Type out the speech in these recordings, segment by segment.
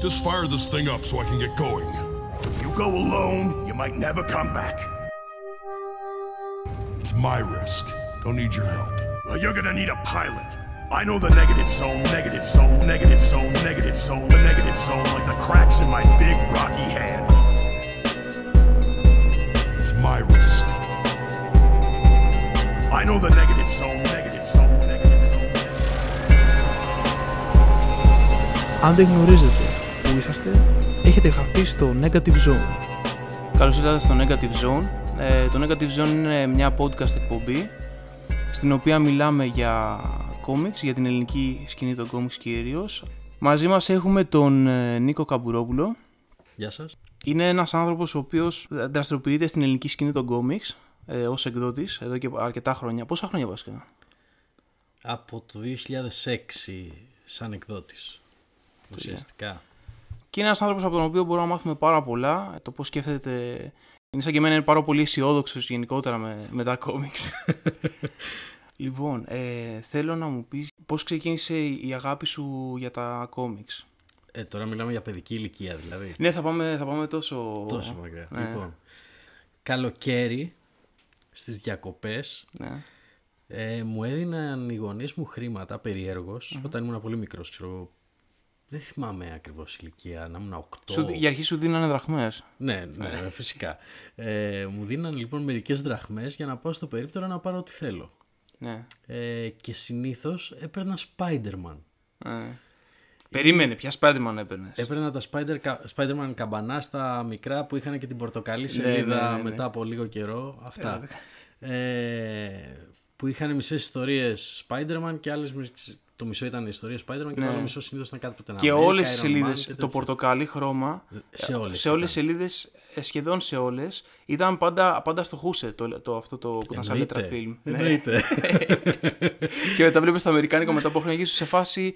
Just fire this thing up so I can get going. If you go alone, you might never come back. It's my risk. Don't need your help. Well, you're gonna need a pilot. I know the negative zone, negative zone, negative zone, negative zone, the negative zone, like the cracks in my big rocky hand. It's my risk. I know the negative zone, negative zone, negative zone. Under. Είσαστε, έχετε χαθεί στο Negative Zone. Καλώς ήρθατε στο Negative Zone. Ε, το Negative Zone είναι μια podcast εκπομπή στην οποία μιλάμε για κόμιξ, για την ελληνική σκηνή των κόμιξ κυρίως. Μαζί μας έχουμε τον ε, Νίκο Καμπουρόπουλο. Γεια σας. Είναι ένας άνθρωπος ο οποίος δραστηριοποιείται στην ελληνική σκηνή των κόμιξ ε, ως εκδότης εδώ και αρκετά χρόνια. Πόσα χρόνια βασικά. Από το 2006 σαν εκδότης. Ουσιαστικά. Και είναι ένας άνθρωπος από τον οποίο μπορούμε να μάθουμε πάρα πολλά. Το πώς σκέφτεται... Είναι σαν και εμένα είναι πάρα πολύ αισιόδοξο γενικότερα με, με τα κόμιξ. λοιπόν, ε, θέλω να μου πεις πώς ξεκίνησε η αγάπη σου για τα κόμιξ. Ε, τώρα μιλάμε για παιδική ηλικία δηλαδή. Ναι, θα πάμε, θα πάμε τόσο... Τόσο μακριά. Ναι. Λοιπόν, καλοκαίρι στις διακοπές Ναι. ε, μου έδιναν οι γονείς μου χρήματα περιέργως, όταν ήμουν πολύ μικρός, ξέρω, δεν θυμάμαι ακριβώς ηλικία, να ήμουν 8. Σου, για αρχή σου δίνανε δραχμές. Ναι, ναι, φυσικά. Ε, μου δίναν λοιπόν μερικές δραχμές για να πάω στο περίπτερο να πάρω ό,τι θέλω. Ναι. Ε, και συνήθως έπαιρνα Spider-Man. Ε. Περίμενε, ποια Spider-Man έπαιρνες; Έπαιρνα τα Spider, Spider-Man καμπανά στα μικρά που είχαν και την πορτοκαλί σελίδα ναι, ναι, ναι. μετά από λίγο καιρό. Αυτά. Ε, που είχαν μισές ιστορίες Spider-Man και άλλες το μισό ήταν ιστορίε Spider-Man και το άλλο μισό συνήθως ήταν κάτι που ήταν Ναι. Και Αμέρικα, όλες τις Iron Man σελίδες, και το τέτοια. πορτοκαλί χρώμα, Σε όλες σε όλες τις ήταν. σελίδες, ε, σχεδόν σε όλες, ήταν πάντα, πάντα στο χούσε το, το, αυτό το που ήταν σαν Εννοείται. λέτρα φιλμ. Ναι. Εννοείται. και μετά βλέπεις το αμερικάνικο μετά από χρόνια και είσαι σε φάση...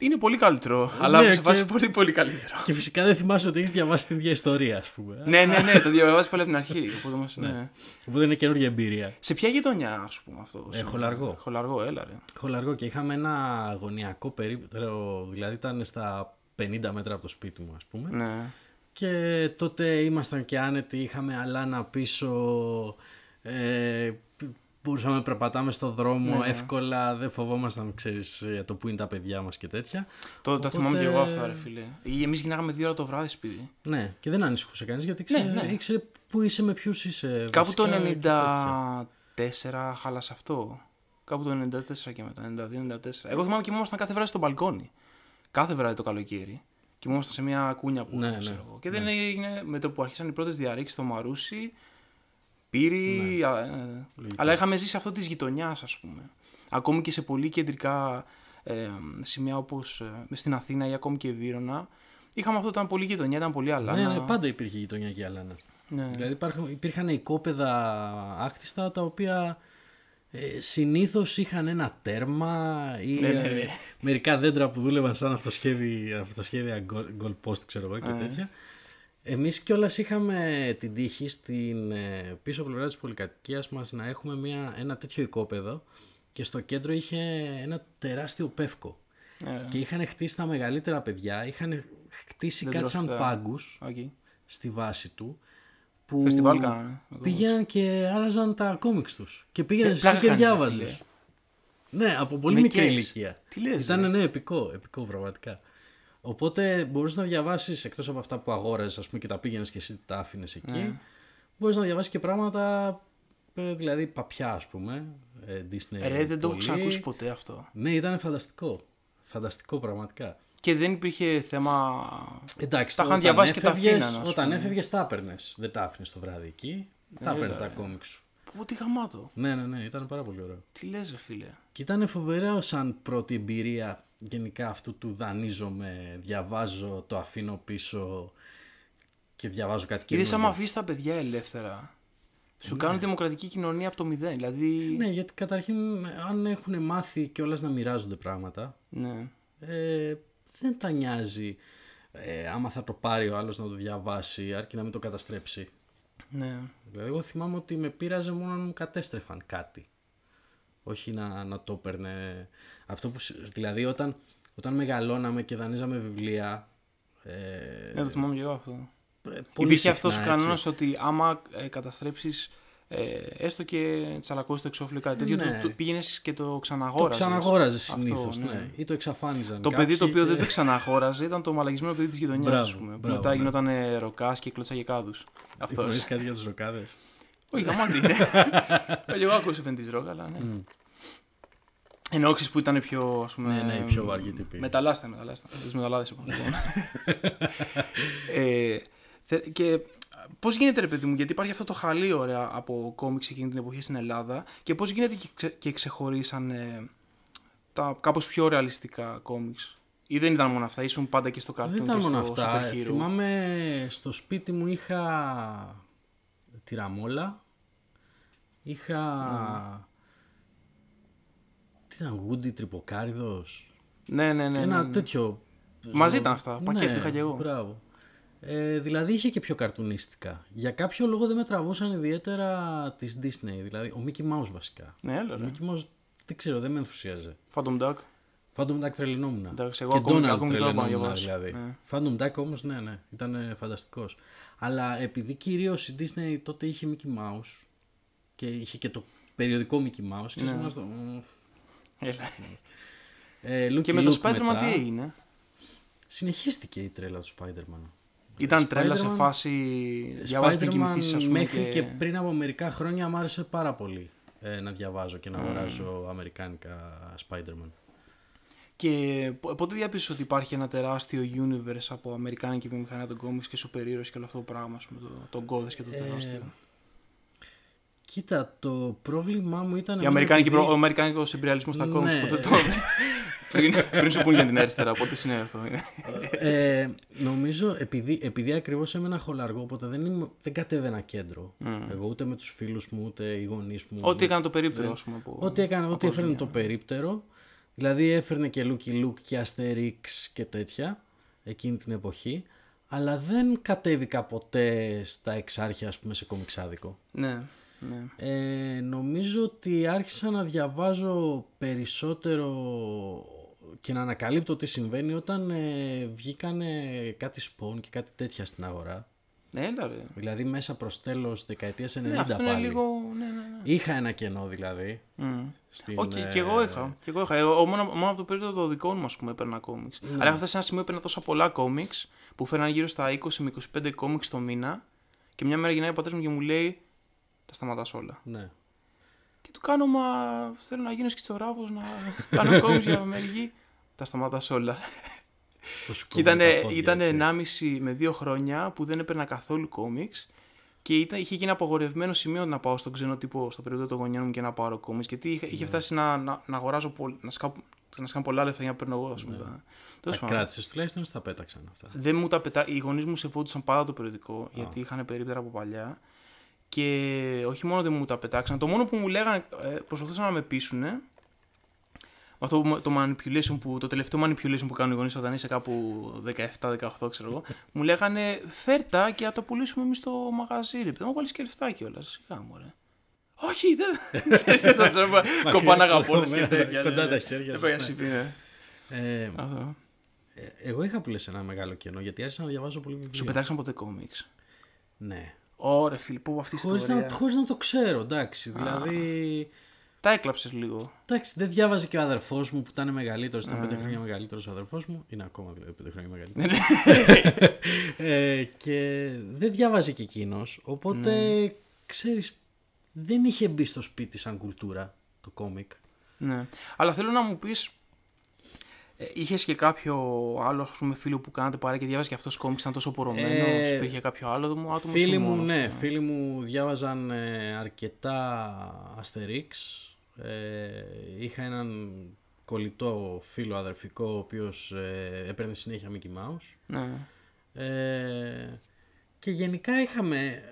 Είναι πολύ καλύτερο, αλλά Ναι, σε φάση και- πολύ πολύ καλύτερο. και φυσικά δεν θυμάσαι ότι έχεις διαβάσει την ίδια ιστορία, ας πούμε. ναι, ναι, ναι, το διαβάζεις πάλι από την αρχή. Οπότε, μας- ναι. Οπότε είναι καινούργια εμπειρία. Σε ποια γειτονιά, ας πούμε, αυτό. Ε, Χολαργό. Χολαργό, έλα ρε. Χολαργό και είχαμε ένα γωνιακό περίπτερο, δηλαδή ήταν στα 50 μέτρα από το σπίτι μου, ας πούμε. Ναι. Και τότε ήμασταν και άνετοι, είχαμε αλάνα πίσω, ε, μπορούσαμε να περπατάμε στο δρόμο εύκολα, δεν φοβόμασταν, ξέρεις, για το που είναι τα παιδιά μας και τέτοια. Το, Τα Οπότε- θυμάμαι και εγώ αυτά, ρε φίλε. Ή Εμείς γυρνάγαμε δύο ώρα το βράδυ σπίτι. Ναι, και δεν ανησυχούσε κανείς γιατί ήξερε, Ναι, ναι. ήξερε που είσαι, με ποιους είσαι. Κάπου το βασικά και τέτοια. 94 χάλασε αυτό. Κάπου το 94 και μετά, 92-94. Εγώ θυμάμαι κοιμόμασταν κάθε βράδυ στο μπαλκόνι. Κάθε βράδυ το καλοκαίρι. Κοιμόμασταν σε μια κούνια που Ναι, είχαμε, ναι, ξέρω εγώ. Και δεν έγινε με το που άρχισαν οι πρώτες διαρρήξεις στο Μαρούσι. Πύρι. α, ε, αλλά είχαμε ζήσει αυτό της γειτονιάς, ας πούμε. Ακόμη και σε πολύ κεντρικά ε, σημεία όπως στην Αθήνα ή ακόμη και Βύρονα. Είχαμε αυτό, ήταν πολύ γειτονιά, ήταν πολύ αλάνα. Ναι, ναι, πάντα υπήρχε γειτονιά και αλάνα. Ναι. Δηλαδή υπάρχουν, υπήρχαν οικόπεδα άκτιστα τα οποία ε, συνήθως είχαν ένα τέρμα ή Ναι, ναι, ε, ναι. μερικά δέντρα που δούλευαν σαν αυτοσχέδια, αυτοσχέδια goal, goal post ξέρω εγώ και τέτοια. Εμείς κιόλας είχαμε την τύχη στην ε, πίσω πλευρά της πολυκατοικίας μας να έχουμε μια, ένα τέτοιο οικόπεδο και στο κέντρο είχε ένα τεράστιο πεύκο. Ναι. Και είχαν χτίσει τα μεγαλύτερα παιδιά, είχαν χτίσει Δεν κάτι σαν τροφικά. πάγκους Οκ. στη βάση του που Φεστιβάλ κάνανε. πήγαιναν και άραζαν τα κόμιξ τους και πήγαινες Ε, εσύ πλάκα και κάνεις, ρε διάβαζες. Ναι, από πολύ Με μικρή κες. ηλικία. Τι λες, Ήταν ρε. ναι, επικό, επικό πραγματικά. Οπότε μπορούσε να διαβάσεις εκτός από αυτά που αγόραζες ας πούμε και τα πήγαινες και εσύ τα άφηνες εκεί. Ναι. Μπορείς να διαβάσεις και πράγματα ε, δηλαδή παπιά ας πούμε. ε, Disney Ρε, δεν το έχω πολύ. ξανακούσει ποτέ αυτό. Ναι, ήταν φανταστικό. Φανταστικό πραγματικά. Και δεν υπήρχε θέμα. Εντάξει, τα το είχαν όταν διαβάσει και τα έφευγες- αφήναν. ας Όταν πούμε. έφευγες, τα έπαιρνες. Δεν τα άφηνες το βράδυ εκεί. Τα έπαιρνες τα κόμικ σου. Πω, τι γαμάτο. Ναι, ναι, ναι, ήταν πάρα πολύ ωραίο. Τι λες, ρε φίλε. Και ήταν φοβερό σαν πρώτη εμπειρία γενικά αυτού του δανείζομαι, διαβάζω, το αφήνω πίσω και διαβάζω κάτι Είδες άμα καινούργιο. αφήσεις τα παιδιά ελεύθερα. Σου κάνουν δημοκρατική κοινωνία από το μηδέν. Δηλαδή. Ναι, γιατί καταρχήν αν έχουν μάθει κιόλας να μοιράζονται πράγματα, Ναι. ε, δεν τα νοιάζει ε, άμα θα το πάρει ο άλλος να το διαβάσει, αρκεί να μην το καταστρέψει. Ναι. Δηλαδή, εγώ θυμάμαι ότι με πείραζε μόνο αν μου κατέστρεφαν κάτι. Όχι να, να το έπαιρνε. Αυτό που, σ- δηλαδή, όταν, όταν μεγαλώναμε και δανείζαμε βιβλία, Ε, Ναι, το θυμάμαι και εγώ αυτό. πολύ Υπήρχε συχνά, αυτός ο έτσι. κανόνας ότι άμα ε, καταστρέψεις ε, έστω και τσαλακώσεις το εξώφυλλο ή κάτι τέτοιο, Ναι. το, το πήγαινες και το Το ξαναγόραζες. ξαναγόραζες συνήθως. Αυτό, Ναι. ναι. Ή το εξαφάνιζαν. Το παιδί το κάποιοι οποίο και- δεν το ξαναγόραζε ήταν το μαλαγισμένο παιδί της γειτονιάς. Μπράβο, Που μπράβο, μετά ναι. γινόταν ροκάς και κλωτσάγε κάδους. Αυτός. Γνωρίζεις κάτι για του ροκάδες; Όχι, γαμάτι είναι. Όχι, εγώ άκουσα φεν της ροκ, αλλά ναι. Ενώ ξέρεις που ήταν πιο, ας πούμε... Ναι, ναι, πιο βαριοί τύποι. Μεταλλάστα, μεταλλάστα. Τους μεταλλάδες είπα. λοιπόν. ε, θε- και πώς γίνεται ρε παιδί μου, γιατί υπάρχει αυτό το χαλί ωραία από κόμιξ εκείνη την εποχή στην Ελλάδα και πώς γίνεται και, ξε, και ξεχωρίσαν ε, τα κάπως πιο ρεαλιστικά κόμιξ; Ή δεν ήταν μόνο αυτά, ήσουν πάντα και στο Δεν καρτούν ήταν και μόνο στο αυτά. super hero. Θυμάμαι στο σπίτι μου είχα τη ραμόλα. Είχα. Τι ήταν, Woody Τρυποκάριδος. Ναι, ναι, ναι. Ένα ναι, ναι. τέτοιο. Μαζί ζώο. ήταν αυτά, πακέτο είχα και εγώ. Μπράβο. Ε, δηλαδή είχε και πιο καρτουνίστικα. Για κάποιο λόγο δεν με τραβούσαν ιδιαίτερα της Disney. Δηλαδή ο Mickey Mouse βασικά. Ναι, έλα Ο ρε. Mickey Mouse δεν ξέρω, δεν με ενθουσίαζε. Phantom Duck. Phantom Duck τρελαινόμουν. Εντάξει, εγώ και ακόμη- Donald ακόμη και τώρα μπορώ να τρελαινόμουν διαβάσω. δηλαδή. Ναι. Phantom Duck όμως ναι, ναι, ήταν ε, φανταστικός. Αλλά επειδή κυρίως η Disney τότε είχε Mickey Mouse και είχε και το περιοδικό Mickey Mouse, ξέρεις, ήμουν στο... μ, Έλα. Ε, Lucky Και με το Luke Spider-Man μετά. τι έγινε; Συνεχίστηκε η τρέλα του Spider-Man. Ήταν τρέλα σε Spider-Man- φάση διαβάζεις πριν κοιμηθείς ας πούμε μέχρι και... και... πριν από μερικά χρόνια μου άρεσε πάρα πολύ ε, να διαβάζω και να αγοράζω αμερικάνικα Spider-Man. Και πο- πότε διάπησες ότι υπάρχει ένα τεράστιο universe από αμερικάνικη βιομηχανία των κόμιξ και σούπερ ήρωες και όλο αυτό το πράγμα, ας πούμε, το, τον κώδες και το Ε, τεράστιο; Κοίτα, το πρόβλημά μου ήταν... Η εμένα αμερικάνικη, επειδή- προ- ο αμερικάνικος εμπειριαλισμός στα Ναι. κόμιξ, πότε το... πριν, πριν σου πούν για την αριστερά, πότε συνέβη αυτό; ε, νομίζω επειδή, επειδή ακριβώς έμενα χολαργό, οπότε δεν, είμαι, δεν κατέβαινα κέντρο. Εγώ ούτε με τους φίλους μου, ούτε οι γονείς μου. Ό,τι έκανε το περίπτερο, ας πούμε. από- Ό,τι έκανε, ό,τι από έφερνε δουλειά. το περίπτερο. Δηλαδή έφερνε και Lucky Luke και Asterix και τέτοια εκείνη την εποχή. Αλλά δεν κατέβηκα ποτέ στα εξάρχεια, ας πούμε, σε κομιξάδικο. Ναι, ναι. Ε, νομίζω ότι άρχισα να διαβάζω περισσότερο και να ανακαλύπτω τι συμβαίνει όταν ε, βγήκανε κάτι σπον και κάτι τέτοια στην αγορά. Ναι, έλα ρε. Δηλαδή μέσα προς τέλος δεκαετίας 90 Ναι, αυτό πάλι. είναι λίγο... Ναι, ναι, ναι. Είχα ένα κενό δηλαδή. Μμ. Στην, Όχι, ε, και εγώ είχα. Και εγώ είχα. Εγώ, μόνο, μόνο από το περίοδο των δικών μου, ας πούμε, έπαιρνα κόμιξ. Ναι. Αλλά είχα φτάσει σε ένα σημείο έπαιρνα τόσα πολλά κόμιξ που φέρναν γύρω στα 20 με 25 κόμιξ το μήνα. Και μια μέρα γυρνάει ο πατέρας μου και μου λέει: Τα σταματάς όλα. Ναι. Και του κάνω, Μα θέλω να γίνω σκητσογράφος, να κάνω κόμιξ για Αμερική. Τα σταματάς όλα. Το σου Και κόβουν ήταν, τα πόδια, ήταν έτσι. 1,5 με 2 χρόνια που δεν έπαιρνα καθόλου κόμιξ και ήταν, είχε γίνει απογορευμένο σημείο να πάω στον ξένο τύπο στο περίοδο των γονιών μου και να πάρω κόμιξ. Γιατί είχε, Ναι. είχε φτάσει να, να, να αγοράζω πολλ, να, σκά, να σκάνε πολλά λεφτά για να παίρνω εγώ, ας πούμε. τα- Τέλος Τα πάντων. κράτησες τουλάχιστον στα πέταξαν αυτά; Δεν μου τα πετά... Οι γονείς μου σεβόντουσαν πάντα το περιοδικό γιατί είχαν περίπτερα από παλιά. Και όχι μόνο δεν μου τα πετάξαν, το μόνο που μου λέγανε, ε, προσπαθούσαν να με πείσουν. Αυτό που- το manipulation που, το τελευταίο manipulation που κάνουν οι γονείς όταν είσαι κάπου 17-18 ξέρω εγώ, μου λέγανε φέρτα και θα το πουλήσουμε εμείς στο μαγαζί ρε, παιδί μου βάλεις και λεφτά κιόλας, σιγά μου ρε. Όχι, δεν. Θα τους έπα κοπάνε αγαπώνες και τέτοια. Κοντά ναι, τα ναι. χέρια Δεν σας, πάει να ναι. συμβεί, ναι. Ε, Αυτό. ε, εγώ είχα που λες ένα μεγάλο κενό γιατί άρχισα να διαβάζω πολύ βιβλία. Σου πετάξαν ποτέ κόμιξ; Ναι. Ωραία, φίλε, πού αυτή η Χωρίς ιστορία. να, χωρίς να το ξέρω, εντάξει. Δηλαδή. Τα έκλαψες λίγο. Εντάξει, δεν διάβαζε και ο αδερφός μου που ήταν μεγαλύτερος, ήταν Ναι. πέντε χρόνια μεγαλύτερος ο αδερφός μου. Είναι ακόμα δηλαδή πέντε χρόνια Ναι, μεγαλύτερο. ε, και δεν διάβαζε και εκείνος. Οπότε Ναι. ξέρεις, δεν είχε μπει στο σπίτι σαν κουλτούρα το κόμικ. Ναι. Αλλά θέλω να μου πεις. Ε, Είχες και κάποιο άλλο ας πούμε, φίλο που κάνατε παρέα και διάβαζε και αυτός κόμιξ, ήταν τόσο πορωμένος. Ε, υπήρχε κάποιο άλλο άτομο. άτομος Φίλοι ή μου, μόνος ναι, σου; φίλοι μου διάβαζαν ε, αρκετά Asterix. Ε, είχα έναν κολλητό φίλο αδερφικό, ο οποίος ε, έπαιρνε συνέχεια Mickey Mouse. Ναι. Ε, και γενικά είχαμε,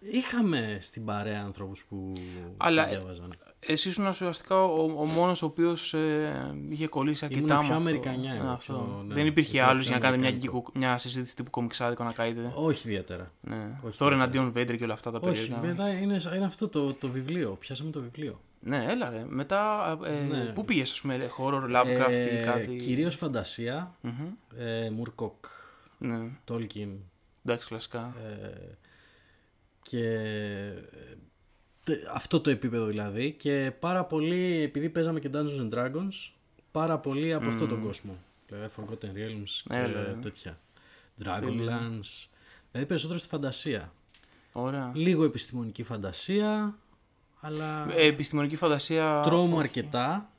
είχαμε στην παρέα άνθρωπους που, Αλλά, που διάβαζαν. Εσύ ήσουν ουσιαστικά ο, ο μόνος ο οποίος ε, είχε κολλήσει αρκετά Ήμουν με πιο αυτό. Αμερικανιά Ναι, εγώ, αυτό. πιο- ναι, Δεν υπήρχε ήμουν άλλο πιο για να κάνετε μια, αμερικάνικο. γικο- μια συζήτηση τύπου κομιξάδικο να κάνετε. Όχι ιδιαίτερα. Ναι. όχι Τώρα ιδιαίτερα. εναντίον Βέντρε και όλα αυτά τα Όχι, περίεργα. μετά είναι, είναι αυτό το, το βιβλίο. Πιάσαμε το βιβλίο. Ναι, έλα ρε. Μετά, ε, Ναι. πού πήγες, ας πούμε, horror, Lovecraft ή Ε, κάτι; Κυρίως φαντασία. Ε, Μουρκοκ. Ναι. Tolkien Εντάξει, κλασικά. ε, και ε, τε- αυτό το επίπεδο δηλαδή και πάρα πολύ, επειδή παίζαμε και Dungeons and Dragons, πάρα πολύ από αυτό τον κόσμο. Δηλαδή Forgotten Realms και Έλα, ρε. τέτοια. Dragonlance. Δηλαδή περισσότερο στη φαντασία. Ωραία. Λίγο επιστημονική φαντασία, αλλά Ε, επιστημονική φαντασία. τρόμο αρκετά.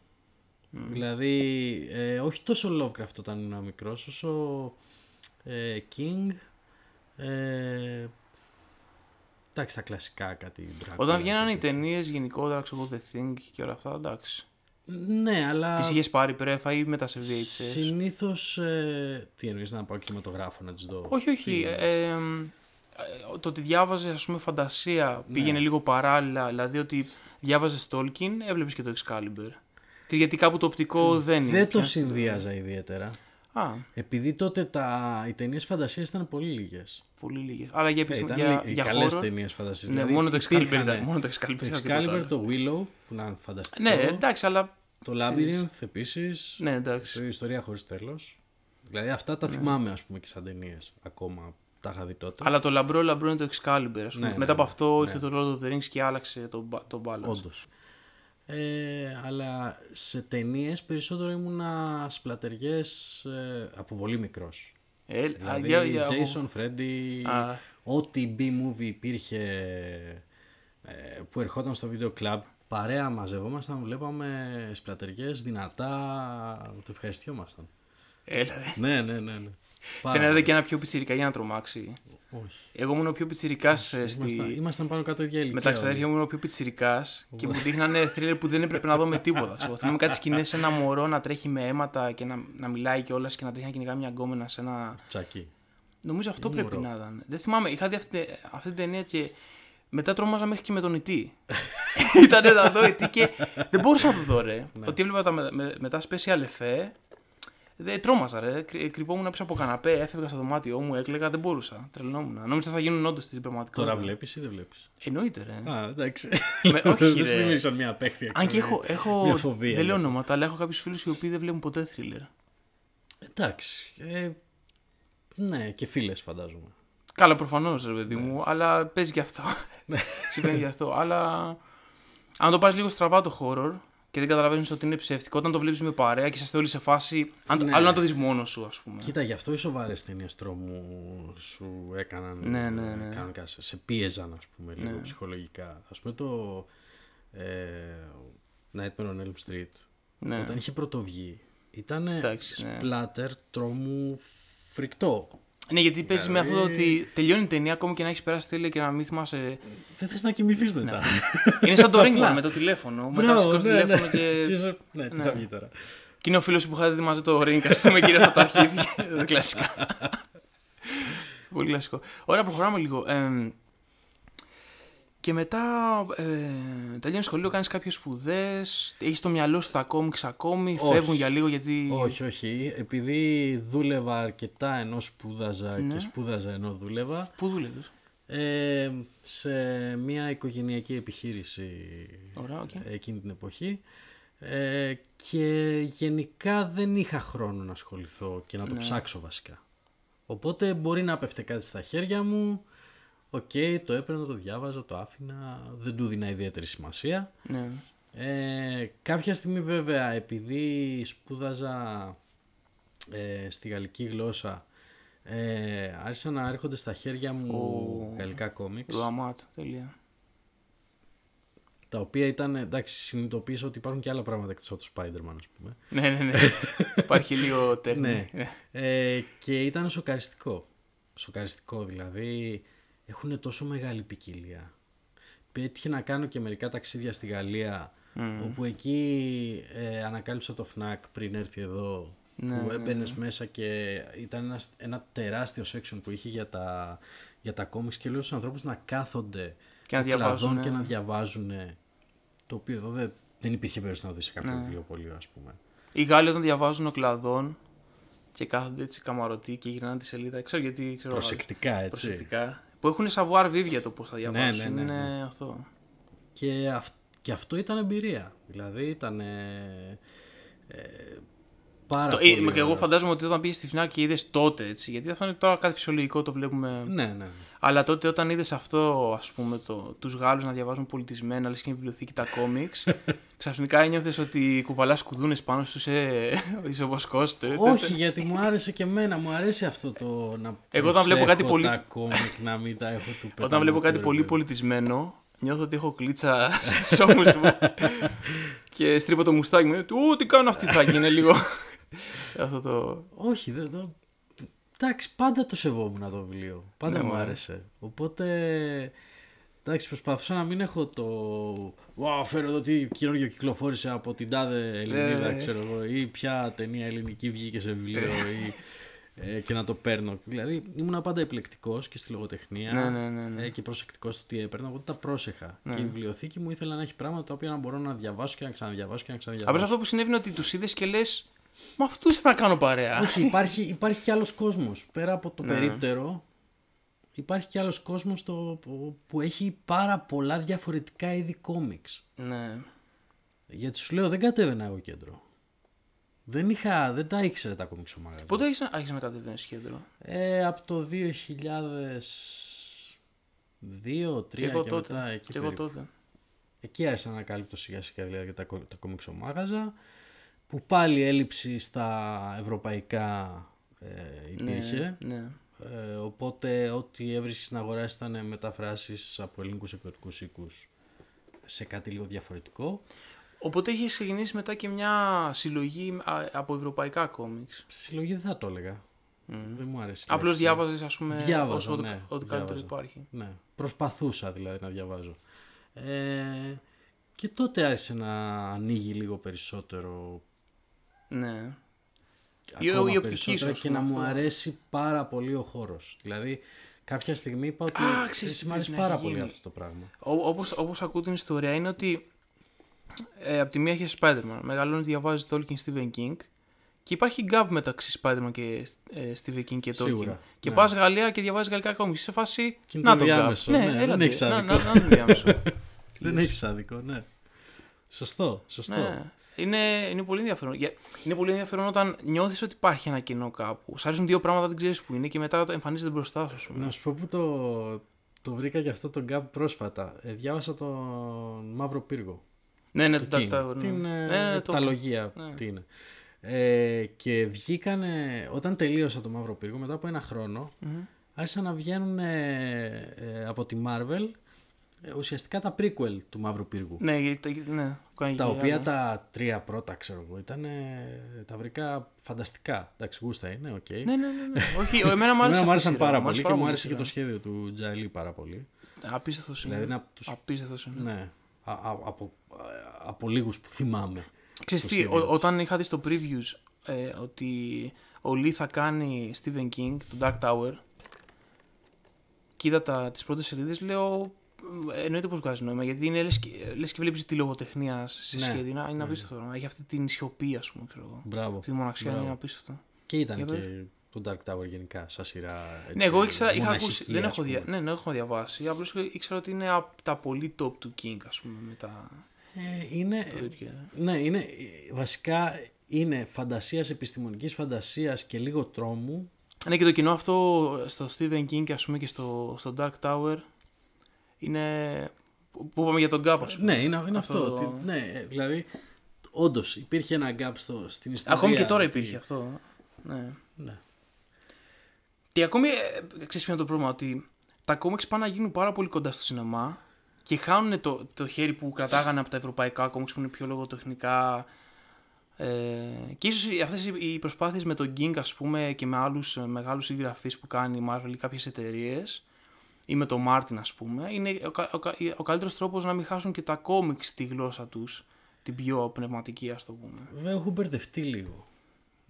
Δηλαδή, ε, όχι τόσο Lovecraft όταν ήμουν μικρός, όσο ε, King. Ε, εντάξει, τα κλασικά κάτι. Dracula Όταν βγαίνανε οι και τέτοια. ταινίες γενικότερα, ξέρω εγώ, The Thing και όλα αυτά, εντάξει. Ναι, αλλά Τις είχες πάρει πρέφα ή μετά σε VHS. συνήθως... Ε, τι εννοείς να πάω κινηματογράφο να τις δω; Όχι, όχι. ε, ε, ε, το ότι διάβαζες, ας πούμε, φαντασία Ναι. πήγαινε λίγο παράλληλα. Δηλαδή ότι διάβαζες Tolkien, έβλεπες και το Excalibur. Και γιατί κάπου το οπτικό δεν είναι. Δεν το πια. συνδύαζα ιδιαίτερα. Α, Επειδή τότε τα, οι ταινίες φαντασίας ήταν πολύ λίγες. πολύ λίγες. Αλλά για, Ε, επιστημο... ήταν για, οι για καλές horror, ταινίες φαντασίας. Ναι, μόνο το Excalibur ήταν. Μόνο το Excalibur Το ήταν τίποτα Excalibur, άλλο. το Willow, που να είναι φανταστικό. Ναι, εντάξει, αλλά. Το Labyrinth επίσης. Ναι, εντάξει. Το Ιστορία χωρίς τέλος. Δηλαδή αυτά τα θυμάμαι, ας πούμε, και σαν ταινίες. Ακόμα τα είχα δει τότε. Αλλά το λαμπρό λαμπρό είναι το Excalibur. Ας πούμε. Ναι, Μετά ναι, από αυτό ναι. ήρθε το Lord of the Rings και άλλαξε το, μπα- το balance. Όντως. Ε, αλλά σε ταινίες περισσότερο ήμουνα σπλατεριές ε, από πολύ μικρός. Ε, α, Δηλαδή, για- για- Jason, Freddy, Α. ό,τι B-movie υπήρχε ε, που ερχόταν στο βίντεο κλαμπ, παρέα μαζευόμασταν, βλέπαμε σπλατεριές δυνατά, το ευχαριστιόμασταν. Έλα, ρε. ναι, ναι, ναι. ναι. Πάρα Φαίνεται πολύ. και ένα πιο πιτσιρικά για να τρομάξει. Όχι. Εγώ ήμουν ο πιο πιτσιρικάς στη. Ήμασταν, ήμασταν πάνω κάτω ίδια ηλικία. Με τα ξαδέρφια μου ήμουν ο πιο πιτσιρικάς και μου δείχνανε θρίλερ που δεν έπρεπε να δω με τίποτα. Ξέρω, θυμάμαι κάτι σκηνές σε ένα μωρό να τρέχει με αίματα και να, να μιλάει κιόλα και να τρέχει να κυνηγά μια γκόμενα σε ένα. Τσακί. Νομίζω αυτό μωρό. πρέπει να ήταν. Δεν θυμάμαι, είχα δει αυτή, αυτή την ταινία και μετά τρόμαζα μέχρι και με τον Ιτή. ήταν να δω Ιτή και δεν μπορούσα να το δω, ρε. Ναι. Ότι έβλεπα τα με, με- μετά special effect. Δεν τρόμαζα, ρε. Κρυ- Κρυβόμουν πίσω από καναπέ, έφευγα στο δωμάτιό μου, έκλαιγα, δεν μπορούσα. Τρελνόμουν. Νόμιζα θα γίνουν όντως στην πραγματικότητα. Τώρα βλέπεις ή δεν βλέπεις; Εννοείται, ρε. Α, εντάξει. Με- όχι, δεν ρε. σου θυμίζει σαν μια απέχθεια. Αν και έχω. έχω Μια φοβία. δεν λέω ναι. ονόματα, αλλά έχω κάποιους φίλους οι οποίοι δεν βλέπουν ποτέ thriller. Εντάξει. Ε, ναι, και φίλες φαντάζομαι. Καλά, προφανώς, ρε παιδί Ναι. μου, αλλά παίζει και αυτό. Συμβαίνει και αυτό. Αλλά αν το πάρεις λίγο στραβά το horror και δεν καταλαβαίνεις ότι είναι ψεύτικο, όταν το βλέπεις με παρέα και είσαστε όλοι σε φάση. Αν, Ναι. Άλλο να το δεις μόνος σου, ας πούμε. Κοίτα, γι' αυτό οι σοβαρές ταινίες τρόμου σου έκαναν. Ναι, ναι, ναι. ε, Κανονικά σε, σε πίεζαν, ας πούμε, λίγο ψυχολογικά. Α πούμε το. Ε, Nightmare on Elm Street. Ναι. Όταν είχε πρωτοβγεί, ήταν Εντάξει, ναι. σπλάτερ τρόμου φρικτό. Ναι, γιατί παίζει με αυτό το Δηλαδή- ότι τελειώνει η ταινία ακόμη και να έχεις περάσει τέλεια και να μην θυμάσαι. Δεν θες να κοιμηθείς μετά. είναι σαν το Απλά. Ringman με το τηλέφωνο. Μετά Μπράβο, σηκώνεις ναι, τηλέφωνο ναι. και. Και είσαι- Ναι, τι θα βγει τώρα. Και είναι ο φίλος που είχατε δει μαζί το Ring, ας πούμε, κύριε αυτά τα αρχίδια. Δεν κλασικά. Πολύ κλασικό. Ωραία, προχωράμε λίγο. Ε, και μετά ε, τελειώνει σχολείο, κάνεις κάποιες σπουδές. Έχεις στο μυαλό σου τα κόμιξ ακόμη. Όχι. Φεύγουν για λίγο γιατί. Όχι, όχι. Επειδή δούλευα αρκετά ενώ σπούδαζα Ναι. και σπούδαζα ενώ δούλευα, Πού δούλευες; ε, σε μια οικογενειακή επιχείρηση Ωραία, οκ. εκείνη την εποχή ε, και γενικά δεν είχα χρόνο να ασχοληθώ και να Ναι. το ψάξω βασικά. Οπότε μπορεί να πέφτε κάτι στα χέρια μου, οκ, το έπαιρνα, το διάβαζα, το άφηνα, δεν του δίνα ιδιαίτερη σημασία. Ναι. Ε, κάποια στιγμή βέβαια επειδή σπούδαζα ε, στη γαλλική γλώσσα ε, άρχισαν να έρχονται στα χέρια μου γαλλικά κόμιξ Ροαμάτ, τέλεια. τα οποία ήταν, εντάξει, συνειδητοποίησα ότι υπάρχουν και άλλα πράγματα εκτός από το Spider-Man ας πούμε ναι, ναι, ναι. Υπάρχει λίγο τέχνη. ναι. ε, και ήταν σοκαριστικό σοκαριστικό δηλαδή έχουν τόσο μεγάλη ποικιλία Πέτυχε να κάνω και μερικά ταξίδια στη Γαλλία όπου εκεί ε, ανακάλυψα το FNAC πριν έρθει εδώ Ναι, που έμπαινες μέσα και ήταν ένας, ένα τεράστιο section που είχε για τα, για τα comics και λέω στους ανθρώπους να κάθονται Και να κλαδών διαβάζουν, και ναι. να διαβάζουν το οποίο εδώ δεν, δεν υπήρχε περίπτωση να δεις σε κάποιο Ναι. βιβλιοπωλείο ας πούμε. Οι Γάλλοι όταν διαβάζουν ο κλαδόν και κάθονται έτσι καμαρωτοί και γυρνάνε τη σελίδα. Ξέρω γιατί. Ξέρω, Προσεκτικά έτσι. προσεκτικά. Που έχουν savoir vivre για το πώς θα διαβάσουν. ναι, ναι, Είναι αυτό. Και, αυ- και αυτό ήταν εμπειρία. Δηλαδή ήταν. Ε, ε, πάρα Το, πολύ. ε, και εγώ ωραίος. φαντάζομαι ότι όταν πήγες στη φινάλ και είδες τότε έτσι. Γιατί αυτό είναι τώρα κάτι φυσιολογικό, το βλέπουμε. Ναι, ναι. Αλλά τότε όταν είδες αυτό, ας πούμε, το, τους Γάλλους να διαβάζουν πολιτισμένα, λες και είναι βιβλιοθήκη τα κόμιξ, ξαφνικά ένιωθες ότι κουβαλάς κουδούνες πάνω στους ε, ισοβοσκόστε. Όχι, γιατί μου άρεσε και εμένα. Μου αρέσει αυτό το να Εγώ όταν βλέπω κάτι προσέχω πολύ- τα κόμικ να μην τα έχω του Όταν βλέπω κάτι πεταματού, πολύ ρε παιδί. πολιτισμένο, νιώθω ότι έχω κλίτσα στους ώμους μου. και στρίβω το μουστάκι μου. Ού, τι κάνουν αυτοί, θα γίνει λίγο. αυτό το. Όχι, δεν το... Εντάξει, πάντα το σεβόμουν το βιβλίο. Πάντα Ναι, μου μωρέ. άρεσε. Οπότε... Εντάξει, προσπαθούσα να μην έχω το. Wow, φέρω εδώ τι καινούργιο κυκλοφόρησε από την τάδε Ελληνίδα, Ε. ξέρω εγώ, ή ποια ταινία ελληνική βγήκε σε βιβλίο, ή. ε, και να το παίρνω. Δηλαδή, ήμουν πάντα επιλεκτικός και στη λογοτεχνία Ναι, ναι, ναι, ναι. ε, και προσεκτικός στο τι έπαιρνα. Οπότε τα πρόσεχα. Και η βιβλιοθήκη μου ήθελα να έχει πράγματα τα οποία να μπορώ να διαβάσω και να ξαναδιαβάσω και να ξαναδιαβάσω. Απλώς αυτό που συνέβη είναι ότι τους είδες και λες. Μα αυτούς έπρεπε να κάνω παρέα. Όχι, υπάρχει, υπάρχει και άλλος κόσμος. Πέρα από το Ναι. περίπτερο, υπάρχει και άλλος κόσμος το, που, που έχει πάρα πολλά διαφορετικά είδη κόμιξ. ναι. Γιατί σου λέω, δεν κατέβαινα εγώ κέντρο. Δεν, είχα, δεν τα ήξερα τα κόμιξ ο μάγαζας. Πότε άρχισε να κατεβαίνεις κέντρο; Ε, από το 2002 2003 Και εγώ και τότε. μετά εκεί Και εγώ περίπου. τότε. Εκεί άρχισα να ανακαλύπτω σιγά σιγά δηλαδή τα, κο- τα κόμιξ ο μάγαζα που πάλι έλλειψη στα ευρωπαϊκά ε, υπήρχε. Ναι. Ε, οπότε ό,τι έβρισκες στην αγορά ήταν μεταφράσεις από ελληνικούς εκδοτικούς οίκους σε κάτι λίγο διαφορετικό. Οπότε είχες ξεκινήσει μετά και μια συλλογή α, από ευρωπαϊκά κόμιξ. Συλλογή δεν θα το έλεγα. Δεν μου άρεσε. η Απλώς λέξη. διάβαζες, ας πούμε, Διάβαζα, όσο ό,τι- ναι, ό,τι καλύτερο διάβαζα. υπάρχει. Ναι. Προσπαθούσα δηλαδή να διαβάζω. Ε, και τότε άρχισε να ανοίγει λίγο περισσότερο Ναι. Η- ακόμα η οπτική περισσότερα σου, ας και πούμε, να μου αυτό. αρέσει πάρα πολύ ο χώρος. Δηλαδή κάποια στιγμή είπα ότι Α, ξέρεις «Εσύ, τι μου αρέσει πρέπει να πάρα έχει πολύ γίνει». αυτό το πράγμα. Ό- όπως, όπως ακούω την ιστορία είναι ότι ε, από τη μία έχει Spider-Man, μεγαλώνει διαβάζει Tolkien Stephen King και υπάρχει gap μεταξύ Spider-Man και ε, Stephen King και Tolkien. Σίγουρα, Και ναι. πας Γαλλία και διαβάζεις γαλλικά κόμικς. Σε φάση. Και είναι να το το gap. διάμεσο, ναι, δεν έλατε, έχεις να, άδικο. να, να, το διάμεσο. Δεν έχεις άδικο, ναι. Σωστό, σωστό. ναι. Είναι, είναι πολύ ενδιαφέρον. Για- Είναι πολύ ενδιαφέρον όταν νιώθεις ότι υπάρχει ένα κοινό κάπου. Σ' αρέσουν δύο πράγματα, δεν ξέρεις που είναι και μετά εμφανίζεται μπροστά σου. ας πούμε. Να σου πω που το, το βρήκα και αυτό το gap πρόσφατα. Ε, διάβασα τον Μαύρο Πύργο. Ναι, ναι, του το King. Dark Tower, ναι. Την ε, Ναι, ναι, το- επταλογία, Ναι. τι είναι. Ε, και βγήκανε, όταν τελείωσα το Μαύρο Πύργο, μετά από ένα χρόνο, άρχισαν να βγαίνουν ε, ε, από τη Marvel ε, ουσιαστικά τα prequel του Μαύρου Πύργου. Ναι, γιατί- ναι, κάνει Τα και οποία άλλο. τα τρία πρώτα, ξέρω εγώ, ήταν. τα βρήκα φανταστικά. Εντάξει, γούστα είναι, οκ. Ναι, ναι, ναι. ναι. Όχι, ο- εμένα μου άρεσε. Εμένα αυτή μου η άρεσαν σειρά, πάρα μου πολύ άρεσε και μου η άρεσε και σειρά. το σχέδιο του Jae Lee πάρα πολύ. Απίστευτο είναι. Δηλαδή είναι από τους- Απίστευτος είναι. Ναι. Α, α- από, από λίγους που θυμάμαι. Ξέρεις το τι, σχέδιο. ο- όταν είχα δει στο previews ε, ότι ο Lee θα κάνει Stephen King, το Dark Tower, και είδα τα, τις πρώτες σελίδες, λέω, «Ε, εννοείται πως βγάζει νόημα, γιατί είναι λες, και- λες και βλέπεις τη λογοτεχνία σε Ναι. σχέδιο, είναι, είναι απίστευτο. πράγμα. Έχει αυτή την σιωπή, ας πούμε, ξέρω εγώ. Μπράβο. Αυτή τη μοναξιά Μπράβο. είναι απίστευτο. Και ήταν Για και πες. το Dark Tower γενικά, σαν σειρά. Έτσι, ναι, εγώ ήξερα, είχα μοναχική, ακούσει, δεν ας έχω, δια, πούμε. ναι, ναι, έχω διαβάσει, απλώς ήξερα ότι είναι από τα πολύ top του King, ας πούμε, με τα Ε, είναι, τέτοια. ναι, είναι, ε, βασικά είναι φαντασίας, επιστημονικής φαντασίας και λίγο τρόμου. Ναι, και το κοινό αυτό στο Stephen King, ας πούμε, και στο, στο Dark Tower είναι. που που είπαμε για τον Gap, ας πούμε. Ναι, είναι, είναι αυτό. Αυτό το- ότι- ναι, ε, δηλαδή, όντως υπήρχε ένα gap στο, στην ιστορία. Ακόμη και τώρα ότι- υπήρχε αυτό. Ναι. Ναι. Και ακόμη, ε, ξέρεις ποιο είναι το πρόβλημα, ότι τα κόμιξ πάνε να γίνουν πάρα πολύ κοντά στο σινεμά και χάνουν το, το χέρι που κρατάγανε από τα ευρωπαϊκά κόμιξ που είναι πιο λογοτεχνικά. Ε, και ίσως οι- αυτές οι- οι προσπάθειες με τον King, ας πούμε, και με άλλους ε, μεγάλους συγγραφείς που κάνει η Marvel ή κάποιες εταιρείες ή με τον Martin, ας πούμε, είναι ο, κα- ο, κα- ο καλύτερος τρόπος να μην χάσουν και τα κόμιξ τη γλώσσα τους, την πιο πνευματική, ας το πούμε. Βέβαια, έχω μπερδευτεί λίγο.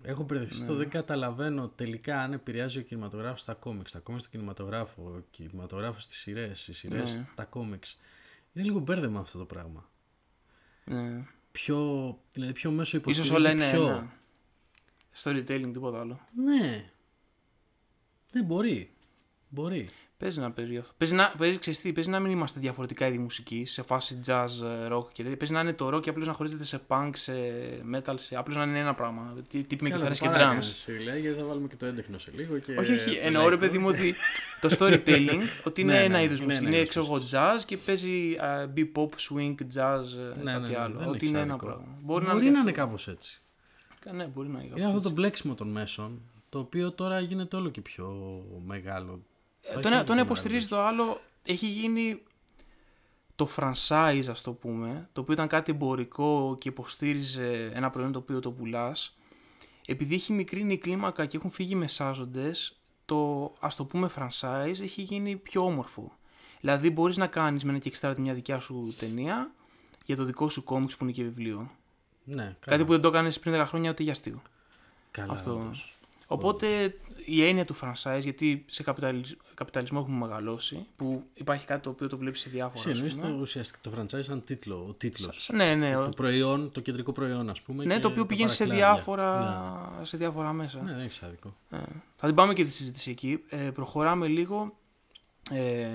Έχω μπερδευτεί Ναι. στο δεν καταλαβαίνω τελικά αν επηρεάζει ο κινηματογράφος στα κόμιξ. Τα κόμιξ στο κινηματογράφο, ο κινηματογράφος στις σειρές, οι σειρές Ναι. τα κόμιξ. Είναι λίγο μπέρδεμα αυτό το πράγμα. Ναι. Πιο, δηλαδή, πιο μέσο υποστηρίζει Ίσως όλα είναι πιο... ένα. Storytelling, τίποτα άλλο. Ναι. Δεν μπορεί. Μπορεί. Παίζει να παίζει αυτό. Παίζει να, παίζει, ξέρεις τι, παίζει να μην είμαστε διαφορετικά είδη μουσικής σε φάση jazz, ε, rock και τέτοια. Παίζει να είναι το rock και απλώς να χωρίζεται σε punk, σε metal, σε... απλώς να είναι ένα πράγμα. Τι- Τύποι με κιθάρες και drums. Εσύ λέει, γιατί θα βάλουμε και το έντεχνο σε λίγο. Και Όχι, όχι. το Εννοώ ρε like. παιδί μου ότι το storytelling ότι είναι Ναι, ναι, ένα ναι, είδος είναι μουσικής. ένα Είναι είδος ξέρω εγώ jazz και παίζει ε, bebop, swing, jazz, ε, Ναι, ναι, κάτι ναι, άλλο. δεν Ότι έχεις είναι ένα άδικο. πράγμα. Μπορεί, να να και είναι αυτό. κάπως έτσι. Ναι, μπορεί να είναι. Είναι αυτό το μπλέξιμο των μέσων, το οποίο τώρα γίνεται όλο και πιο μεγάλο. Ε, Πάει Το και ένα, το ένα πιο υποστηρίζει μεγάλο. το άλλο. Έχει γίνει το franchise, ας το πούμε, το οποίο ήταν κάτι εμπορικό και υποστήριζε ένα προϊόν το οποίο το πουλάς. Επειδή έχει μικρύνει η κλίμακα και έχουν φύγει μεσάζοντες, το ας το πούμε franchise έχει γίνει πιο όμορφο. Δηλαδή μπορείς να κάνεις με ένα Kickstarter μια δικιά σου ταινία για το δικό σου κόμιξ που είναι και βιβλίο. Ναι, καλά. Κάτι που δεν το έκανες πριν 10 χρόνια ούτε για αστείο. καλά, αυτό. όντως. Οπότε η έννοια του franchise, γιατί σε καπιταλισ- καπιταλισμό έχουμε μεγαλώσει, που υπάρχει κάτι το οποίο το βλέπεις σε διάφορα. Εσύ ας εννοείς πούμε. το, ουσιαστικά το franchise σαν τίτλο, ο τίτλος. Σ- Ναι, ναι. Το ο- προϊόν, το κεντρικό προϊόν ας πούμε. ναι, και το οποίο τα πηγαίνει σε παρακλάδια. διάφορα, σε διάφορα μέσα. Ναι, ναι, δεν έχεις άδικο. Ε, θα την πάμε και τη συζήτηση εκεί. Ε, προχωράμε λίγο. Ε,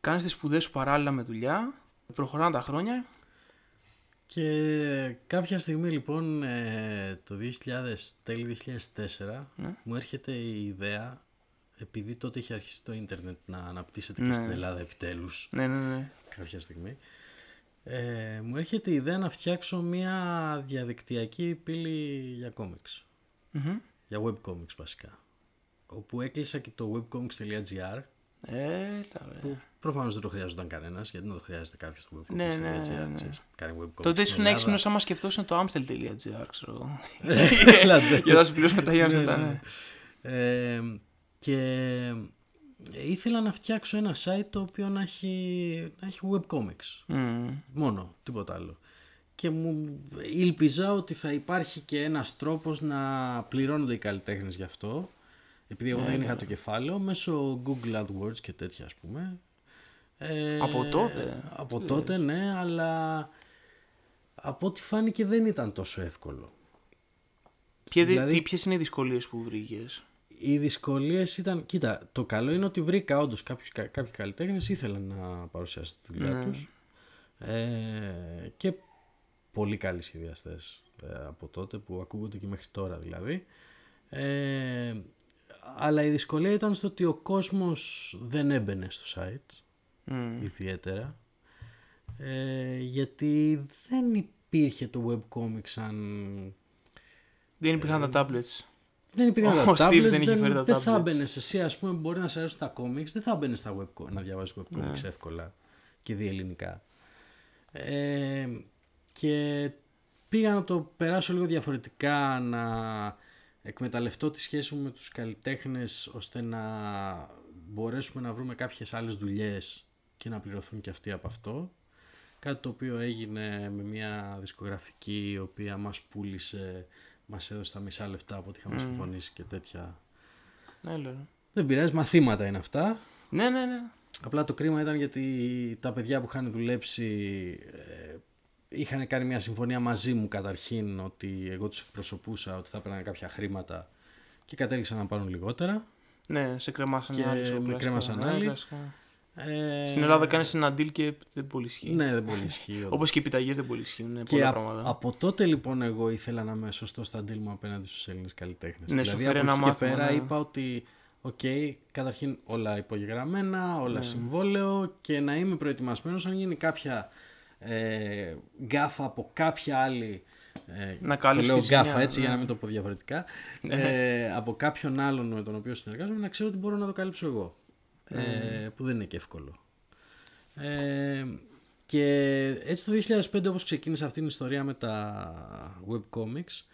κάνεις τις σπουδές σου παράλληλα με δουλειά. Προχωράνε τα χρόνια. Και κάποια στιγμή λοιπόν ε, το 2000, τέλη 2004 Ναι. μου έρχεται η ιδέα επειδή τότε είχε αρχίσει το ίντερνετ να αναπτύσσεται Ναι. και στην Ελλάδα επιτέλους Ναι, ναι, ναι. κάποια στιγμή ε, μου έρχεται η ιδέα να φτιάξω μια διαδικτυακή πύλη για κόμιξ Μμμ. για webcomics βασικά όπου έκλεισα και το webcomics.gr Έλα, ρε. που προφανώς δεν το χρειάζονταν κανένας γιατί να το χρειάζεται κάποιος το webcomics.gr Ναι, ναι, ναι, ναι. ξέρεις, κάνει webcomics Τότε στην ήσουν Ελλάδα. έξυπνο άμα σκεφτόσουν το amstel.gr, ξέρω εγώ. Έλατε. Για να σου πληρώσουμε τα Amstel, Ναι, ναι. Ε, και ήθελα να φτιάξω ένα site το οποίο να έχει, να έχει webcomics. Μμμ. Μόνο, τίποτα άλλο. Και μου ήλπιζα ότι θα υπάρχει και ένας τρόπος να πληρώνονται οι καλλιτέχνες γι' αυτό. Επειδή εγώ δεν είχα το κεφάλαιο, μέσω Google AdWords και τέτοια ας πούμε. Ε, Από τότε; Από τότε, ναι, αλλά από ό,τι φάνηκε δεν ήταν τόσο εύκολο. Ποιε, Δηλαδή- τι, ποιες είναι οι δυσκολίες που βρήκες; Οι δυσκολίες ήταν. Κοίτα, το καλό είναι ότι βρήκα όντως κάποιοι καλλιτέχνες ήθελαν να παρουσιάσουν τη δουλειά Ναι. τους Ε, και πολύ καλοί σχεδιαστές από τότε που ακούγονται και μέχρι τώρα δηλαδή. Ε, αλλά η δυσκολία ήταν στο ότι ο κόσμος δεν έμπαινε στο site Μμ. ιδιαίτερα ε, γιατί δεν υπήρχε το webcomic σαν Δεν υπήρχαν τα tablets. Δεν υπήρχαν Ο τα Steve tablets, δεν είχε δεν, φέρει τα δεν θα tablets. έμπαινες εσύ, ας πούμε, μπορεί να σε αρέσουν τα comics, δεν θα έμπαινες στα web, να διαβάζει webcomics Ναι. εύκολα και διελληνικά. Ε, και πήγα να το περάσω λίγο διαφορετικά, να εκμεταλλευτώ τη σχέση μου με τους καλλιτέχνες ώστε να μπορέσουμε να βρούμε κάποιες άλλες δουλειές και να πληρωθούν και αυτοί από αυτό. Κάτι το οποίο έγινε με μια δισκογραφική η οποία μας πούλησε, μας έδωσε τα μισά λεφτά από ό,τι είχαμε συμφωνήσει και τέτοια. Ναι, λέω. Δεν πειράζει, μαθήματα είναι αυτά. Ναι, ναι, ναι. Απλά το κρίμα ήταν γιατί τα παιδιά που είχαν δουλέψει ε, είχαν κάνει μια συμφωνία μαζί μου καταρχήν ότι εγώ τους εκπροσωπούσα ότι θα έπαιρναν κάποια χρήματα και κατέληξαν να πάρουν λιγότερα. Ναι, σε κρεμάσανε Και άλλοι. στο με κλασικό. κρέμασαν Ναι, άλλοι. κλασικά. Ε, Στην Ελλάδα κάνεις ένα deal και δεν πολύ ισχύει. Ναι, δεν πολύ ισχύει. όντως. Όπως και οι επιταγέ δεν πολύ ισχύουν. Είναι Και πολλά α- πράγματα. από τότε λοιπόν εγώ ήθελα να είμαι σωστός στα ντύλ μου απέναντι στους Έλληνες καλλιτέχνες. Ναι, σου δηλαδή φέρει από ένα εκεί και μάθημα, πέρα ναι. είπα ότι οκ, καταρχήν όλα υπογεγραμμένα, όλα Ναι. συμβόλαιο και να είμαι προετοιμασμένος αν γίνει κάποια ε, γκάφα από κάποια άλλη ε, Να το καλύψει λέω τη ζημιά, γκάφα έτσι για να ναι. μην το πω διαφορετικά ε, από κάποιον άλλον με τον οποίο συνεργάζομαι να ξέρω ότι μπορώ να το καλύψω εγώ Ναι. ε, που δεν είναι και εύκολο ε, και έτσι το 2005 όπως ξεκίνησα αυτήν την ιστορία με τα webcomics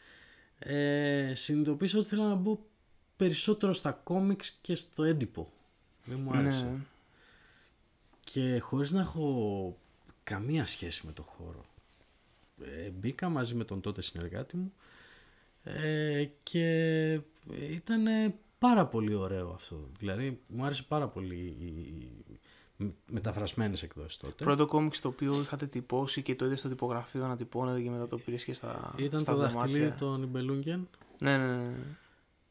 ε, συνειδητοποίησα ότι ήθελα να μπω περισσότερο στα comics και στο έντυπο. Δεν μου άρεσε. Ναι. Και χωρίς να έχω καμία σχέση με το χώρο. Ε, μπήκα μαζί με τον τότε συνεργάτη μου ε, και ήταν πάρα πολύ ωραίο αυτό. Δηλαδή μου άρεσε πάρα πολύ οι, οι μεταφρασμένες εκδόσεις τότε. Πρώτο κόμιξ το οποίο είχατε τυπώσει και το είδες στο τυπογραφείο να τυπώνεται και μετά το πήρες και στα, Ήταν στα το δαχτυλίδι δωμάτια. των Ιμπελούγκεν Ναι, ναι, ναι.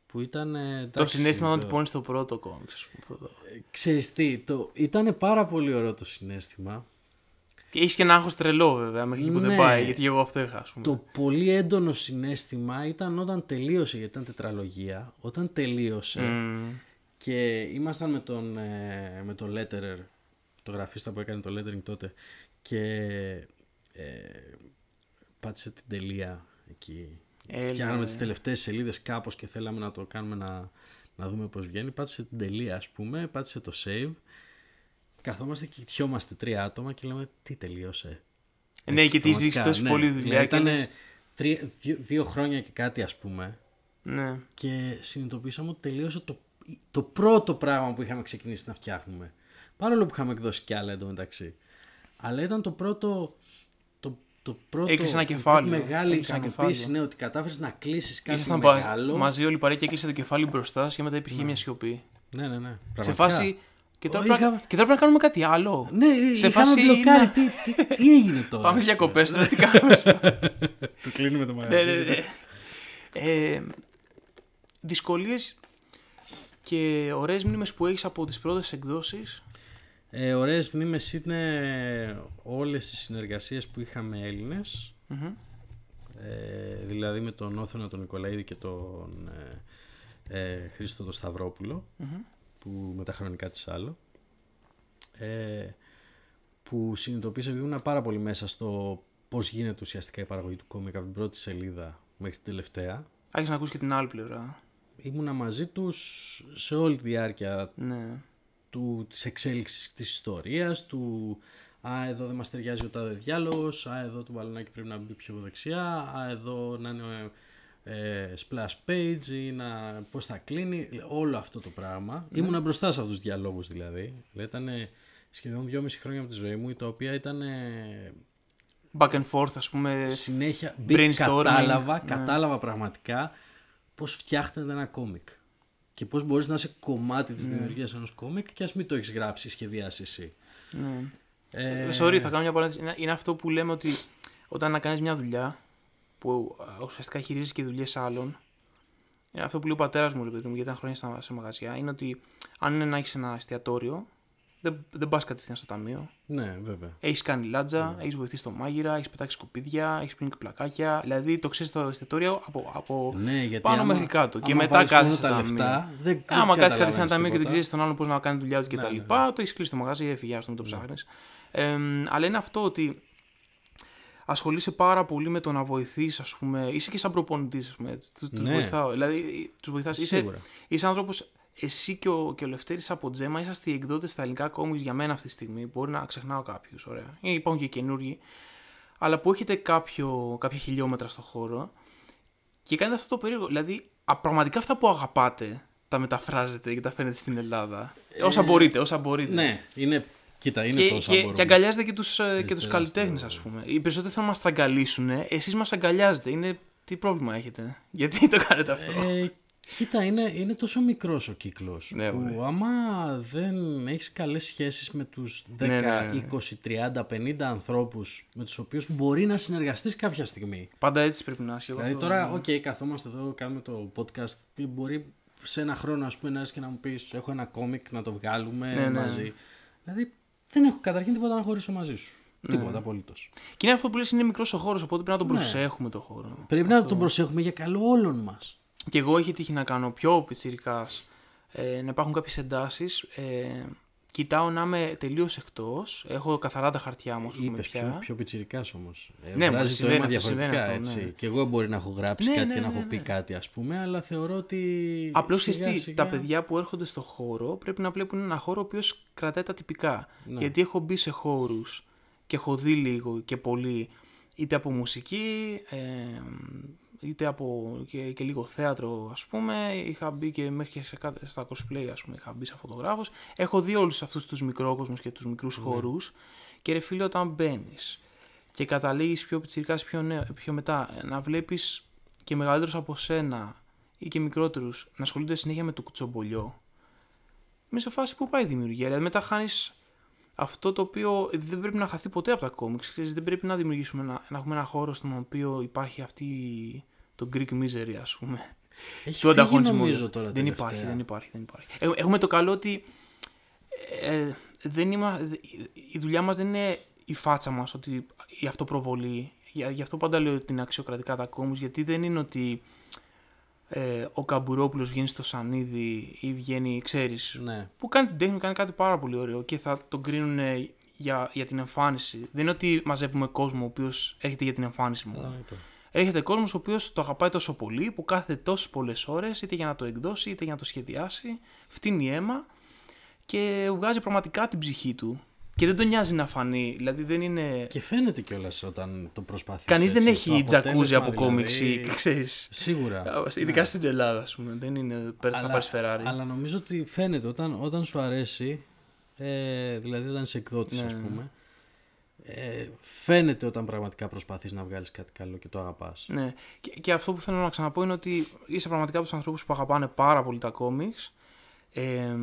που ήταν. ε, Το εντάξει, συνέστημα να το- τυπώνεις στο πρώτο κόμιξ, ας πούμε. αυτό το- Ξέρεις τι, το... ήταν πάρα πολύ ωραίο το συνέστημα. Και έχεις και ένα άγχος τρελό βέβαια, μέχρι εκεί που δεν Ναι. πάει, γιατί εγώ αυτό είχα, ας πούμε. Το πολύ έντονο συνέστημα ήταν όταν τελείωσε, γιατί ήταν τετραλογία, όταν τελείωσε Μμμ. και ήμασταν με τον, ε, με τον letterer, το γραφίστα που έκανε το lettering τότε και ε, πάτησε την τελεία εκεί. Έλα, Φτιάχναμε ρε. τις τελευταίες σελίδες κάπως και θέλαμε να το κάνουμε να, να δούμε πώς βγαίνει. Πάτησε την τελεία ας πούμε, πάτησε το save. Καθόμαστε και κοιτιόμαστε τρία άτομα και λέμε τι τελείωσε. Ναι, και τη Πραγματικά, ζήσει τόσο ναι. πολύ δουλειά. Δηλαδή, και Ήταν λες, δύο, δύο χρόνια και κάτι ας πούμε Ναι. και συνειδητοποίησαμε ότι τελείωσε το, το πρώτο πράγμα που είχαμε ξεκινήσει να φτιάχνουμε. Παρόλο που είχαμε εκδώσει κι άλλα εντωμεταξύ. Αλλά ήταν το πρώτο. Το, το πρώτο Έκλεισε ένα η πρώτη κεφάλαιο. μεγάλη Έκλεισε ένα ικανοποίηση, κεφάλαιο. ναι, ότι κατάφερες να κλείσεις κάτι Ήσασταν πα- μεγάλο. μαζί όλη η παρέα και έκλεισε το κεφάλι μπροστά σας και μετά υπήρχε μια σιωπή. Ναι, ναι, ναι. Σε Πραγματικά. φάση. Και τώρα, Ω, πρέπει, είχαμε- και τώρα πρέπει να κάνουμε κάτι άλλο. Ναι, σε είχαμε φάση. μπλοκάρει. να- Τι, τι, τι έγινε τώρα; Πάμε διακοπέ τώρα, τι κάνουμε. Το κλείνουμε το ναι, μαγαζί. ναι, ναι. Ε, δυσκολίες και ωραίες μνήμες που έχεις από τις πρώτες εκδόσεις; Ε, ωραίες μνήμες είναι όλες οι συνεργασίες που είχαμε Έλληνες. Ε, δηλαδή με τον Όθωνα τον Νικολαίδη και τον ε, ε, Χρήστο τον σταυροπουλο που με τα χρονικά της άλλο. Ε, που συνειδητοποίησα επειδή ήμουν πάρα πολύ μέσα στο πώς γίνεται ουσιαστικά η παραγωγή του κόμικ από την πρώτη σελίδα μέχρι την τελευταία. Έχεις να ακούσει και την άλλη πλευρά. Ήμουνα μαζί τους σε όλη τη διάρκεια Ναι. του, της εξέλιξης της ιστορίας, του «Α, εδώ δεν μας ταιριάζει ο τάδε διάλογος», «Α, εδώ το μπαλονάκι πρέπει να μπει πιο δεξιά», «Α, εδώ να είναι ε, splash page» ή να, πώς θα κλείνει, όλο αυτό το πράγμα. Ήμουνα μπροστά σε αυτούς τους διαλόγους δηλαδή. δηλαδή ήταν σχεδόν δυόμιση χρόνια από τη ζωή μου, τα οποία ήταν Back and forth, ας πούμε. συνέχεια μπήκα, brainstorming, κατάλαβα, ναι. κατάλαβα πραγματικά πώς φτιάχνεται ένα κόμικ. Και πώς μπορείς να είσαι κομμάτι της δημιουργίας ενός κόμικ και ας μην το έχεις γράψει, σχεδιάσει εσύ. Ναι. Ε, Ε, Sorry, θα κάνω μια παρένθεση. Είναι, είναι αυτό που λέμε ότι όταν να κάνεις μια δουλειά που α, ουσιαστικά χειρίζεσαι και δουλειές άλλων. Είναι αυτό που λέει ο πατέρας μου, ρε παιδί μου, γιατί ήταν χρόνια στα, σε μαγαζιά. Είναι ότι αν είναι να έχεις ένα εστιατόριο, δεν, δεν πας κατευθείαν στο ταμείο. Ναι, βέβαια. Έχεις κάνει λάτζα, Ναι. έχεις βοηθήσει το μάγειρα, έχεις πετάξει σκουπίδια, έχεις πλύνει πλακάκια. Δηλαδή το ξέρεις το εστιατόριο από, από Ναι, γιατί πάνω άμα- μέχρι κάτω. Και άμα μετά βάλεις μόνο κάθεσαι τα στο λεφτά, ταμείο. δεν- δεν Άμα κάτσει καταλαβαίνεις κατευθείαν ταμείο και δεν τίποτα. ξέρει τον άλλον πώς να κάνει τη δουλειά του Ναι, κτλ. ναι, Το έχεις κλείσει το μαγαζί, έφυγε, άστο, μην το ψάχνεις. Ε, αλλά είναι αυτό ότι ασχολείσαι πάρα πολύ με το να βοηθήσει, ας πούμε. Είσαι και σαν προπονητής, ας πούμε. Του τους Ναι. βοηθάω. Δηλαδή, τους βοηθάς. Είσαι, Σίγουρα. είσαι άνθρωπος. Εσύ και ο, και ο Λευτέρης από Τζέμα είσαστε οι εκδότες στα ελληνικά κόμικς για μένα αυτή τη στιγμή. Μπορεί να ξεχνάω κάποιους, ωραία. Ή υπάρχουν και καινούργοι. Αλλά που έχετε κάποιο, κάποια χιλιόμετρα στο χώρο και κάνετε αυτό το περίεργο. Δηλαδή, α, πραγματικά αυτά που αγαπάτε τα μεταφράζετε και τα φαίνετε στην Ελλάδα. όσα μπορείτε, όσα μπορείτε. Ναι, είναι. Κοίτα, είναι Και, τόσα και, μπορούμε. και αγκαλιάζετε και τους, ε, και τους τεράστιο. καλλιτέχνες ας πούμε. Οι περισσότεροι θέλουν να μας τραγκαλίσουν, εσείς μας αγκαλιάζετε. Είναι... Τι πρόβλημα έχετε, γιατί το κάνετε αυτό; Ε, κοίτα, είναι, είναι τόσο μικρός ο κύκλος Ναι, που μωρέ. άμα δεν έχεις καλές σχέσεις με τους 10, Ναι, ναι, ναι. 20, 30, 50 ανθρώπους με τους οποίους μπορεί να συνεργαστείς κάποια στιγμή. Πάντα έτσι πρέπει να είσαι. εγώ Δηλαδή αυτό- τώρα, οκ, καθόμαστε εδώ, κάνουμε το podcast. και Μπορεί σε ένα χρόνο, ας πούμε, να έρθεις και να μου πεις έχω ένα κόμικ να το βγάλουμε Ναι, ναι. μαζί. Δηλαδή, δεν έχω καταρχήν τίποτα να χωρίσω μαζί σου. Ναι. Τίποτα απολύτως. Και είναι αυτό που λες είναι μικρός ο χώρος, οπότε πρέπει να τον Ναι. προσέχουμε το χώρο. Πρέπει να τον προσέχουμε για καλό όλων μας. Και εγώ είχε τύχει να κάνω πιο πιτσιρικάς, ε, να υπάρχουν κάποιες εντάσεις. Ε, κοιτάω να είμαι τελείως εκτός. Έχω καθαρά τα χαρτιά μου, ας πούμε Είπες πια. πιο, πιο πιτσιρικάς όμως. Ε, Ναι, βγάζει μας το αίμα συμβαίνει αυτό, συμβαίνει διαφορετικά αυτό, έτσι. ναι. Και εγώ μπορεί να έχω γράψει Ναι, κάτι ναι, και να ναι, έχω πει ναι. κάτι ας πούμε, αλλά θεωρώ ότι Απλώς σιγά εσύ, σιγά- τα παιδιά που έρχονται στο χώρο πρέπει να βλέπουν ένα χώρο ο οποίος κρατάει τα τυπικά. Ναι. Γιατί έχω μπει σε χώρους και έχω δει λίγο και πολύ είτε από μουσική, ε, είτε από και, και λίγο θέατρο ας πούμε. Είχα μπει και μέχρι και σε, κάτι- στα cosplay ας πούμε, είχα μπει σαν φωτογράφος. Έχω δει όλους αυτούς τους μικρόκοσμους και τους μικρούς Ναι. χώρους και ρε φίλε όταν μπαίνεις και καταλήγεις πιο πιτσιρικάς πιο, νέο, πιο μετά να βλέπεις και μεγαλύτερους από σένα ή και μικρότερους να ασχολούνται συνέχεια με το κουτσομπολιό είμαι σε φάση που πάει η δημιουργία. Δηλαδή μετά χάνεις αυτό το οποίο δεν πρέπει να χαθεί ποτέ από τα κόμιξ. Ξέρεις, Δεν πρέπει να δημιουργήσουμε ένα, να έχουμε ένα χώρο στον οποίο υπάρχει αυτή το Greek misery, ας πούμε. Έχει του φύγει ανταγωνισμού. νομίζω τώρα δεν τελευταία. υπάρχει, δεν υπάρχει, δεν υπάρχει. Ε, Έχουμε το καλό ότι ε, δεν είμα, η δουλειά μας δεν είναι η φάτσα μας, ότι η αυτοπροβολή. Για, γι' αυτό πάντα λέω ότι είναι αξιοκρατικά τα κόμους, γιατί δεν είναι ότι ε, ο Καμπουρόπουλος βγαίνει στο Σανίδι ή βγαίνει, ξέρεις, Ναι. που κάνει την τέχνη, κάνει κάτι πάρα πολύ ωραίο και θα τον κρίνουν ε, για, για την εμφάνιση. Δεν είναι ότι μαζεύουμε κόσμο ο οποίος έρχεται για την εμφάνιση μόνο. Α, το. Έρχεται κόσμος ο οποίος το αγαπάει τόσο πολύ που κάθεται τόσες πολλές ώρες είτε για να το εκδώσει είτε για να το σχεδιάσει, φτύνει αίμα και βγάζει πραγματικά την ψυχή του. Και δεν τον νοιάζει να φανεί. Δηλαδή δεν είναι. Και φαίνεται κιόλας όταν το προσπαθείς. Κανείς δεν έχει τζακούζι από κόμιξ ή ξέρεις, Σίγουρα. Ειδικά στην Ελλάδα, ας πούμε. Δεν είναι. πέρα Θα πάρεις Ferrari. αλλά νομίζω ότι φαίνεται όταν, όταν σου αρέσει, ε, δηλαδή όταν είσαι εκδότης Ναι. ας πούμε, ε, φαίνεται όταν πραγματικά προσπαθείς να βγάλεις κάτι καλό και το αγαπάς. Ναι. Και, και αυτό που θέλω να ξαναπώ είναι ότι είσαι πραγματικά από τους ανθρώπους που αγαπάνε πάρα πολύ τα κόμιξ. Ε,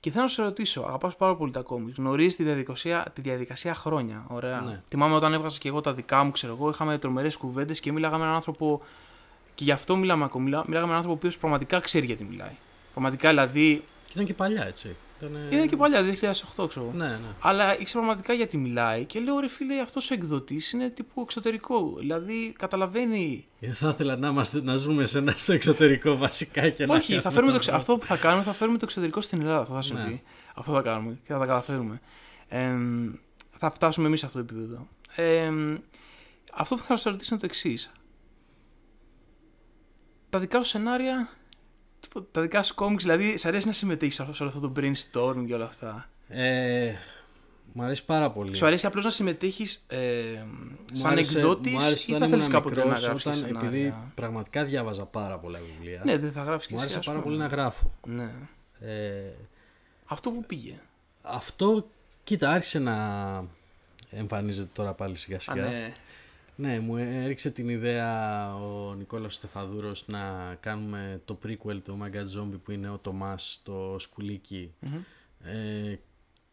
και θέλω να σε ρωτήσω, αγαπάς πάρα πολύ τα κόμιξ. Γνωρίζεις τη διαδικασία, τη διαδικασία χρόνια. Ωραία. Ναι. Θυμάμαι όταν έβγαζα και εγώ τα δικά μου, ξέρω εγώ, είχαμε τρομερές κουβέντες και μίλαγα με έναν άνθρωπο. Και γι' αυτό μιλάμε ακόμα. Μιλά, μιλάγαμε με έναν άνθρωπο ο οποίος πραγματικά ξέρει γιατί μιλάει. Πραγματικά δηλαδή. Και ήταν και παλιά έτσι. Ήταν, Ήταν και παλιά, 2008 ξέρω εγώ. Ναι, ναι. Αλλά ήξερα πραγματικά γιατί μιλάει και λέω ρε φίλε, αυτός ο εκδοτής είναι τύπου εξωτερικό. Δηλαδή καταλαβαίνει Ε, Θα ήθελα να, είμαστε, να ζούμε σε ένα στο εξωτερικό βασικά και να Όχι, θα κάνουμε φέρουμε το, το- εξ- αυτό που θα κάνουμε θα φέρουμε το εξωτερικό στην Ελλάδα. Αυτό θα σου Ναι. πει. Αυτό θα κάνουμε και θα τα καταφέρουμε. Ε, θα φτάσουμε εμείς σε αυτό το επίπεδο. Ε, αυτό που θα σα ρωτήσω είναι το εξής. Τα δικά σου σενάρια, τίποτα, τα δικά σου κόμιξ, δηλαδή, σε αρέσει να συμμετέχεις σε όλο αυτό το brainstorm και όλα αυτά; Ε, μ' αρέσει πάρα πολύ. Σου αρέσει απλώς να συμμετέχεις ε, Μου σαν άρεσε- εκδότης μου άρεσε ή όταν θα θέλεις ήμουν κάποτε να μικρός, γράψεις όταν, σενάρια. Επειδή πραγματικά διάβαζα πάρα πολλά βιβλία. Ναι, δεν θα γράψεις και μου εσύ. άρεσε ας πάρα πούμε. πολύ να γράφω. Ναι. Ε, Αυτό που πήγε. αυτό, κοίτα, άρχισε να εμφανίζεται τώρα πάλι σιγά Α, σιγά. ναι. Ναι, μου έριξε την ιδέα ο Νικόλας Στεφαδούρος να κάνουμε το prequel του Manga Zombie που είναι ο Τομάς το σκουλικι Ε,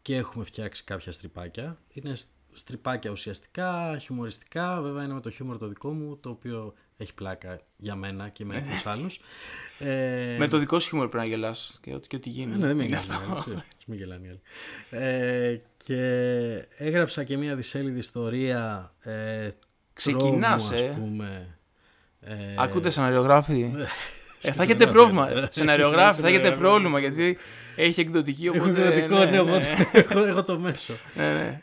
και έχουμε φτιάξει κάποια στριπάκια. Είναι σ- στριπάκια ουσιαστικά, χιουμοριστικά, βέβαια είναι με το χιούμορ το δικό μου, το οποίο έχει πλάκα για μένα και με τους άλλους. Ε, Με το δικό σου χιούμορ πρέπει να γελάς και ό,τι, και ό,τι γίνει. ναι, δεν με Είναι γελάνε, αυτό. ξέρεις, μην γελάνε οι άλλοι. Ε, και έγραψα και μια δισέλιδη ιστορία ε, Ξεκινάς, τρόμου, ε. ας πούμε. Ε, Ακούτε σεναριογράφοι. ε, θα έχετε σκηζογράφοι, πρόβλημα. ε. Σεναριογράφοι, θα έχετε Σεναριογράφοι. πρόβλημα γιατί έχει εκδοτική Έχω οπότε. εκδοτικό, ναι, οπότε έχω, έχω το μέσο. ναι, ναι.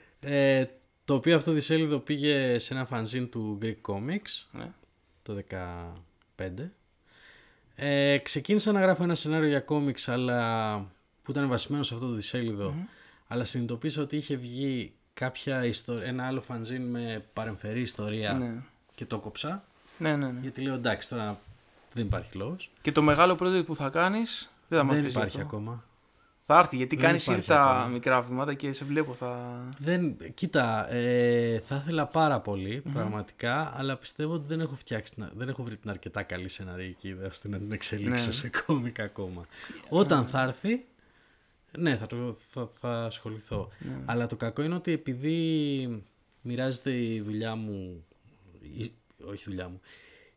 Ε, το οποίο αυτό δισέλιδο πήγε σε ένα φανζίν του Greek Comics Ναι. το 2015. Ε, ξεκίνησα να γράφω ένα σενάριο για κόμιξ αλλά, που ήταν βασισμένο σε αυτό το δισελιδο αλλά συνειδητοποίησα ότι είχε βγει κάποια ιστορία, ένα άλλο φανζίν με παρεμφερή ιστορία Ναι. και το κόψα Ναι, ναι, ναι. γιατί λέω εντάξει τώρα δεν υπάρχει λόγος. Και το μεγάλο project που θα κάνεις δεν θα μας δεν πεις υπάρχει αυτό. ακόμα. Θα έρθει γιατί Δεν κάνεις υπάρχει ήδη τα ακόμα. μικρά βήματα και σε βλέπω θα. Δεν, κοίτα, ε, θα ήθελα πάρα πολύ, πραγματικά, αλλά πιστεύω ότι δεν έχω φτιάξει, την- δεν έχω βρει την αρκετά καλή σεναριακή ιδέα ώστε να την εξελίξω Ναι. σε κόμικα ακόμα. Όταν θα έρθει, ναι, θα, το, θα, θα ασχοληθώ. Ναι. Αλλά το κακό είναι ότι επειδή μοιράζεται η δουλειά μου, η, όχι η δουλειά μου,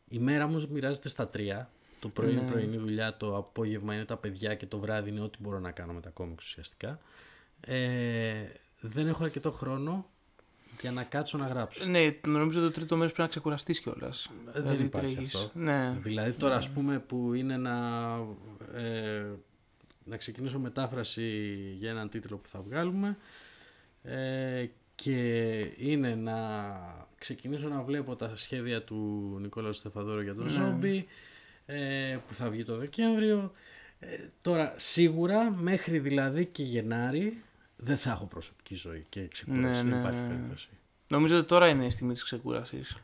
η μέρα μου μοιράζεται στα τρία. Το πρωί Ναι. είναι πρωινή δουλειά, το απόγευμα είναι τα παιδιά και το βράδυ είναι ό,τι μπορώ να κάνω με τα κόμικς ουσιαστικά. Ε, δεν έχω αρκετό χρόνο για να κάτσω να γράψω. Ναι, νομίζω το τρίτο μέρος πρέπει να ξεκουραστείς κιόλας. δεν υπάρχει αυτό. Ναι. Δηλαδή τώρα ας πούμε που είναι να, ε, να ξεκινήσω μετάφραση για έναν τίτλο που θα βγάλουμε ε, και είναι να ξεκινήσω να βλέπω τα σχέδια του Νικόλαου Στεφαδόρου για τον Ναι. Ζόμπι ε, που θα βγει το Δεκέμβριο. Ε, τώρα σίγουρα μέχρι δηλαδή και Γενάρη δεν θα έχω προσωπική ζωή και ξεκούραση. Ναι, δεν ναι, υπάρχει ναι. περίπτωση. Νομίζω ότι τώρα είναι η στιγμή της ξεκούρασης.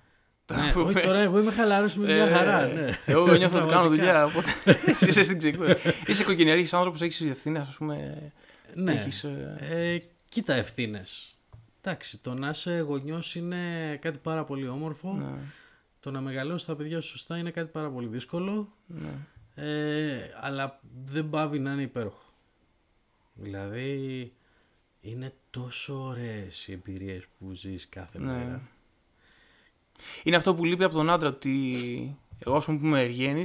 Ναι, όχι, τώρα εγώ είμαι χαλαρός με μια χαρά. Ναι. Ε, Εγώ νιώθω ότι κάνω Πραγματικά. δουλειά. Οπότε εσύ είσαι στην ξεκούραση. Είσαι οικογενειάρχη άνθρωπος, έχεις ευθύνες, ας πούμε. Ναι. Έχεις, ε, Ε, κοίτα ευθύνες. Εντάξει, το να είσαι γονιός είναι κάτι πάρα πολύ όμορφο. Ναι. Το να μεγαλώσεις τα παιδιά σου σωστά είναι κάτι πάρα πολύ δύσκολο. Ναι. Ε, αλλά δεν πάβει να είναι υπέροχο. Δηλαδή, είναι τόσο ωραίες οι εμπειρίες που ζεις κάθε Ναι. μέρα. Είναι αυτό που λείπει από τον άντρα ότι εγώ, ας πούμε, που είμαι εργένη,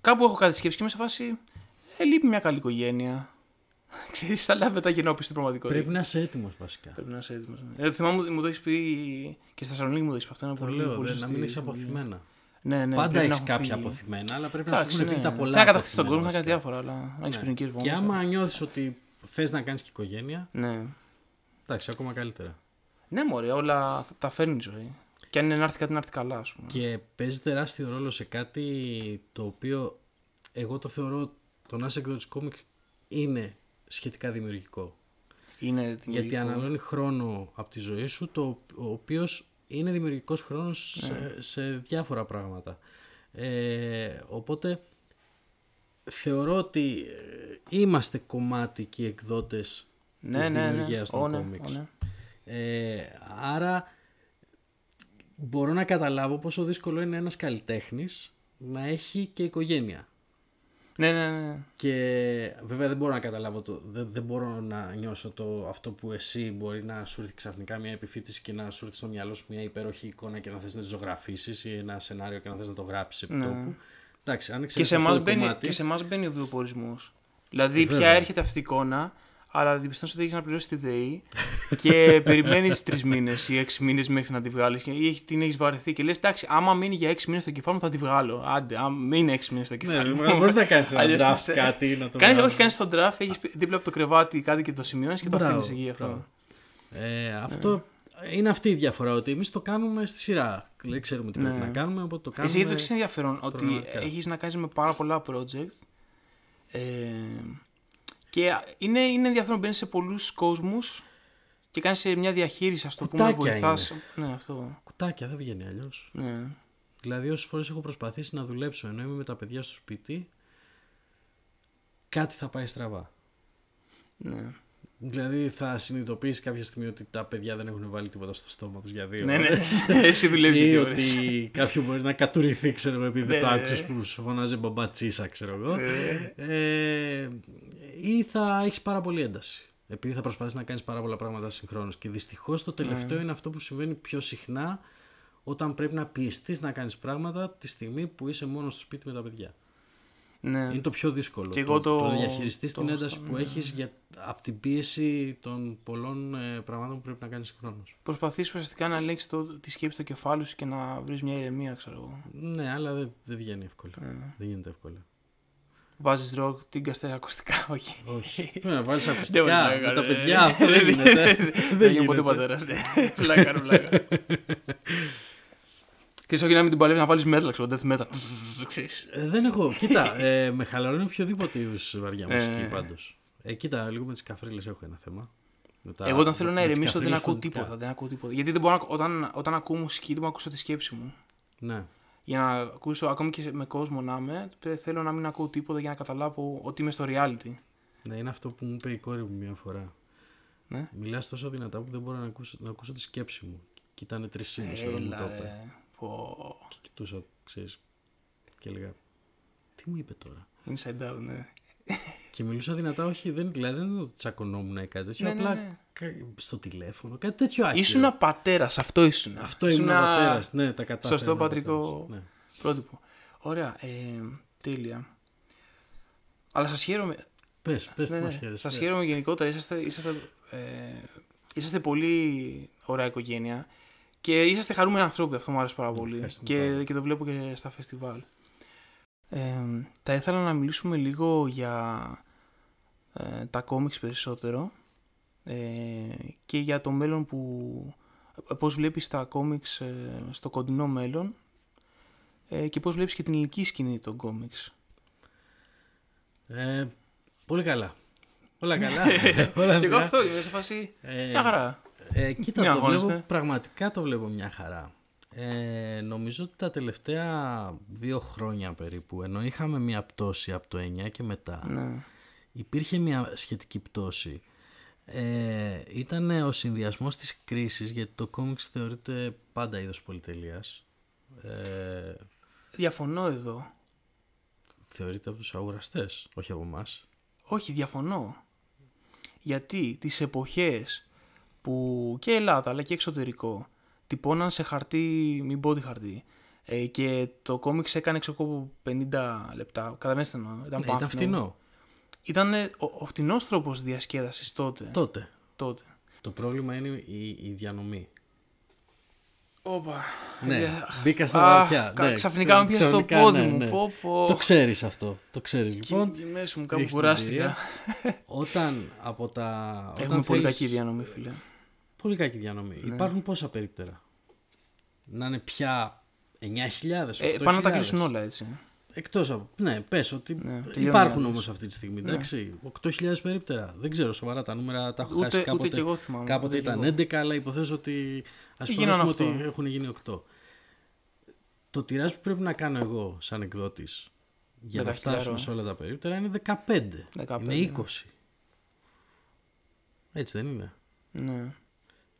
κάπου έχω κάτι σκέψη και είμαι σε φάση. Ε, λείπει μια καλή οικογένεια. Ξέρεις, αλλά μετά γεννόπι στην πραγματικότητα. Πρέπει να είσαι έτοιμος βασικά. Πρέπει να είσαι έτοιμος. Ε, θυμάμαι μου, μου το έχεις πει και στη Θεσσαλονίκη μου το έχεις πει αυτό. Είναι Το πολύ, λέω, πολύ δεν- να σωστή μην έχει συμβουλή. αποθυμένα. Ναι, ναι, Πάντα πρέπει να έχει έχουν κάποια φύγει. αποθυμένα, αλλά πρέπει να σου Εντάξει, έχουν φύγει ναι. τα πολλά. Θα κατακτήσει τον κόσμο, θα αποθυμένα κάνει βασικά. διάφορα, αλλά να έχεις Ναι. πυρηνικέ βόμβες. Και άμα νιώθεις ότι θες να κάνεις και οικογένεια, Ναι. εντάξει, ακόμα καλύτερα. Ναι, μωρέ, όλα θα- τα φέρνει η ζωή. Και αν είναι να έρθει κάτι, να έρθει καλά, ας πούμε. Και παίζει τεράστιο ρόλο σε κάτι το οποίο εγώ το θεωρώ το να είσαι εκδότης κόμικ είναι σχετικά δημιουργικό. Είναι Γιατί δημιουργικό. αναλώνει χρόνο από τη ζωή σου, το, ο οποίος είναι δημιουργικός χρόνος Ναι. σε, σε διάφορα πράγματα. Ε, οπότε θεωρώ ότι ε, είμαστε κομμάτι και οι εκδότες Ναι, της ναι, ναι. δημιουργίας των Ω, ναι, κόμιξ. ω, ναι. Ε, άρα μπορώ να καταλάβω πόσο δύσκολο είναι ένας καλλιτέχνης να έχει και οικογένεια. Ναι, ναι, ναι. Και βέβαια δεν μπορώ να καταλάβω, το, δεν, δεν μπορώ να νιώσω το, αυτό που εσύ μπορεί να σου έρθει ξαφνικά μια επιφύτηση και να σου έρθει στο μυαλό σου μια υπέροχη εικόνα και να θες να τη ζωγραφίσεις ή ένα σενάριο και να θες να το γράψεις επί τόπου. Εντάξει, αν Ναι. Και εξαιρέσεις σε αυτό εμάς το μπαίνει, κομμάτι, και σε εμάς μπαίνει ο βιοπορισμός. Δηλαδή, πια Ε, βέβαια. έρχεται αυτή η εικόνα, αλλά διαπιστώνεις ότι έχεις να πληρώσεις τη ΔΕΗ και περιμένεις τρεις μήνες ή έξι μήνες μέχρι να τη βγάλεις. Ή έχει- την έχεις βαρεθεί και λες: Εντάξει, άμα μείνει για έξι μήνες στο κεφάλι μου, θα τη βγάλω. Άντε, άμα μείνει έξι μήνες στο ναι, κεφάλι μου. μπορείς να κάνεις ένα Αλλιώς draft θα σε- κάτι, να το Κάνεις, βγάλεις. όχι, κάνεις τον draft, έχεις δίπλα από το κρεβάτι κάτι και το σημειώνεις και το Μπράβο, αφήνεις εκεί αυτό. μπράβο. Ε, αυτό είναι αυτή η διαφορά, ότι εμείς το κάνουμε στη σειρά. Δηλαδή, ξέρουμε τι πρέπει να κάνουμε, οπότε το κάνουμε. Ναι. Εσύ γιατί το ξέρεις ενδιαφέρον ότι προγραμματικά. έχεις να κάνεις με πάρα πολλά project. Ε, και είναι, είναι ενδιαφέρον μπαίνεις σε πολλούς κόσμους και κάνεις μια διαχείριση, ας το πούμε, Κουτάκια βοηθάς. Ναι, αυτό. Κουτάκια, δεν βγαίνει αλλιώς. Ναι. Δηλαδή, όσες φορές έχω προσπαθήσει να δουλέψω ενώ είμαι με τα παιδιά στο σπίτι, κάτι θα πάει στραβά. ναι. Δηλαδή, θα συνειδητοποιήσει κάποια στιγμή ότι τα παιδιά δεν έχουν βάλει τίποτα στο στόμα τους για δύο ναι, ναι. ώρες. Εσύ δουλεύεις Ή δύο ότι ώρες. κάποιο μπορεί να κατουριθεί, ξέρω εγώ, επειδή Ναι, το ναι, άκουσες που σου φωνάζει μπαμπά τσίσα, ξέρω εγώ. Ε. Ε, ή θα έχεις πάρα πολύ ένταση. Επειδή θα προσπαθήσεις να κάνεις πάρα πολλά πράγματα συγχρόνως. Και δυστυχώς το Ναι. τελευταίο είναι αυτό που συμβαίνει πιο συχνά όταν πρέπει να πιεστείς να κάνεις πράγματα τη στιγμή που είσαι μόνος στο σπίτι με τα παιδιά. Ναι. Είναι το πιο δύσκολο. Και εγώ το- το να διαχειριστείς το την ένταση έχω, που έχεις για, από την πίεση των πολλών ε, πραγμάτων που πρέπει να κάνεις συγχρόνω. Προσπαθείς ουσιαστικά να ελέγξεις τη σκέψη στο κεφάλι σου και να βρεις μια ηρεμία, ξέρω εγώ. Ναι, αλλά δεν δεν βγαίνει εύκολα. Ε. Δεν γίνεται εύκολα. Βάζεις ροκ, τίνκαστε ακουστικά, όχι. Όχι. Πρέπει να βάλεις Δεν ακουστικά μπορεί να με τα κάνει, παιδιά. ε. Αυτό δεν γίνεται. Δεν γίνει ποτέ πατέρας. Πλάκα, κάνω πλάκα. Και όχι να μην την παλεύεις να βάλεις metal, ξέρω, death metal. Ξέρεις. Ε, Δεν έχω. Κοίτα, ε, με χαλαρώνει οποιοδήποτε είδους βαριά Ε. μουσική πάντως. Ε, κοίτα, λίγο με τις καφρίλες έχω ένα θέμα. Με τα- Εγώ όταν θέλω να με τις ηρεμήσω δεν καφρίλες ακούω φωνητικά. τίποτα. Δεν ακούω τίποτα. Γιατί δεν μπορώ να, όταν, όταν ακούω μουσική δεν μπορώ να ακούσω τη σκέψη μου. Ναι. Για να ακούσω ακόμη και με κόσμο να είμαι, θε- θέλω να μην ακούω τίποτα για να καταλάβω ότι είμαι στο reality. ναι, είναι αυτό που μου είπε η κόρη μου μια φορά. Ναι. Μιλάς τόσο δυνατά που δεν μπορώ να ακούσω, να ακούσω τη σκέψη μου. Και ήταν τρεις ήμιση όταν μου το Έλα, είπε. Ρε. Πω. Και κοιτούσα, ξέρεις. Και έλεγα. Τι μου είπε τώρα; Inside out, ναι. Και μιλούσα δυνατά, όχι, δεν, δηλαδή δεν το τσακωνόμουν ή κάτι τέτοιο. Ναι, ναι, απλά ναι. κα- στο τηλέφωνο, κάτι τέτοιο άκυρο. Ήσουν ένα πατέρας, αυτό ήσουν. Αυτό ήμουν Ήσουνα πατέρας. Ναι, τα κατάφερα. Σωστό να πατρικό πατέρας. Ναι. πρότυπο. Ωραία, ε, τέλεια. Αλλά σας χαίρομαι. Πες, πες Ναι, τι ναι, μας χαίρεσαι. σας χαίρομαι γενικότερα. Είσαστε, είσαστε, ε, είσαστε πολύ ωραία οικογένεια και είσαστε χαρούμενοι άνθρωποι. Αυτό μου άρεσε πάρα πολύ. ευχαριστούμε πάρα Και, πολύ. και το βλέπω και στα φεστιβάλ. Ε, θα ήθελα να μιλήσουμε λίγο για ε, τα κόμιξ περισσότερο ε, και για το μέλλον που... Πώς βλέπεις τα κόμιξ ε, στο κοντινό μέλλον ε, και πώς βλέπεις και την ηλική σκηνή των κόμιξ. Ε, πολύ καλά. Όλα καλά. Όλα και εγώ καλά. αυτό είμαι σε φάση Ε, μια χαρά. Ε, κοίτα, Μην το αγχώνεστε. βλέπω, πραγματικά το βλέπω μια χαρά. Ε, νομίζω ότι τα τελευταία δύο χρόνια περίπου, ενώ είχαμε μια πτώση από το 9 και μετά, Ναι. υπήρχε μια σχετική πτώση. Ε, ήταν ο συνδυασμός της κρίσης, γιατί το κόμιξ θεωρείται πάντα είδος πολυτελείας. Ε, Διαφωνώ εδώ. θεωρείται από τους αγοραστές, όχι από εμάς. Όχι, διαφωνώ. Γιατί τις εποχές που και Ελλάδα αλλά και εξωτερικό τυπώναν σε χαρτί, μην πω τι χαρτί, Ε, και το κόμιξ έκανε ξέρω εγώ 50 λεπτά. Καταλαβαίνετε εννοώ. Ήταν, Ναι, ήταν πάνθυνο. φτηνό. Ήταν ε, ο, ο φτηνός τρόπος διασκέδασης τότε. Τότε. τότε. Το πρόβλημα είναι η, η διανομή. Όπα. Ναι, Ε, μπήκα στα αχ, βαθιά. κα- ναι, ξαφνικά μου πιάσε το ξαφνικά, πόδι ναι, μου. ναι. Πω, πω. Το ξέρεις αυτό. Το ξέρεις λοιπόν. Και μέση μου κάπου Έχεις την κουράστηκα. εμπειρία. Όταν από τα... Έχουμε όταν πολύ θέλεις- κακή διανομή, φίλε. Πολύ κακή διανομή. Ναι. Υπάρχουν πόσα περίπτερα; Να είναι πια 9.000, 8.000. Ε, πάνε να τα κλείσουν όλα έτσι. Εκτός από... Ναι, πες ότι Ναι, τελειώνει υπάρχουν η όμως αυτή τη στιγμή, εντάξει. 8.000 περίπτερα. Δεν ξέρω σοβαρά τα νούμερα, τα έχω Ούτε- χάσει ούτε κάποτε. κι εγώ θυμάμαι, Κάποτε ούτε κι ήταν εγώ. 11, αλλά υποθέσω ότι ας Γίνανε πούμε ότι οκτώ. έχουν γίνει 8. Το τυράζ που πρέπει να κάνω εγώ σαν εκδότης για να 10.000. φτάσουμε σε όλα τα περίπτερα είναι 15. 15, είναι 20. Έτσι δεν είναι; Ναι.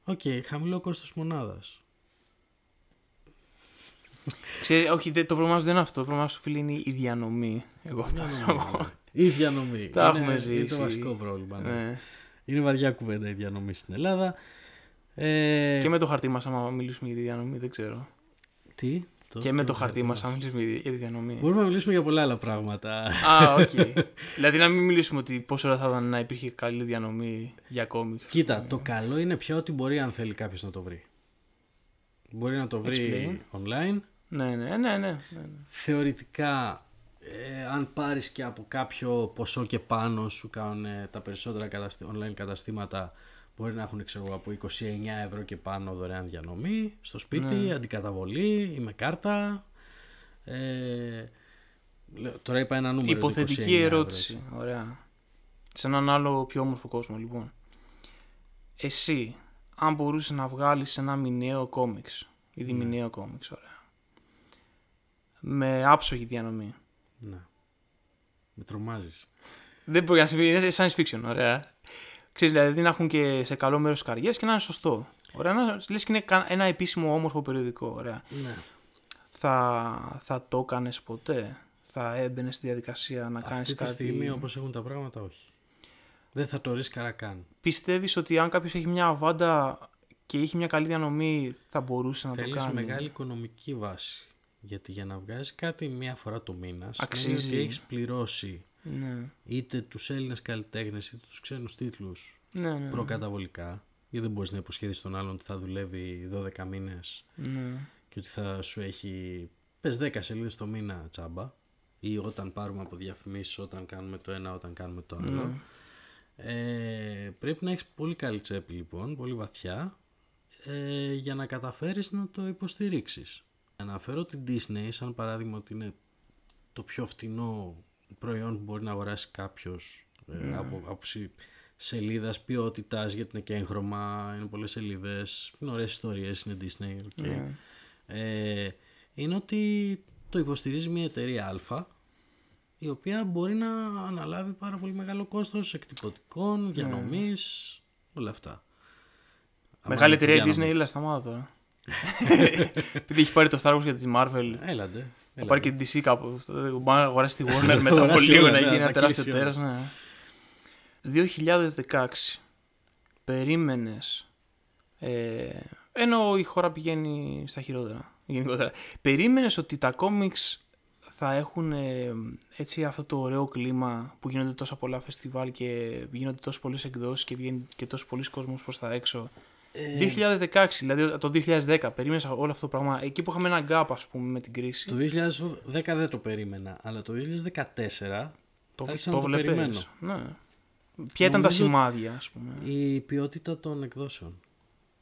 Οκ, χαμηλό κόστος μονάδας. Ξέρει, όχι, δε- το πρόβλημα σου δεν είναι αυτό. Το πρόβλημα σου, φίλε, είναι η διανομή. Εγώ αυτό θέλω να πω. Η διανομή. Τα είναι, έχουμε Είναι ζήσει. το βασικό πρόβλημα. ναι. Ναι. Είναι βαριά κουβέντα η διανομή στην Ελλάδα. Ε, Και με το χαρτί μας, άμα μιλήσουμε για τη διανομή, δεν ξέρω. Τι; Και με τι το χαρτί μας, μας. άμα μιλήσουμε για τη διανομή. Μπορούμε να μιλήσουμε για πολλά άλλα πράγματα. Α, οκ. δηλαδή να μην μιλήσουμε ότι πόσο ωραία θα ήταν να υπήρχε καλή διανομή για κόμικς. Κοίτα, το καλό είναι πια ότι μπορεί αν θέλει κάποιος να το βρει. Μπορεί να το βρει online. Ναι, ναι, ναι, ναι. ναι. Θεωρητικά, ε, αν πάρεις και από κάποιο ποσό και πάνω σου κάνουν ε, τα περισσότερα καταστη- online καταστήματα μπορεί να έχουν ξέρω, εγώ, από 29 ευρώ και πάνω δωρεάν διανομή στο σπίτι, Ναι. αντικαταβολή ή με κάρτα. Ε, λέω- τώρα είπα ένα νούμερο. το 29 Υποθετική ευρώ, ερώτηση. έτσι. Ωραία. Σε έναν άλλο πιο όμορφο κόσμο, λοιπόν. Εσύ, αν μπορούσες να βγάλεις ένα μηνιαίο κόμιξ, ήδη Ναι. μηνιαίο κόμιξ, ωραία. Με άψογη διανομή. Ναι. Με τρομάζεις. Δεν μπορεί να συμβεί, είναι science fiction, ωραία. Ξέρεις, δηλαδή να έχουν και σε καλό μέρος της καριέρας και να είναι σωστό. Ωραία, να, λες και είναι κα- ένα επίσημο όμορφο περιοδικό, ωραία. Ναι. Θα, θα το έκανες ποτέ, θα έμπαινες στη διαδικασία να κάνεις Αυτή τη κάτι; στιγμή όπως έχουν τα πράγματα όχι. Δεν θα το ρίσκαρα καν. Πιστεύεις ότι αν κάποιος έχει μια αβάντα και έχει μια καλή διανομή θα μπορούσε να Θέλεις το κάνει; μεγάλη οικονομική βάση. Γιατί για να βγάζεις κάτι μία φορά το μήνα, σημαίνει Αξίζει. ότι έχεις πληρώσει Ναι, είτε τους Έλληνες καλλιτέχνες είτε τους ξένους τίτλους ναι, ναι. προκαταβολικά. Γιατί δεν μπορείς να υποσχέδεις τον άλλον ότι θα δουλεύει 12 μήνες ναι. και ότι θα σου έχει πες 10 σελίδες το μήνα τσάμπα ή όταν πάρουμε από διαφημίσεις, όταν κάνουμε το ένα, όταν κάνουμε το άλλο. Ε, πρέπει να έχεις πολύ καλή τσέπη λοιπόν, πολύ βαθιά ε, για να καταφέρεις να το υποστηρίξεις. Αναφέρω την Disney σαν παράδειγμα ότι είναι το πιο φτηνό προϊόν που μπορεί να αγοράσει κάποιος ε, από άποψη σελίδας ποιότητας γιατί είναι και έγχρωμα, είναι πολλές σελίδες, είναι ωραίες ιστορίες, είναι Disney, OK. Ε, είναι ότι το υποστηρίζει μια εταιρεία Α η οποία μπορεί να αναλάβει πάρα πολύ μεγάλο κόστος εκτυπωτικών, διανομής, όλα αυτά. Μεγάλη Άμα εταιρεία η είναι Disney, διανομή. έλα σταμάτα τώρα. Επειδή έχει πάρει το Star Wars για τη Marvel, Έλαντε. θα πάρει και την DC κάπου. Μπορεί να αγοράσει τη Warner μετά από Αγοράσει λίγο όλα, να ναι, γίνει να ένα τεράστιο κλείσει όλα. τέρας. Ναι. 2016. Περίμενες. Ε, ενώ η χώρα πηγαίνει στα χειρότερα. Γενικότερα. Περίμενες ότι τα κόμιξ θα έχουν ε, έτσι αυτό το ωραίο κλίμα που γίνονται τόσα πολλά φεστιβάλ και γίνονται τόσες πολλές εκδόσεις και βγαίνει και τόσο πολλοί κόσμος προς τα έξω. Ε, 2016, δηλαδή το 2010, περίμενες όλο αυτό το πράγμα. Εκεί που είχαμε ένα gap, ας πούμε, με την κρίση. Το 2010 δεν το περίμενα, αλλά το 2014 Το, άρχισα το να το βλέπεις. περιμένω. Ναι. Ποια ήταν τα Νομίζω- σημάδια, ας πούμε; Η ποιότητα των εκδόσεων.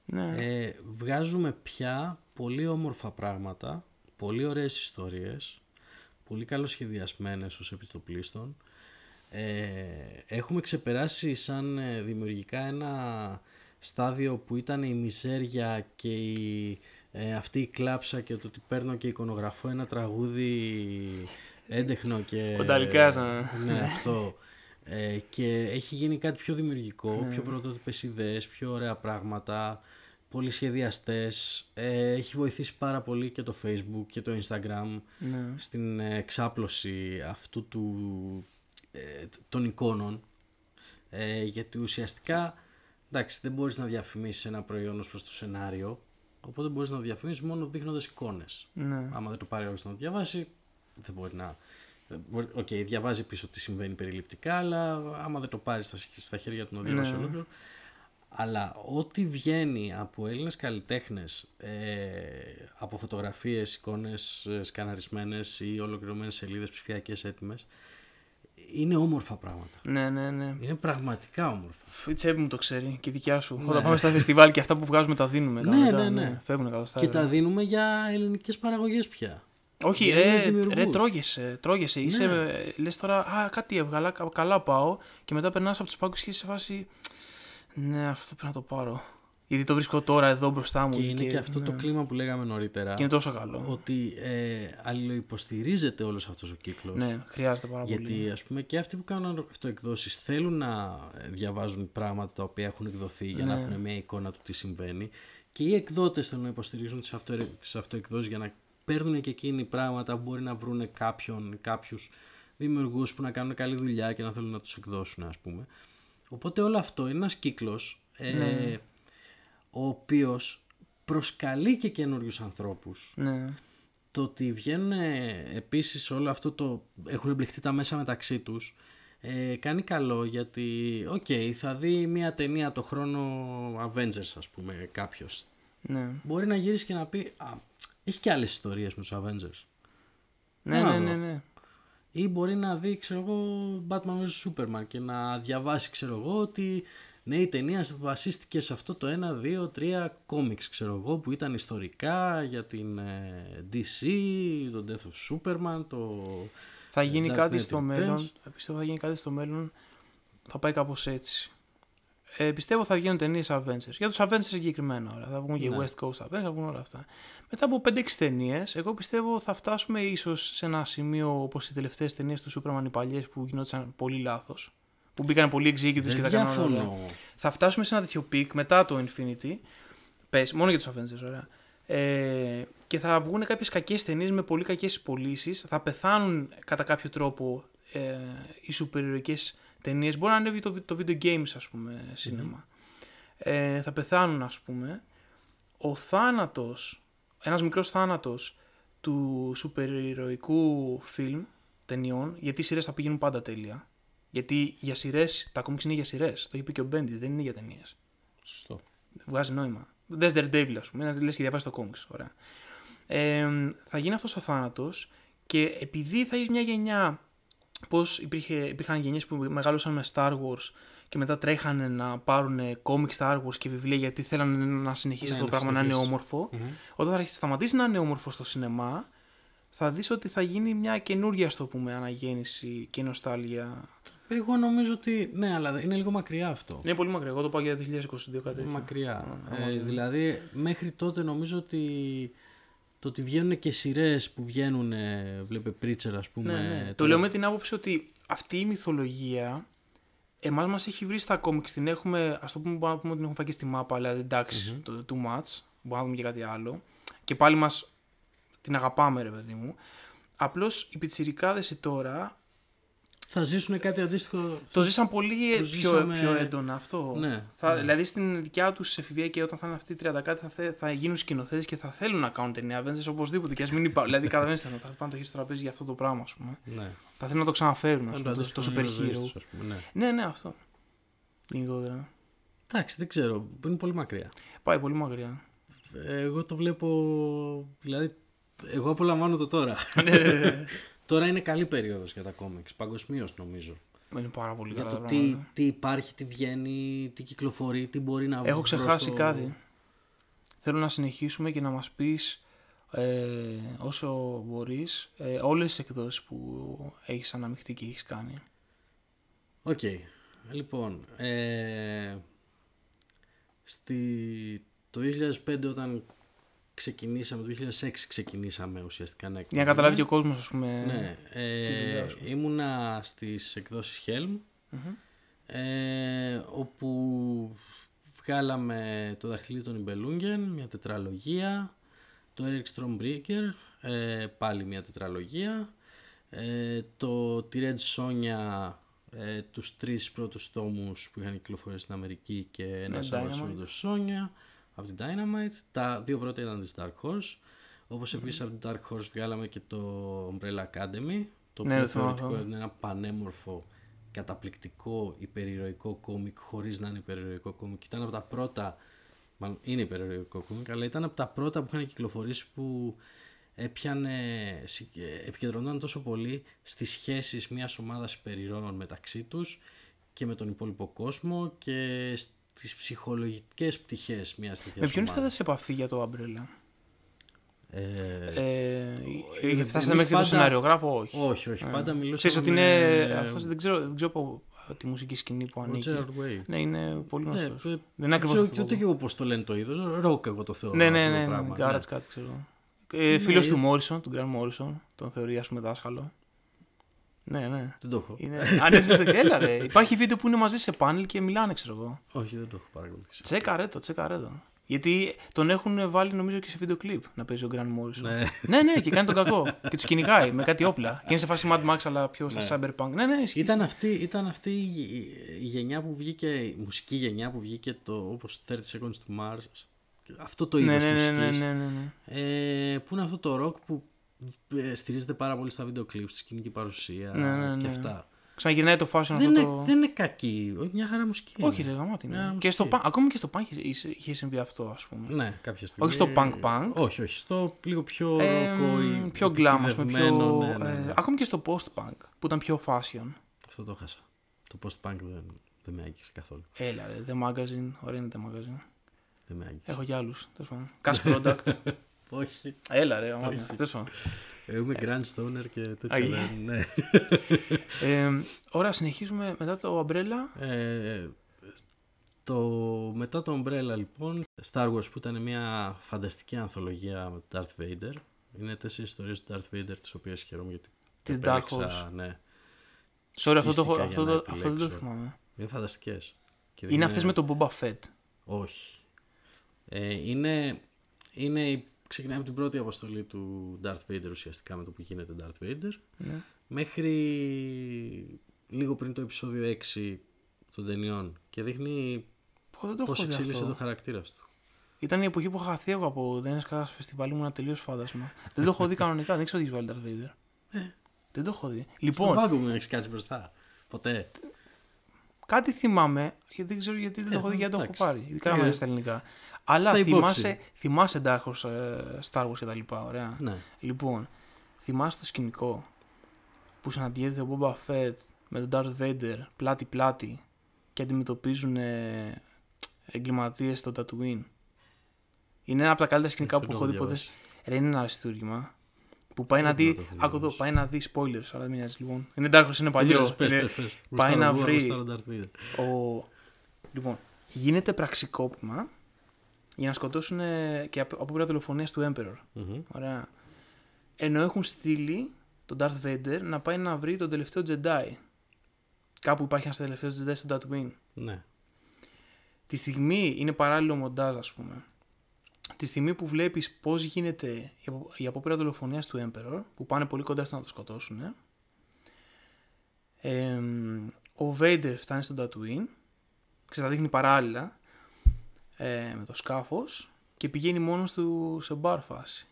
Ναι. Ε, βγάζουμε πια πολύ όμορφα πράγματα, πολύ ωραίες ιστορίες, πολύ καλοσχεδιασμένες ως επιστοπλίστων. Ε, έχουμε ξεπεράσει σαν ε, δημιουργικά ένα στάδιο που ήταν η μιζέρια και η, ε, αυτή η κλάψα και το ότι παίρνω και εικονογραφώ ένα τραγούδι έντεχνο και... Ονταλικάς, ναι. ναι, αυτό. Ε, και έχει γίνει κάτι πιο δημιουργικό, πιο πρωτότυπες ιδέες, πιο ωραία πράγματα, πολλοί σχεδιαστές. Ε, έχει βοηθήσει πάρα πολύ και το Facebook και το Instagram Ναι. στην εξάπλωση αυτού του, ε, των εικόνων. Ε, γιατί ουσιαστικά, εντάξει, δεν μπορείς να διαφημίσεις ένα προϊόν ως προς το σενάριο, Οπότε μπορείς να το διαφημίσεις μόνο δείχνοντας εικόνες. Ναι. Άμα δεν το πάρει όλο να το διαβάσει, δεν μπορεί να. μπορεί- Οκ, διαβάζει πίσω τι συμβαίνει περιληπτικά, αλλά άμα δεν το πάρεις στα, στα χέρια του να διαβάσει Ναι. ολόκληρο. Αλλά ό,τι βγαίνει από Έλληνες καλλιτέχνες, ε, από φωτογραφίες, εικόνες ε, σκαναρισμένες ή ολοκληρωμένες σελίδες ψηφιακές έτοιμες, είναι όμορφα πράγματα. Ναι, ναι, ναι. Είναι πραγματικά όμορφα. Η τσέπη μου το ξέρει και η δικιά σου. Όταν πάμε στα φεστιβάλ και αυτά που βγάζουμε τα δίνουμε. Ναι, κανονικά, ναι, ναι. Φεύγουν κατά Και τα δίνουμε για ελληνικές παραγωγές πια. Όχι, για ρε, Έλληνες δημιουργούς. ρε, τρώγεσαι. τρώγεσαι. Είσαι, Ναι. λες τώρα, α, κάτι έβγαλα, κα- καλά πάω. Και μετά περνάς από τους πάγκους και είσαι σε φάση, ναι, αυτό πρέπει να το πάρω. Γιατί το βρίσκω τώρα εδώ μπροστά μου. Και είναι και αυτό το ναι. κλίμα που λέγαμε νωρίτερα. Και είναι τόσο καλό. Ότι ε, αλληλοϊποστηρίζεται όλος αυτός ο κύκλος. Ναι, χρειάζεται πάρα πολύ. Γιατί ας πούμε και αυτοί που κάνουν αυτοεκδόσεις θέλουν να διαβάζουν πράγματα τα οποία έχουν εκδοθεί για να Ναι. έχουν μια εικόνα του τι συμβαίνει και οι εκδότες θέλουν να υποστηρίζουν τις, αυτο, τις αυτοεκδόσεις για να παίρνουν και εκείνοι πράγματα που μπορεί να βρουν κάποιον, κάποιους δημιουργούς που να κάνουν καλή δουλειά και να θέλουν να τους εκδώσουν ας πούμε. Οπότε όλο αυτό είναι ένας κύκλος ε, Ναι. Ο οποίος προσκαλεί και καινούριους ανθρώπους Ναι. το ότι βγαίνουν ε, επίσης όλο αυτό το έχουν εμπλεχτεί τα μέσα μεταξύ τους ε, κάνει καλό γιατί οκ θα δει μια ταινία το χρόνο Avengers ας πούμε κάποιος Ναι. μπορεί να γυρίσει και να πει α, έχει και άλλες ιστορίες με τους Avengers Ναι, Να ναι, δω. ναι, ναι. ή μπορεί να δει ξέρω εγώ Batman vs Superman και να διαβάσει ξέρω εγώ ότι ναι η ταινία βασίστηκε σε αυτό το 1, 2, 3 κόμιξ ξέρω εγώ που ήταν ιστορικά για την ε, DC, το Death of Superman, το... Θα γίνει Dark κάτι Knight στο Returns. μέλλον. Πιστεύω θα γίνει κάτι στο μέλλον. Θα πάει κάπως έτσι. Ε, πιστεύω θα βγαίνουν ταινίες Avengers. Για τους Avengers συγκεκριμένα ώρα. Θα βγουν και Ναι. West Coast Avengers, θα βγουν όλα αυτά. Μετά από 5-6 ταινίες, εγώ πιστεύω θα φτάσουμε ίσως σε ένα σημείο όπως οι τελευταίες ταινίες του Superman οι παλιές που γινόντουσαν πολύ λάθος. Που μπήκαν πολύ executives και Δεν τα κάνανε όλα. διαφωνώ. Θα φτάσουμε σε ένα τέτοιο peak μετά το Infinity. Πες, μόνο για τους Avengers, ωραία. Ε, και θα βγουν κάποιες κακές ταινίες με πολύ κακές πωλήσεις. Θα πεθάνουν κατά κάποιο τρόπο ε, οι σουπεριορικές ταινίες. Μπορεί να ανέβει το, το video games, ας πούμε, σινεμα Ε, θα πεθάνουν, ας πούμε. Ο θάνατος, ένας μικρός θάνατος του σουπεριοροϊκού φιλμ ταινιών, γιατί οι σειρές θα πηγαίνουν πάντα τέλεια. Γιατί για σειρές, τα κόμιξ είναι για σειρές. Το είπε και ο Μπέντις, δεν είναι για ταινίες. Σωστό. Βγάζει νόημα. Δες Daredevil, ας πούμε, να λες και διαβάζει το κόμιξ. Ωραία. Ε, θα γίνει αυτός ο θάνατος και επειδή θα έχεις μια γενιά. Πώς υπήρχαν γενιές που μεγάλωσαν με Star Wars και μετά τρέχανε να πάρουν κόμιξ Star Wars και βιβλία γιατί θέλανε να συνεχίσει Ναι, αυτό το να πράγμα να είναι συνεχίσει. όμορφο. Όταν θα σταματήσει να είναι όμορφο στο σινεμά, θα δεις ότι θα γίνει μια καινούργια, ας το πούμε, αναγέννηση και νοστάλγια. Εγώ νομίζω ότι ναι, αλλά είναι λίγο μακριά αυτό. Είναι πολύ μακριά. Εγώ το πάω για 2022 κάτι τέτοιο. μακριά. Ε, δηλαδή, μέχρι τότε νομίζω ότι το ότι βγαίνουν και σειρές που βγαίνουν, ε, βλέπε Πρίτσερ, ας πούμε. Ναι, ναι. Το τώρα- λέω με την άποψη ότι αυτή η μυθολογία εμάς μας έχει βρει στα κόμιξ. Την έχουμε, ας το πούμε, μπορούμε να πούμε ότι την έχουμε φάει και στη μάπα, δηλαδή εντάξει, το too much. Μπορούμε να δούμε και κάτι άλλο. Και πάλι μας την αγαπάμε, ρε παιδί μου. Απλώς οι πιτσιρικάδες οι τώρα Θα ζήσουν κάτι αντίστοιχο. το ζήσαν πολύ Το πιο, ζήσαμε- πιο έντονα αυτό. Ναι, θα, ναι. Δηλαδή στην δικιά τους εφηβεία και όταν θα είναι αυτοί οι 30 κάτι θα, θε, θα γίνουν σκηνοθέτες και θα θέλουν να κάνουν ταινία Avengers οπωσδήποτε. Και ας μην υπάρχουν. δηλαδή καταλαβαίνετε, θα πάνε το χέρι στο τραπέζι για αυτό το πράγμα, ας πούμε. Ναι. Θα θέλουν να το ξαναφέρουν, ας Θα πούμε, το το, το αντίστοιχο super με hero. τους, ας πούμε, ναι. Ναι, ναι, αυτό. Γενικότερα. Εντάξει, δεν ξέρω. Είναι πολύ μακριά. Πάει πολύ μακριά. Εγώ το βλέπω. Δηλαδή, εγώ απολαμβάνω το τώρα. Ναι. τώρα είναι καλή περίοδος για τα κόμιξ, παγκοσμίως νομίζω. Είναι πάρα πολύ Για καλά το τα τι, πράγματα. τι υπάρχει, τι βγαίνει, τι κυκλοφορεί, τι μπορεί να Έχω βρω ξεχάσει στο- κάτι. Θέλω να συνεχίσουμε και να μας πεις ε, όσο μπορείς ε, όλες τις εκδόσεις που έχεις αναμειχθεί και έχεις κάνει. Οκ. Λοιπόν, ε, στη, το 2005 όταν ξεκινήσαμε, το 2006 ξεκινήσαμε ουσιαστικά να Για να καταλάβει και ο κόσμος, ας πούμε. Ναι, ε, δουλειά σου. ήμουνα στις εκδόσεις Helm, ε, όπου βγάλαμε το δαχτυλί των Ιμπελούγγεν, μια τετραλογία, το Eric Stormbreaker, ε, πάλι μια τετραλογία, ε, το τη Red Sonja, ε, τους τρεις πρώτους τόμους που είχαν κυκλοφορήσει στην Αμερική και ένας Ναι, Σάββατο Dynamite. με το Sonja, από την Dynamite. Τα δύο πρώτα ήταν της Dark Horse. Όπως επίσης από την Dark Horse βγάλαμε και το Umbrella Academy. Το Ναι, οποίο το θυμάμαι θεωρητικό αυτό. είναι ένα πανέμορφο, καταπληκτικό υπερηρωικό κόμικ χωρίς να είναι υπερηρωικό κόμικ. Ήταν από τα πρώτα, μάλλον είναι υπερηρωικό κόμικ, αλλά ήταν από τα πρώτα που είχαν κυκλοφορήσει που έπιανε, συ- ε, επικεντρωνόταν τόσο πολύ στις σχέσεις μιας ομάδας υπερηρώων μεταξύ τους και με τον υπόλοιπο κόσμο και στις ψυχολογικές πτυχές μιας τέτοιας Με ποιον ομάδας. ήρθατε σε επαφή για το Umbrella; Ε, Ε, είχε εμείς φτάσει μέχρι και το πάντα- σενάριογράφο, όχι. όχι, όχι, πάντα μιλούσαμε Ξέρεις ότι με- είναι. Αυτός, δεν ξέρω, δεν ξέρω από τη μουσική σκηνή που ο ανήκει. Gerard Way. Ναι, είναι πολύ Ναι, γνωστός. ε, δεν είναι ακριβώς ξέρω αυτό. και ούτε και εγώ πώς το λένε το είδος. Ροκ εγώ το θεωρώ. Ναι, ναι, αυτό το ναι. ναι, πράγμα, ναι, ναι. Garage κάτι ξέρω. Ε, Φίλος ε, του Μόρισον, του Γκραν Μόρισον. Τον θεωρεί ας πούμε δάσκαλο. Ναι, ναι. Δεν το έχω. Είναι... Α, ναι, δεν το- Έλα ρε. Υπάρχει βίντεο που είναι μαζί σε πάνελ και μιλάνε, ξέρω εγώ. Όχι, δεν το έχω παρακολουθήσει. Τσέκαρε το, τσέκαρε το. Γιατί τον έχουν βάλει νομίζω και σε βίντεο κλιπ να παίζει ο Γκραν Μόρισον. Ναι. ναι, ναι, και κάνει τον κακό. και τους κυνηγάει με κάτι όπλα. Και είναι σε φάση Mad Max, αλλά πιο σαν cyberpunk. Ναι, ναι, ισχύει. Ήταν αυτή, ήταν αυτή η, η γενιά που βγήκε, η μουσική γενιά που βγήκε το όπως 30 Seconds to Mars. Αυτό το Ναι, είδος ναι, ναι, μουσικής. ναι, ναι, ναι. Ε, που είναι αυτό το rock που ε, στηρίζεται πάρα πολύ στα βίντεο clips, στη σκηνική παρουσία Ναι, ναι, και ναι. αυτά. Ξαναγυρνάει το fashion αυτό Δεν, είναι, το. δεν είναι κακή, όχι, μια χαρά μουσική. Όχι, είναι. ρε, γαμάτι είναι. Ναι, Και μουσική. στο, punk- ακόμη και στο punk είχε, είχε συμβεί αυτό, ας πούμε. Ναι, κάποια στιγμή. Όχι στο punk-punk. Όχι, όχι, στο λίγο πιο Ε, ροκο ή πιο glam, ας πούμε, πιο... επιτυδευμένο, ναι, ναι, ναι. ε, ακόμη και στο post-punk, που ήταν πιο fashion. Αυτό το χάσα. Το post-punk δεν, δεν με άγγιξε καθόλου. Έλα ρε, The Magazine, ωραία είναι The Magazine. Δεν με άγγιξε. Έχω κι άλλους, τέλος πάντων. Cash Product. Όχι. Έλα ρε, αμάτι, τέλος πάντων. Εγώ είμαι Grand Stoner και τέτοια. Αγί. δεν- ναι. Ε, Ωραία, συνεχίζουμε μετά το Umbrella. Ε, το, μετά το Umbrella λοιπόν, Star Wars που ήταν μια φανταστική ανθολογία με τον Darth Vader. Είναι τέσσερις ιστορίες του Darth Vader τις οποίες χαιρόμαι γιατί Της το Dark επέλεξα, Ναι, Sorry, αυτό, το, έχω- σκίστηκα αυτό, για να το, αυτό δεν το επιλέξω. θυμάμαι. είναι φανταστικές. Και δεν Είναι αυτές με τον Boba Fett. Όχι. Ε, είναι, είναι, η- ξεκινάει από την πρώτη αποστολή του Darth Vader ουσιαστικά με το που γίνεται Darth Vader Ναι. μέχρι λίγο πριν το επεισόδιο 6 των ταινιών και δείχνει Εγώ δεν το έχω πώς δει εξέλιξε αυτό. το χαρακτήρας του. Ήταν η εποχή που είχα χαθεί εγώ από δεν έσκαγα στο φεστιβάλ, ήμουν τελείως φάντασμα. δεν το έχω δει κανονικά, δεν ξέρω τι έχει βάλει Darth Vader. δεν το έχω δει. Στον Λοιπόν, πάγκο μου έχεις κάτσει μπροστά. Ποτέ. Κάτι θυμάμαι, γιατί δεν ξέρω γιατί δεν το Ε, έχω δει, γιατί το έχω εντάξει. πάρει. Ειδικά Ε, άμα είναι στα ελληνικά. Αλλά στα υπόψη. θυμάσαι, θυμάσαι Dark Horse, ε, Star Wars και τα λοιπά, ωραία. Ναι. Λοιπόν, θυμάσαι το σκηνικό που συναντιέται ο Boba Fett με τον Darth Vader πλάτη-πλάτη και αντιμετωπίζουν ε, εγκληματίες στο Tatooine. Είναι ένα από τα καλύτερα σκηνικά Δεν που το έχω έχω δει ποτέ. διαβάσει. Ρε, είναι ένα αριστούργημα. Που πάει να Δεν δει. το έχω Άκου εδώ, διαβάσει. πάει να δει spoilers, αλλά δεν μοιάζει λοιπόν. Είναι Dark Horse, είναι παλιό. Πες, πες, Είναι- πες, πες. Πάει Γουστάρω, να εγώ, βρει. γουστάρω Darth Vader. Ο... Λοιπόν, γίνεται πραξικόπημα για να σκοτώσουν ε, και από, από πέρα δολοφονίας του Emperor. Μμμ. Ωραία. Ενώ έχουν στείλει τον Darth Vader να πάει να βρει τον τελευταίο Jedi. Κάπου υπάρχει ένας τελευταίος Jedi στο Tatooine. Ναι. Τη στιγμή είναι παράλληλο μοντάζ, ας πούμε. Τη στιγμή που βλέπεις πώς γίνεται η απο- η απόπειρα δολοφονίας του Emperor, που πάνε πολύ κοντά στο να το σκοτώσουν, ε, εμ, ο Vader φτάνει στον Tatooine, ξεταδείχνει παράλληλα ε, με το σκάφος και πηγαίνει μόνος του σε μπαρ φάση.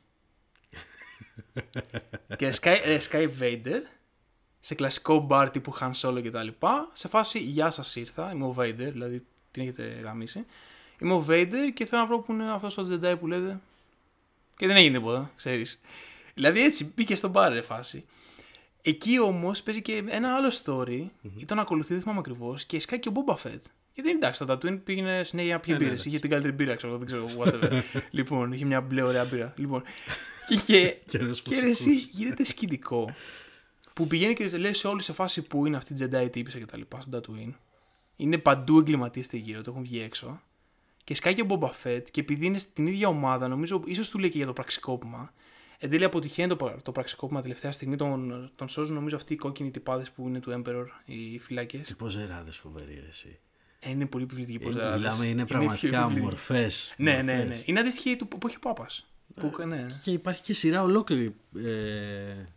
και σκάει, ε, σκάει Vader σε κλασικό μπαρ τύπου Han Solo και τα λοιπά, σε φάση «Γεια σας ήρθα, είμαι ο Vader», δηλαδή την έχετε γαμίσει. Είμαι ο Vader και θέλω να βρω που είναι αυτός ο Jedi που λέτε. Και δεν έγινε τίποτα, ξέρεις. Δηλαδή έτσι μπήκε στον μπαρ, ρε φάση. Εκεί όμως παίζει και ένα άλλο story, ή τον ακολουθεί, δεν θυμάμαι ακριβώς, και σκάει και ο Boba Fett. Γιατί εντάξει, το Tatooine πήγαινε συνέχεια να πιει Ε, ναι, μπύρες. εντάξει. Είχε την καλύτερη μπύρα, ξέρω, εγώ, δεν ξέρω, whatever. λοιπόν, είχε μια μπλε ωραία μπύρα. Λοιπόν, και είχε, Καιρός και που ρε, εσύ σηκούς. γίνεται σκηνικό που πηγαίνει και λέει σε όλη σε φάση που είναι αυτή η Jedi τύπησα και τα λοιπά στον Tatooine. Είναι παντού εγκληματίε στη γύρω, το έχουν βγει έξω. Και σκάει και ο Boba Fett και επειδή είναι στην ίδια ομάδα, νομίζω ίσως του λέει και για το πραξικόπημα. Εν τέλει αποτυχαίνει το, πρα- το πραξικόπημα τελευταία στιγμή. Τον, τον σώζουν νομίζω αυτοί οι κόκκινοι τυπάδες που είναι του Emperor, οι φυλάκες. Τι ποζεράδες φοβεροί ρε, εσύ. Ε, είναι πολύ επιβλητική Ε, ποζεράδες. Μιλάμε, είναι πιο πραγματικά επιβλητική. μορφές. Ναι, ναι, μορφές. ναι. Είναι αντίστοιχη του που έχει ο Πάπας. Που, ναι. Και υπάρχει και σειρά ολόκληρη ε,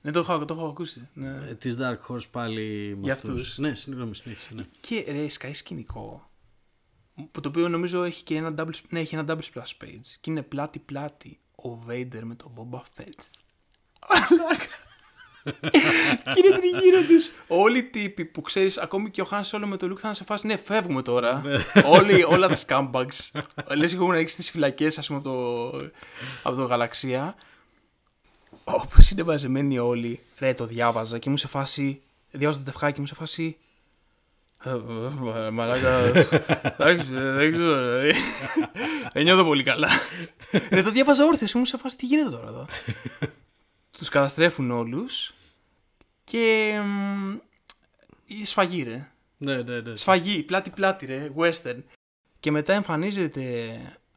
ναι, το έχω, το έχω ακούσει. Ναι. ε, της Dark Horse πάλι με Για αυτούς. αυτούς. Ναι, συγγνώμη, συνέχισε. Ναι. Και ρε, σκάει σκηνικό που το οποίο νομίζω έχει και ένα double, ναι, έχει ένα double splash page και είναι πλάτη πλάτη ο Vader με τον Boba Fett. και είναι τριγύρω της. Όλοι οι τύποι που ξέρεις, ακόμη και ο Χάν όλο με το Luke θα είναι σε φάση. Ναι, φεύγουμε τώρα. Όλοι, όλα τα scumbags. Λες, έχουν ρίξει τις φυλακές, ας πούμε, από το, από το γαλαξία. Όπως είναι μαζεμένοι όλοι. Ρε, το διάβαζα και ήμουν σε φάση. Διάβαζα το τευχάκι, ήμουν σε φάση. «Ε, ε, Μαλάκα. Εντάξει, δεν ξέρω. ρε. Δεν νιώθω πολύ καλά. Ρε, το διάβαζα όρθιος, ήμουν σε φάση. Τι γίνεται τώρα εδώ. Τους καταστρέφουν όλους και μ, η σφαγή ρε. Ναι, ναι, ναι. Σφαγή, πλάτη-πλάτη ρε, western. Και μετά εμφανίζεται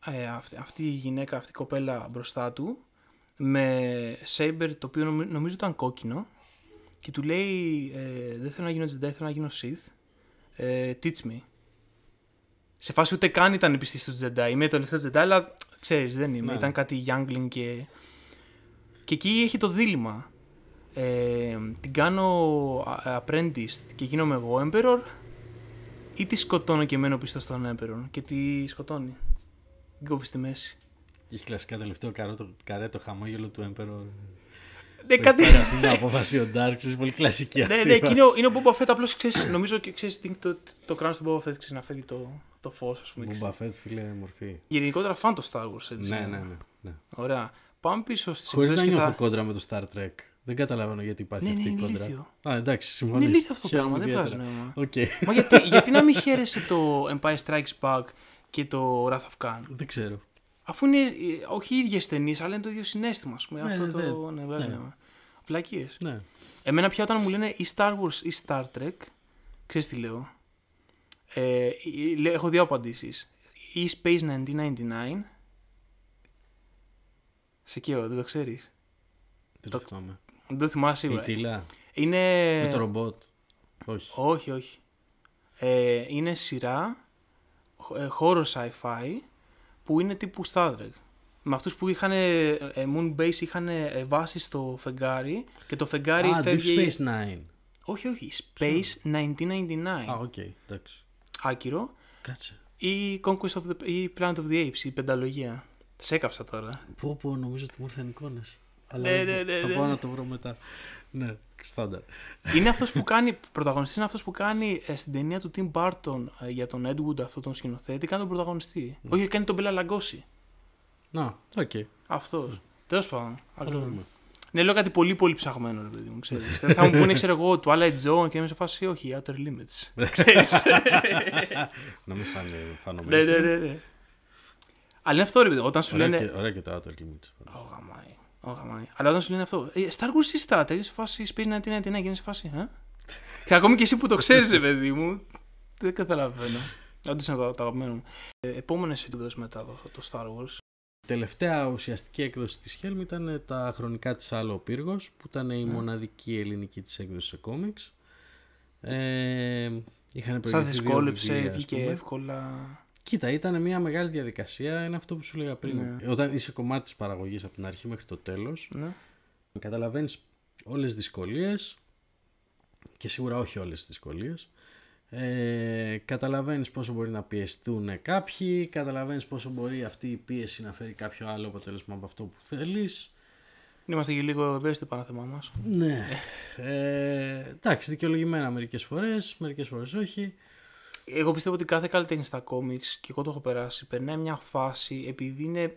ε, αυτή, αυτή η γυναίκα, αυτή η κοπέλα μπροστά του με saber το οποίο νομι- νομίζω ήταν κόκκινο και του λέει ε, δεν θέλω να γίνω Jedi, θέλω να γίνω Sith. Ε, teach me. Σε φάση ούτε καν ήταν πιστή στους Jedi. Είμαι το τελευταίο Jedi, αλλά ξέρεις δεν είμαι. Ναι. Ήταν κάτι youngling και... Και εκεί έχει το δίλημα. Ε, την κάνω α- apprentice και γίνομαι εγώ Emperor ή τη σκοτώνω και μένω πίσω στον Emperor και τη σκοτώνει. Την κόβεις στη μέση. Έχει κλασικά τελευταίο καρέ το, καρέ το χαμόγελο του Emperor. Ναι, κάτι... Πέρα Αυτή την απόφαση ο Dark, ξέρεις, πολύ κλασική αυτή. ναι, η ναι, και είναι, φάση. ο- είναι ο Boba Fett απλώς ξέρεις, νομίζω και ξέρεις τι- το, το κράνος του Boba Fett ξέρεις, να φεύγει το, το φως ας πούμε. Boba Fett, φίλε, μορφή. Γενικότερα φαν το Star Wars έτσι. Ναι, ναι, ναι. ναι. Ωραία. Πάμε πίσω στις Χωρίς να εκδόσεις και νιώθω θα... κόντρα με το Star Trek. Δεν καταλαβαίνω γιατί υπάρχει Ναι, αυτή ναι, η είναι κόντρα. ηλίθιο. Α, εντάξει, Είναι συμφωνώ. ηλίθιο αυτό το πράγμα, δεν βγάζει νόημα. Οκ. Μα γιατί, γιατί να μην χαίρεσαι το Empire Strikes Back και το Wrath of Khan; Δεν ξέρω. Αφού είναι ε, όχι οι ίδιες ταινίες, αλλά είναι το ίδιο συναίσθημα, ας πούμε. Ναι, αυτό ναι, το. Ναι, βγάζει ναι. νόημα. Βλακείες. Ναι. Εμένα πια όταν μου λένε ή Star Wars ή Star Trek, ξέρεις τι λέω; Ε, ή- λέ- έχω δύο απαντήσεις. Ή Space 1999. Σε καίω, δεν το ξέρεις; Δεν το θυμάμαι. Δεν το θυμάσαι Η σίγουρα. Τίλα. Είναι. Με το ρομπότ. Όχι. Όχι, όχι. Ε, είναι σειρά ε, horror sci-fi που είναι τύπου Star Trek. Με αυτούς που είχαν ε, ε, Moonbase είχαν ε, βάση στο φεγγάρι και το φεγγάρι Α, Deep φεύγει... Space Nine. Όχι, όχι. Space 1999. Α, οκ, εντάξει. Άκυρο. Κάτσε. Ή Conquest of the... ή Planet of the Apes, η πενταλογία. Σε έκαψα τώρα. Πω, πω, νομίζω ότι μου ήρθαν εικόνες. Αλλά Ναι, δεν- ναι, ναι, θα ναι, πάω ναι. να το βρω μετά. Ναι, στάνταρ. είναι αυτός που κάνει, πρωταγωνιστής είναι αυτός που κάνει ε, στην ταινία του Tim Burton ε, για τον Ed Wood, αυτόν τον σκηνοθέτη, κάνει τον πρωταγωνιστή. Όχι, κάνει τον Bela Lugosi. Να, οκ. Αυτός. Τέλος πάντων. Θα το Άλλο. δούμε. Ναι, λέω κάτι πολύ πολύ ψαγμένο, ρε παιδί μου, ξέρεις. Δεν θα μου πούνε, ξέρω εγώ, Twilight Zone και είμαι σε φάση, όχι, Outer Limits. ξέρεις. Να μην φάνε φάνω ναι, ναι, ναι, ναι. Αλλά είναι αυτό, ρε παιδί μου, όταν σου Ωραία, λένε... και, ωραία και το Outer Limits. Ω, γαμάει. Ω, γαμάει. Αλλά όταν σου λένε αυτό, ε, Star Wars ή Star Trek, είναι σε φάση Space 1999 και είναι σε φάση, ε; Και ακόμη και εσύ που το ξέρεις, ρε παιδί μου, δεν καταλαβαίνω. Όντως είναι το, το αγαπημένο μου. Ε, Επόμενες εκδόσεις μετά το, το Star Wars. τελευταία ουσιαστική έκδοση της Helm ήταν τα χρονικά της Άλλο ο Πύργος, που ήταν Ναι. η μοναδική ελληνική της έκδοση σε κόμιξ. Ε, είχαν Σαν προηγηθεί δύο δυσκόλεψε, βιβλία, ας βγήκε πούμε. εύκολα. Κοίτα, ήταν μια μεγάλη διαδικασία, είναι αυτό που σου λέγα πριν. Ναι. Όταν είσαι κομμάτι της παραγωγής από την αρχή μέχρι το τέλος, Ναι. καταλαβαίνεις όλες τις δυσκολίες και σίγουρα όχι όλες τις δυσκολίες. Ε, καταλαβαίνεις πόσο μπορεί να πιεστούν κάποιοι, καταλαβαίνεις πόσο μπορεί αυτή η πίεση να φέρει κάποιο άλλο αποτέλεσμα από αυτό που θέλεις. Είμαστε και λίγο ευαίσθητοι πάνω θέμα μας. Ναι. Ε, εντάξει, δικαιολογημένα μερικές φορές, μερικές φορές όχι. Εγώ πιστεύω ότι κάθε καλλιτέχνη στα κόμιξ, και εγώ το έχω περάσει, περνάει μια φάση επειδή είναι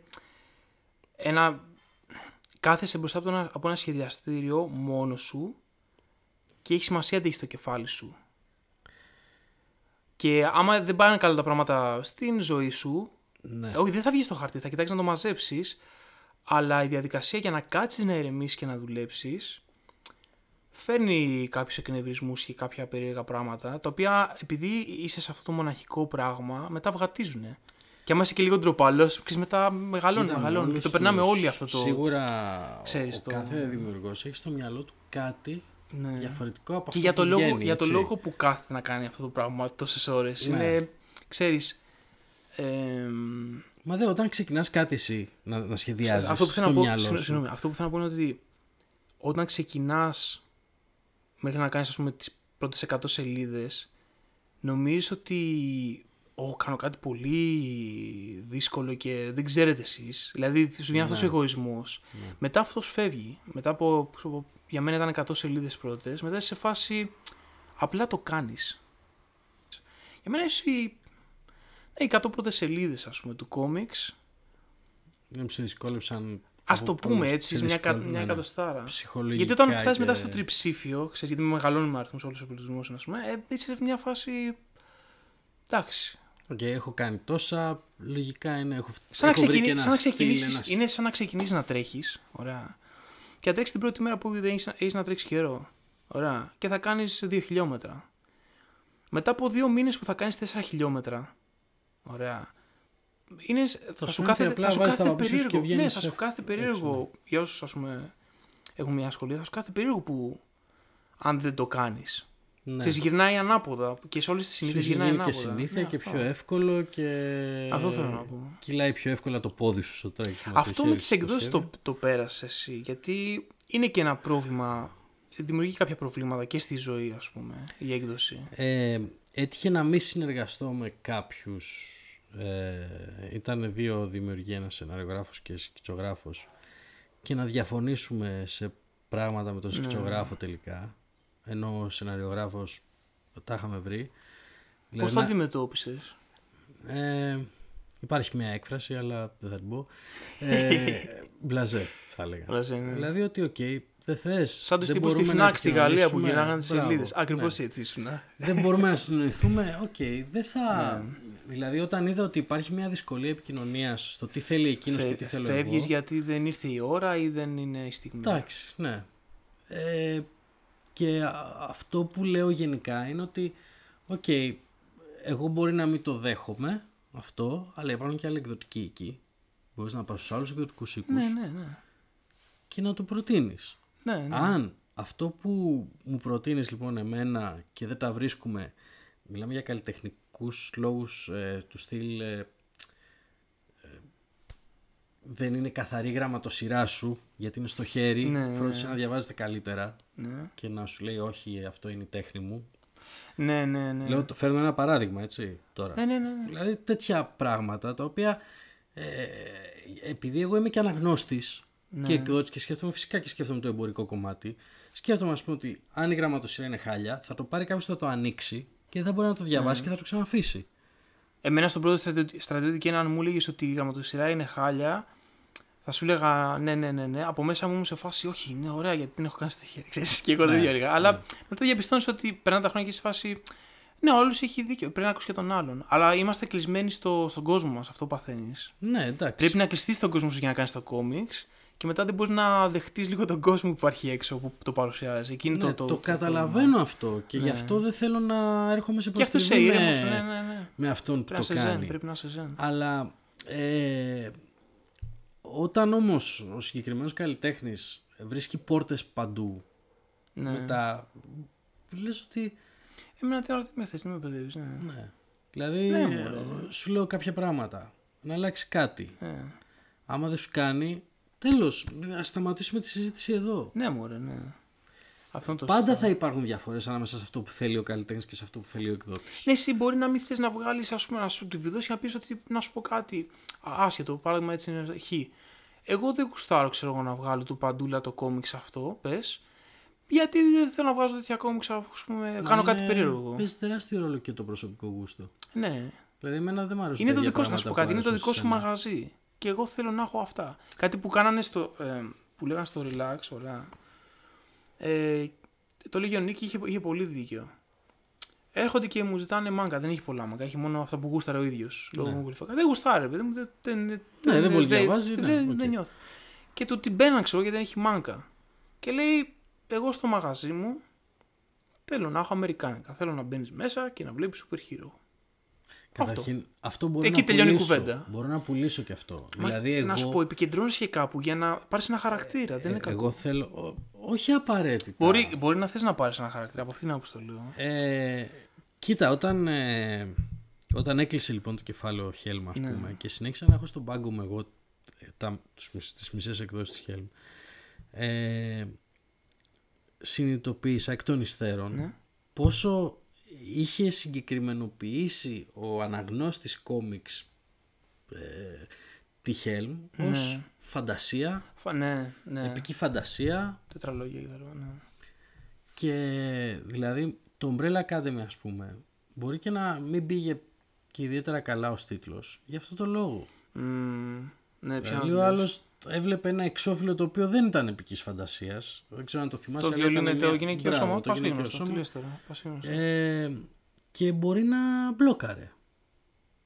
ένα. Κάθεσαι μπροστά από ένα, από ένα σχεδιαστήριο μόνο σου και έχει σημασία τι έχεις στο κεφάλι σου. Και άμα δεν πάνε καλά τα πράγματα στην ζωή σου, Ναι. όχι δεν θα βγεις στο χαρτί, θα κοιτάξεις να το μαζέψεις, αλλά η διαδικασία για να κάτσεις να ηρεμήσει και να δουλέψεις φέρνει κάποιους εκνευρισμούς και κάποια περίεργα πράγματα, τα οποία επειδή είσαι σε αυτό το μοναχικό πράγμα, μετά βγατίζουν. Και άμα είσαι και λίγο ντροπαλός, ξέρεις μετά μεγαλώνει, Κοίτα, με μεγαλώνει. Και όλους το περνάμε τους- όλοι αυτό το. Σίγουρα ξέρεις, ο το- κάθε δημιουργός έχει στο μυαλό του κάτι Ναι. διαφορετικό από Και αυτό για το, που λόγο, βγαίνει, για το έτσι. λόγο που κάθεται να κάνει αυτό το πράγμα τόσες ώρες. Ναι. Είναι. ξέρεις. Ε, Μα δε, όταν ξεκινάς κάτι εσύ να, να σχεδιάζεις αυτό, που θέλω στο να πω, μυαλό συγγνώμη, σου. συγγνώμη, αυτό που θέλω να πω είναι ότι όταν ξεκινάς μέχρι να κάνεις, ας πούμε, τις πρώτες 100 σελίδες, νομίζω ότι Ω, κάνω κάτι πολύ δύσκολο και δεν ξέρετε εσείς. Δηλαδή, σου βγαίνει αυτός ο εγωισμός. Μετά αυτός φεύγει. Μετά από, ξέρω, για μένα ήταν 100 σελίδες πρώτες. Μετά είσαι σε φάση, απλά το κάνεις. Για μένα είσαι οι, ναι, οι 100 πρώτες σελίδες, ας πούμε, του κόμιξ. Δεν μου σε δυσκόλεψαν. Α από το πούμε πρώτος, έτσι, σε μια, κα, δυσκολ- μια ναι, ναι. εκατοστάρα. Ψυχολογικά Γιατί όταν φτάσει μετά και- στο τριψήφιο, ξέρεις, γιατί μεγαλώνουμε αριθμούς όλου του πολιτισμού, ας πούμε, ε, είσαι σε μια φάση. Εντάξει. Οκ, έχω κάνει τόσα. Λογικά είναι. Έχω, Σαν να, έχω βρει και ξεκινήσει, ένα σαν να στυλ, ξεκινήσεις, ένα- είναι σαν να ξεκινήσεις να τρέχεις. Ωραία. Και να τρέξεις την πρώτη μέρα που δεν έχεις να τρέξεις καιρό. Ωραία. Και θα κάνεις 2 χιλιόμετρα. Μετά από δύο μήνες που θα κάνεις 4 χιλιόμετρα. Ωραία. Είναι, θα, σου σου φαίνεται κάθεται, απλά θα σου βάζεις τα κάθεται παπούτσια σου και περίεργο. Ναι, βγαίνεις θα σε- σου κάθεται περίεργο. Για όσους ας πούμε έχουν μια σχολεία, θα σου κάθεται περίεργο που αν δεν το κάνεις. Ναι. Ξέρεις, γυρνάει ανάποδα και σε όλες τις Σου συνήθειες έχει γυρνάει γίνει και ανάποδα. συνήθεια Ναι, και αυτό. πιο εύκολο και. Αυτό θέλω να πω. Κυλάει πιο εύκολα το πόδι σου στο τρέξιμο. Αυτό το με χέρι τις σου στο εκδόσεις σχέδιο. το, το πέρασες εσύ. Γιατί είναι και ένα πρόβλημα. Δημιουργεί κάποια προβλήματα και στη ζωή, ας πούμε, η έκδοση. Ε, έτυχε να μην συνεργαστώ με κάποιους ε, ήταν δύο δημιουργοί, ένας σεναριογράφος και σκητσογράφος και να διαφωνήσουμε σε πράγματα με Ναι. τον σκητσογράφο τελικά ενώ ο σεναριογράφος τα είχαμε βρει Πώς Δηλαδή το να- αντιμετώπισες; ε, υπάρχει μια έκφραση αλλά δεν θα την πω ε, μπλαζέ θα έλεγα Μπλαζέ, ναι. δηλαδή ότι οκ δεν θες Σαν τους δεν τύπους στη μπορούμε να Fnac στη Γαλλία που επικοινωνήσουμε. γυρνάγανε τις Μπράβο, σελίδες. Ακριβώς ναι. έτσι ήσουν. δεν μπορούμε να συνεννοηθούμε, οκ, δεν θα... Ναι. Δηλαδή όταν είδα ότι υπάρχει μια δυσκολία επικοινωνίας στο τι θέλει εκείνος και τι θέλω Φεύγεις εγώ. γιατί δεν ήρθε η ώρα ή δεν είναι η στιγμή. Εντάξει, ναι. Ε, και α- αυτό που λέω γενικά είναι ότι, οκ, εγώ μπορεί να μην το δέχομαι αυτό, αλλά υπάρχουν και άλλοι εκδοτικοί εκεί. Μπορείς να πας στους άλλους εκδοτικούς οίκους Ναι, ναι, ναι. και να το προτείνεις. ναι, ναι. Αν αυτό που μου προτείνεις λοιπόν εμένα και δεν τα βρίσκουμε, μιλάμε για καλλιτεχνικούς λόγους ε, του στυλ ε, ε, δεν είναι καθαρή γραμματοσειρά σου γιατί είναι στο χέρι, Ναι, φρόντισε να διαβάζεται καλύτερα Ναι, και να σου λέει όχι αυτό είναι η τέχνη μου. ναι, ναι. ναι. Λέω, το φέρνω ένα παράδειγμα έτσι τώρα. Ναι, ναι, ναι, ναι. Δηλαδή τέτοια πράγματα τα οποία ε, επειδή εγώ είμαι και αναγνώστης Ναι. και εκδότης και σκέφτομαι φυσικά και σκέφτομαι το εμπορικό κομμάτι σκέφτομαι ας πούμε ότι αν η γραμματοσύρα είναι χάλια θα το πάρει κάποιος θα το ανοίξει και δεν θα μπορεί να το διαβάσει Ναι. και θα το ξαναφήσει. Εμένα στον πρώτο στρατιωτη- στρατιωτική, αν μου έλεγε ότι η γραμματοσυρά είναι χάλια, θα σου έλεγα ναι, ναι, ναι, ναι. Από μέσα μου ήμουν σε φάση, όχι, είναι ωραία γιατί την έχω κάνει στο χέρι. Ξέρεις, και εγώ Ναι, δεν έλεγα. Αλλά μετά διαπιστώνεις ότι περνάνε τα χρόνια και σε φάση. Ναι, όλος έχει δίκιο. Πρέπει να ακούσει και τον άλλον. Αλλά είμαστε κλεισμένοι στο, στον κόσμο μας. Αυτό παθαίνεις. Ναι, εντάξει. Πρέπει να κλειστείς στον κόσμο σου για να κάνεις το κόμιξ. Και μετά δεν μπορείς να δεχτείς λίγο τον κόσμο που υπάρχει έξω που το παρουσιάζει. Εκείνη Ναι, το, το, το, καταλαβαίνω αυτό και γι' αυτό δεν θέλω να έρχομαι σε Και αυτό προστριβή είσαι με, ήρεμος. Ναι, ναι, ναι. με αυτόν που Πρέπει να το σε κάνει. ζεν. Πρέπει να σε ζεν. Αλλά ε, όταν όμως ο συγκεκριμένος καλλιτέχνης βρίσκει πόρτες παντού Ναι. μετά λες ότι Εμένα τι ώρα τι με θες, τι με παιδεύεις. Ναι. ναι. Δηλαδή Ναι, ε, μωρέ. σου λέω κάποια πράγματα να αλλάξει κάτι Ναι. άμα δεν σου κάνει τέλος ας σταματήσουμε τη συζήτηση εδώ Ναι, μωρέ, ναι. Αυτό είναι το Πάντα σωστό. θα υπάρχουν διαφορές ανάμεσα σε αυτό που θέλει ο καλλιτέχνης και σε αυτό που θέλει ο εκδότης. Ναι, εσύ μπορεί να μην θες να βγάλεις, ας πούμε, να σου τη βιδώσει και να πεις ότι να σου πω κάτι. Α, Άσχετο, παράδειγμα έτσι είναι χ. Εγώ δεν γουστάρω, ξέρω εγώ, να βγάλω του παντούλα το κόμιξ αυτό, πες. Γιατί δεν θέλω να βγάζω τέτοια κόμιξ, ας πούμε, κάνω κάτι Είναι- περίεργο. Παίζει τεράστιο ρόλο και το προσωπικό γούστο. Ναι. Δηλαδή, εμένα δεν μου αρέσουν Είναι το τα ίδια δικό σου, να σου πω πράγματα κάτι, είναι που το αρέσουν δικό σε σου σένα. μαγαζί. Και εγώ θέλω να έχω αυτά. Κάτι που κάνανε στο. Ε, που λέγανε στο relax, ωραία. Ε, το λέγει ο Νίκη, είχε, είχε πολύ δίκιο. Έρχονται και μου ζητάνε μάγκα. Δεν έχει πολλά μάγκα. Έχει μόνο αυτά που γούσταρε ο ίδιος. Λόγω μου γλυφακά. Δεν γουστάρε, παιδί μου. Δεν, δεν, Ναι, δεν πολύ διαβάζει, ναι, δεν, οκ. δεν νιώθω. Και του την μπαίναν, ξέρω γιατί δεν έχει μάγκα. Και λέει, εγώ στο μαγαζί μου θέλω να έχω Αμερικάνικα. Θέλω να μπαίνεις μέσα και να βλέπεις super hero. Καταρχήν, αυτό, μπορεί Εκεί να τελειώνει η πουλήσω. κουβέντα. Μπορώ να πουλήσω και αυτό. Μα, δηλαδή, εγώ, Να σου πω, επικεντρώνεσαι και κάπου για να πάρεις ένα χαρακτήρα. δεν είναι κακό. εγώ θέλω. ο- όχι απαραίτητα. Μπορεί, μπορεί να θες να πάρεις ένα χαρακτήρα, από αυτήν την άποψη το λέω. Ε, κοίτα, όταν, ε, όταν έκλεισε λοιπόν το κεφάλαιο Helm, ας Ναι. πούμε, και συνέχισα να έχω στον πάγκο μου εγώ ε, τα, τους, μισ- τις μισές εκδόσεις της Helm, ε, συνειδητοποίησα εκ των υστέρων Ναι. πόσο είχε συγκεκριμενοποιήσει ο αναγνώστης κόμιξ ε, τη Helm ως φαντασία, Φα- ναι, ναι. επική φαντασία Τετραλόγια είδα, ναι. και δηλαδή το Umbrella Academy ας πούμε μπορεί και να μην πήγε και ιδιαίτερα καλά ως τίτλος για αυτό το λόγο. Μμμ, ναι, πια Δηλαδή ο άλλος έβλεπε ένα εξώφυλλο το οποίο δεν ήταν επικής φαντασίας. Δεν ξέρω αν το θυμάσαι. Το αλλά ήταν βιολίνο, το μια- γυναικείο Μπράβο, σώμα, το πας γυναικείο γνωστό. Τι σώμα. λες τώρα, πας γνωστό. Ε, και μπορεί να μπλόκαρε.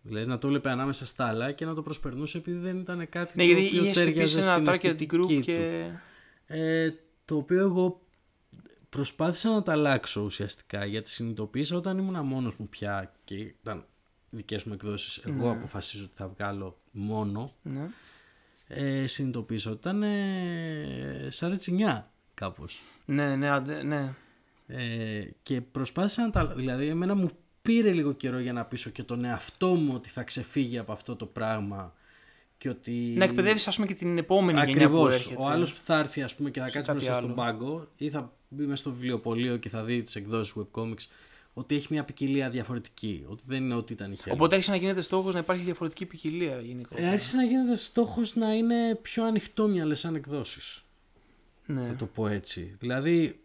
Δηλαδή να το έβλεπε ανάμεσα στα άλλα και να το προσπερνούσε επειδή δεν ήταν κάτι Ναι, το γιατί οποίο είχε τέριαζε στυπήσει ένα στην target αισθητική group του. και... Ε, το οποίο εγώ προσπάθησα να τα αλλάξω ουσιαστικά γιατί συνειδητοποίησα όταν ήμουν μόνος μου πια και ήταν δικές μου εκδόσεις εγώ αποφασίζω ότι θα βγάλω μόνο Ναι. Ε, συνειδητοποίησα ότι ήταν ε, σαν ρετσινιά κάπως Ναι, ναι, αντε- ναι. ε, και προσπάθησα να τα δηλαδή εμένα μου πήρε λίγο καιρό για να πείσω και τον εαυτό μου ότι θα ξεφύγει από αυτό το πράγμα και ότι Να εκπαιδεύει, ας πούμε, και την επόμενη γενιά που Ακριβώς. έρχεται. Ο άλλος που θα έρθει ας πούμε, και θα κάτσει κάτι μπροστά στον άλλο. πάγκο ή θα μπει μέσα στο βιβλιοπωλείο και θα δει τις εκδόσεις webcomics ότι έχει μια ποικιλία διαφορετική. Ότι δεν είναι ό,τι ήταν η Hell. Οπότε άρχισε να γίνεται στόχος να υπάρχει διαφορετική ποικιλία γενικότερα. Ε, άρχισε να γίνεται στόχος να είναι πιο ανοιχτόμυαλε σαν εκδόσεις. ναι. Να το πω έτσι. Δηλαδή,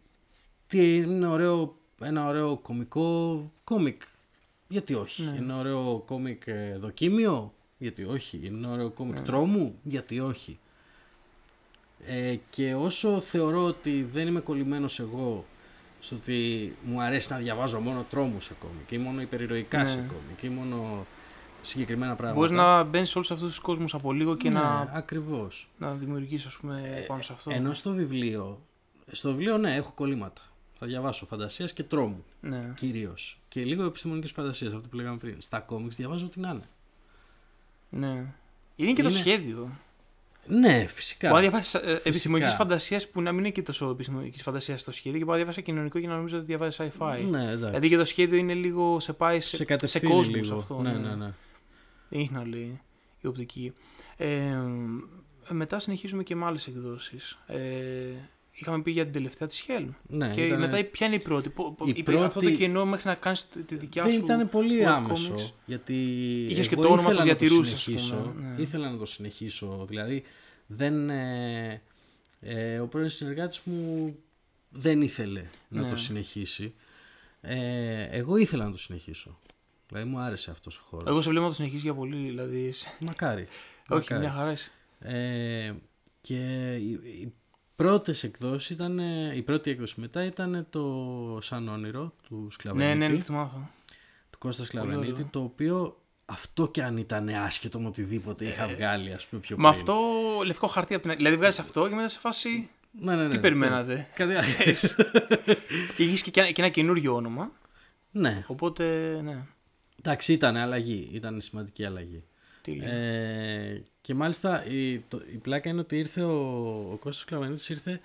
τι είναι ωραίο, ένα ωραίο κομικό κόμικ. Γιατί όχι; Ναι. Είναι ωραίο κόμικ ε, δοκίμιο. Γιατί όχι; Είναι ωραίο κόμικ Ναι. τρόμου. Γιατί όχι; Ε, και όσο θεωρώ ότι δεν είμαι κολλημένος εγώ στο ότι μου αρέσει να διαβάζω μόνο τρόμους σε κόμικ ή μόνο υπερηρωικά Ναι. σε κόμικ ή μόνο συγκεκριμένα πράγματα. Μπορείς να μπαίνεις σε όλους αυτούς τους κόσμους από λίγο και ναι, να, ακριβώς. να δημιουργήσει, ας πούμε, πάνω σε αυτό. Ενώ στο βιβλίο, στο βιβλίο ναι, έχω κολλήματα. Θα διαβάσω φαντασίας και τρόμου Ναι. κυρίως. Και λίγο επιστημονικής φαντασίας, αυτό που λέγαμε πριν. Στα κόμιξ διαβάζω ό,τι να είναι. ναι. Είναι και το Είναι- σχέδιο. Ναι, φυσικά. Μπορεί να διαβάσεις επιστημονικής φαντασίας που να μην είναι και τόσο επιστημονικής φαντασίας στο σχέδιο και μπορεί να διαβάσεις κοινωνικό και να νομίζω ότι διαβάζεις sci-fi. Ναι, εντάξει. Δηλαδή και το σχέδιο είναι λίγο σε πάει σε, σε σε, κατευθύνει κόσμους λίγο. αυτό. ναι, ναι, ναι. Δεν έχει να λέει η οπτική. Ε, μετά συνεχίζουμε και με άλλες εκδόσεις. Ε, είχαμε πει για την τελευταία της Helm. Ναι, και ήτανε- μετά ποια είναι η πρώτη; Πο- πο- Η είπε Αυτό το πρώτη- κενό μέχρι να κάνεις τη δικιά δεν σου. ήταν πολύ webcomics; άμεσο. Γιατί. Είχες και εγώ το όνομα, ήθελα το να διατηρούσες, ας συνεχίσω. πούμε, ναι. Ήθελα να το συνεχίσω. Δηλαδή, δεν. Ε, ε, ο πρώην συνεργάτης μου δεν ήθελε να Ναι. το συνεχίσει. Ε, εγώ ήθελα να το συνεχίσω. Δηλαδή, μου άρεσε αυτός ο χώρος. Εγώ σε βλέπω να το συνεχίζει για πολύ. Δηλαδή. Μακάρι. Όχι, Μακάρι. μια χαρά είσαι. Ε, και οι, οι πρώτες εκδόσεις ήταν, η πρώτη έκδοση μετά ήταν το Σαν Όνειρο του Ναι, Σκλαβενίτη, ναι, ναι, το θυμάμαι αυτό. του Κώστα Πολύ Σκλαβενίτη, ωραίο. το οποίο αυτό και αν ήταν άσχετο με οτιδήποτε είχα βγάλει ας πούμε πιο Με πριν. αυτό λευκό χαρτί από την αρχή. Δηλαδή βγάζεις αυτό και μετά σε φάση. ναι, ναι, ναι, Τι ναι. περιμένατε; Κάτι... και έχει και, ένα- και ένα καινούριο όνομα. ναι, Οπότε, ναι. εντάξει ήταν αλλαγή, ήταν σημαντική αλλαγή. Τι λέει; Ε, και μάλιστα η, το, η πλάκα είναι ότι ήρθε ο, ο Κώστας Κλαβανίτης ήρθε,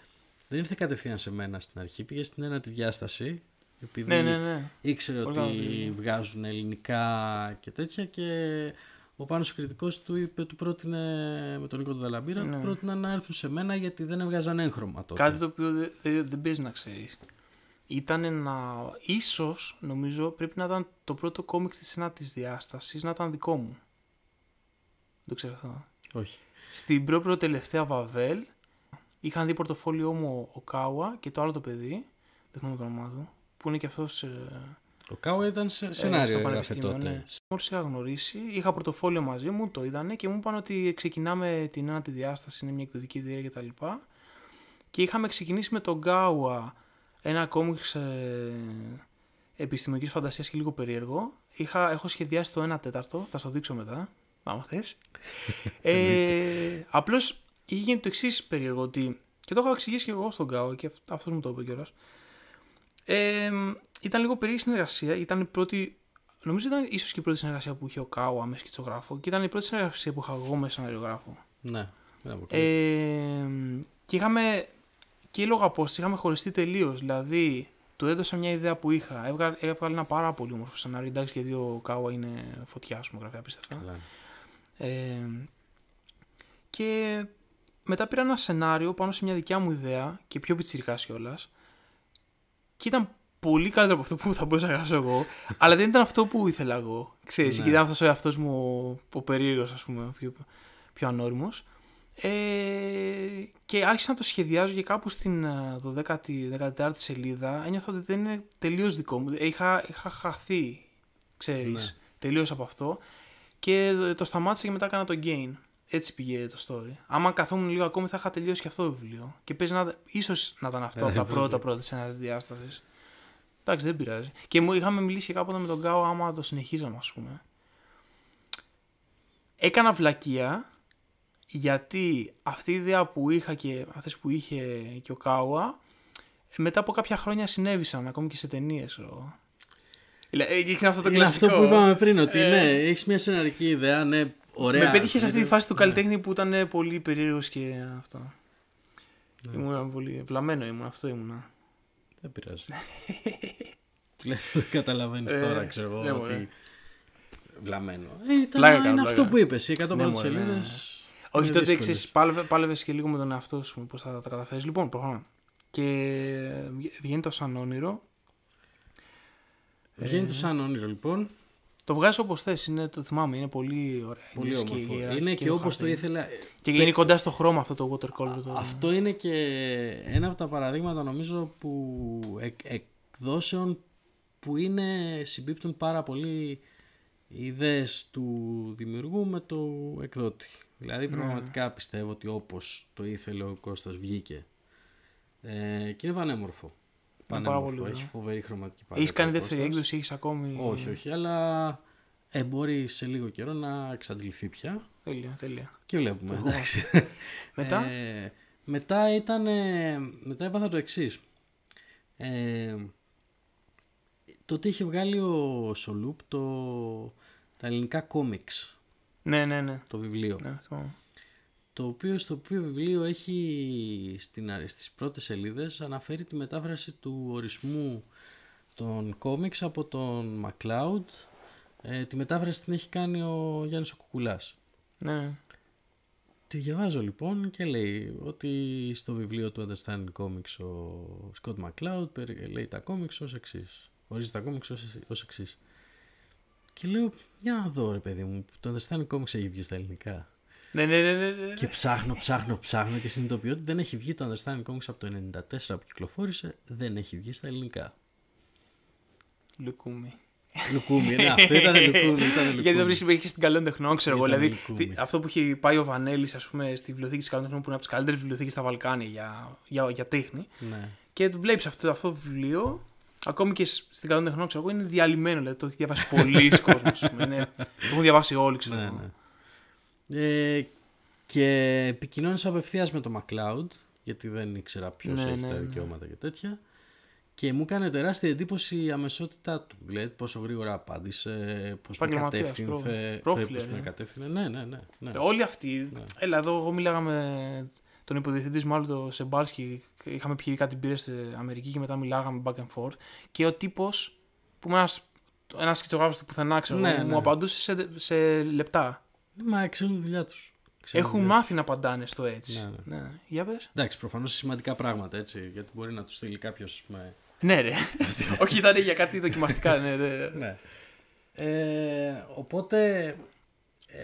δεν ήρθε κατευθείαν σε μένα στην αρχή, πήγε στην ένατη διάσταση επειδή Ναι, ναι, ναι. ήξερε Πολύ ότι καλά, βγάζουν ελληνικά και τέτοια και ο Πάνος ο κριτικός του είπε, του πρότεινε με τον Νίκο του Δαλαμπύρα, Ναι. του πρότεινε να έρθουν σε μένα γιατί δεν έβγαζαν έγχρωμα τότε. Κάτι το οποίο δεν δε, δεν παίζει να ξέρεις. Ήταν να. ίσως, νομίζω, πρέπει να ήταν το πρώτο κόμικ της ένατης διάστασης να ήταν δικό μου. Δεν το ξέρω αυτό. Όχι. Στην πρώτη τελευταία Βαβέλ είχαν δει πορτοφόλιό μου ο Κάουα και το άλλο το παιδί, δεν θυμάμαι το όνομά του, που είναι και αυτός Ο Κάουα ήταν σε ε, σενάριο στο έγραφε πανεπιστήμιο. τότε. Ναι. Μόλις είχα γνωρίσει, είχα πορτοφόλιο μαζί μου, το είδανε και μου είπαν ότι ξεκινάμε την ένατη διάσταση, είναι μια εκδοτική εταιρεία κτλ. Και είχαμε ξεκινήσει με τον Γκάουα ένα κόμιξ ε, επιστημονικής φαντασίας και λίγο περίεργο. Είχα, έχω σχεδιάσει το 1 τέταρτο, θα στο δείξω μετά, άμα θες. ε, απλώς είχε γίνει το εξής περίεργο, ότι, και το έχω εξηγήσει και εγώ στον Γκάουα και αυτό αυτός μου το είπε κιόλας. Ε, ήταν λίγο περίεργη συνεργασία, ήταν η πρώτη, νομίζω ήταν ίσως και η πρώτη συνεργασία που είχε ο Γκάουα με σκητσογράφο και ήταν η πρώτη συνεργασία που είχα εγώ με σεναριογράφο. Ναι. δεν αποκλείεται. Ε, και είχαμε και λόγω απόσταση είχαμε χωριστεί τελείως. Δηλαδή, του έδωσα μια ιδέα που είχα. Έβγαλε, έβγαλε ένα πάρα πολύ όμορφο σενάριο. Εντάξει, γιατί ο Κάουα είναι φωτιά, ας πούμε, γράφει απίστευτα. Καλά. Ε, και μετά πήρα ένα σενάριο πάνω σε μια δικιά μου ιδέα και πιο πιτσιρικάς κιόλας. Και ήταν πολύ καλύτερο από αυτό που θα μπορούσα να γράψω εγώ, αλλά δεν ήταν αυτό που ήθελα εγώ. Ξέρεις, Ναι. και ήταν αυτός ο εαυτός μου ο, ο περίεργος, ας πούμε, ο πιο, πιο ανώριμος. Ε, και άρχισα να το σχεδιάζω και κάπου στην ε, 12η, 14η σελίδα ένιωθα ότι δεν είναι τελείως δικό μου. Είχα, είχα χαθεί, ξέρεις, Ναι. τελείως από αυτό και το σταμάτησα και μετά έκανα το gain. Έτσι πήγε το story. Άμα καθόμουν λίγο ακόμη θα είχα τελειώσει και αυτό το βιβλίο. Και παίζει να, ίσως να ήταν αυτό Ε, από τα βέβαια. πρώτα πρώτα της ένας διάστασης. Εντάξει, δεν πειράζει. Και μου είχαμε μιλήσει και κάποτε με τον Γκάο άμα το συνεχίζαμε, ας πούμε. Έκανα βλακεία γιατί αυτή η ιδέα που είχα και αυτές που είχε και ο Κάουα ε, μετά από κάποια χρόνια συνέβησαν ακόμη και σε ταινίες. Είναι αυτό το Είναι κλασικό. αυτό που είπαμε πριν, ότι Ε, ναι, έχεις μια σεναρική ιδέα, ναι, ωραία. Με πέτυχες σε αυτή τη Είναι- φάση του καλλιτέχνη που ήταν ε, πολύ περίεργος και αυτό. Ναι. Ήμουν πολύ βλαμμένο ήμουν, αυτό ήμουνα. Δεν πειράζει. Λέω, Δεν καταλαβαίνεις Ε, τώρα, ξέρω εγώ, ναι, ότι. μωρέ. Βλαμμένο. Ε, ήταν, Πλάκα κάνω, είναι πλάκα. αυτό που είπες. Οι 100 Ναι, πρώτε μωρέ, ναι, σελίδε. ναι. Όχι, τότε ξέρεις, πάλευε και λίγο με τον εαυτό σου πώς θα τα καταφέρεις. Λοιπόν, προχωράμε. Και βγαίνει το σαν όνειρο. Βγαίνει το σαν όνειρο λοιπόν. Το βγάζει όπως θες, το θυμάμαι, είναι πολύ ωραία. Πολύ Είναι όμορφο. και Είναι ιεραρχικό και όπως χαρτί. το ήθελα. Και είναι κοντά στο χρώμα αυτό το watercolor. Το... Αυτό είναι και ένα από τα παραδείγματα νομίζω που εκ, εκδόσεων που είναι, συμπίπτουν πάρα πολύ οι ιδέες του δημιουργού με το εκδότη. Δηλαδή Ναι. πραγματικά πιστεύω ότι όπως το ήθελε ο Κώστας βγήκε. Ε, και είναι πανέμορφο. Πάρα Πανέμορφο. πολύ ωραίο. Έχει φοβερή χρωματική Έχεις παλέτα κάνει ο δεύτερη Κώστας. έκδοση, έχεις ακόμη. Όχι, όχι, αλλά ε, μπορεί σε λίγο καιρό να εξαντληθεί πια. Τέλεια, τέλεια. Και βλέπουμε. εντάξει. Μετά; Ε, μετά ήταν. μετά έπαθα το εξής. Ε, τότε είχε βγάλει ο Σολούπ το, τα ελληνικά κόμιξ, Ναι, ναι, ναι. το βιβλίο. ναι θυμάμαι. Το οποίο στο οποίο βιβλίο έχει στην, αρ- στις πρώτες σελίδες αναφέρει τη μετάφραση του ορισμού των κόμιξ από τον MacLeod. Ε, τη μετάφραση την έχει κάνει ο Γιάννης ο Κουκουλάς. ναι, ναι. Τη διαβάζω λοιπόν και λέει ότι στο βιβλίο του Understanding Comics ο Scott McCloud περι- λέει τα comics ως εξής. Ορίζει τα comics ως, ως εξής. Και λέω, για να δω ρε παιδί μου, το Understanding Comics έχει βγει στα ελληνικά. Ναι, ναι, ναι, ναι, ναι. Και ψάχνω, ψάχνω, ψάχνω και συνειδητοποιώ ότι δεν έχει βγει το Understanding Comics από το 94 που κυκλοφόρησε, δεν έχει βγει στα ελληνικά. Λουκούμι. Λουκούμι, ναι, αυτό ήταν λουκούμι. Ήταν Γιατί δεν λουκούμι. βρίσκει έχει στην καλών τεχνών, ξέρω εγώ. Ήταν Δηλαδή, λουκούμι. τι- αυτό που έχει πάει ο Βανέλης, ας πούμε, στη βιβλιοθήκη της καλών τεχνών, που είναι από τις καλύτερες βιβλιοθήκες στα Βαλκάνια για, για, για τέχνη. Ναι. Και βλέπει αυτό, αυτό το βιβλίο, ακόμη και σ- στην καλών τεχνών, ξέρω εγώ, είναι διαλυμένο. Δηλαδή, το έχει διαβάσει πολλοί κόσμος. Είναι, το έχουν διαβάσει όλοι, ξέρω Ναι, εγώ. Ναι. Ε, και επικοινώνησα απευθείας με το MacLeod, γιατί δεν ήξερα ποιος Ναι, έχει ναι, τα ναι. δικαιώματα και τέτοια. Και μου έκανε τεράστια εντύπωση η αμεσότητά του. Δηλαδή πόσο γρήγορα απάντησε, πώς με Επαγγελματίας, κατεύθυνε. πρό- ε, πρόφιλε, πώς με ε. κατεύθυνε. Ναι, ναι, ναι. ναι. Όλοι αυτοί. Έλα, εδώ εγώ μίλαγα με τον υποδιευθυντή μου, άλλο τον Σεμπάλσκι. και Είχαμε πιει κάτι μπύρες στην Αμερική και μετά μιλάγαμε back and forth. Και ο τύπος που με ένας ένας σκητσογράφος του πουθενά, ξέρω Ναι, εγώ, ναι. μου απαντούσε σε, σε λεπτά. Μα ξέρουν τη δουλειά τους. Έχουν μάθει να απαντάνε στο έτσι. Ναι, Ναι, Για πες. Εντάξει, προφανώς σημαντικά πράγματα έτσι. Γιατί μπορεί να τους στείλει κάποιος. Με... Ναι, ρε. Όχι, ήταν για κάτι δοκιμαστικά. Ναι, ναι. Ναι. Ε, οπότε. Ε,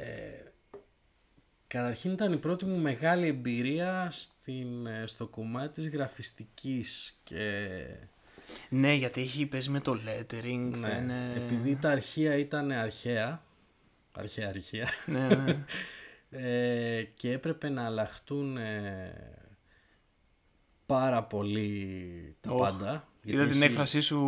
καταρχήν ήταν η πρώτη μου μεγάλη εμπειρία στην, ε, στο κομμάτι της γραφιστικής και ναι, γιατί έχει παίζει με το lettering. ναι, είναι- επειδή τα αρχεία ήταν αρχαία αρχαία αρχαία ναι, ναι. ε, και έπρεπε να αλλάχτούν ε, πάρα πολύ τα Οχ, πάντα γιατί Είδα την έχει- έκφρασή σου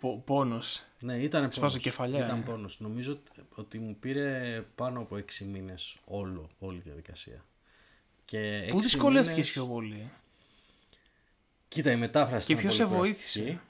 πο- πόνος. Ναι, ήταν Σπάζω πόνος. κεφαλιά, Ήταν ε. πόνος. Νομίζω ότι- ότι μου πήρε πάνω από 6 μήνες όλο, όλη η διαδικασία. Και Πού έξι δυσκολεύτηκες μήνες- πιο πολύ; Κοίτα, η μετάφραση Και ήταν ποιος πολύ σε κουραστική. βοήθησε;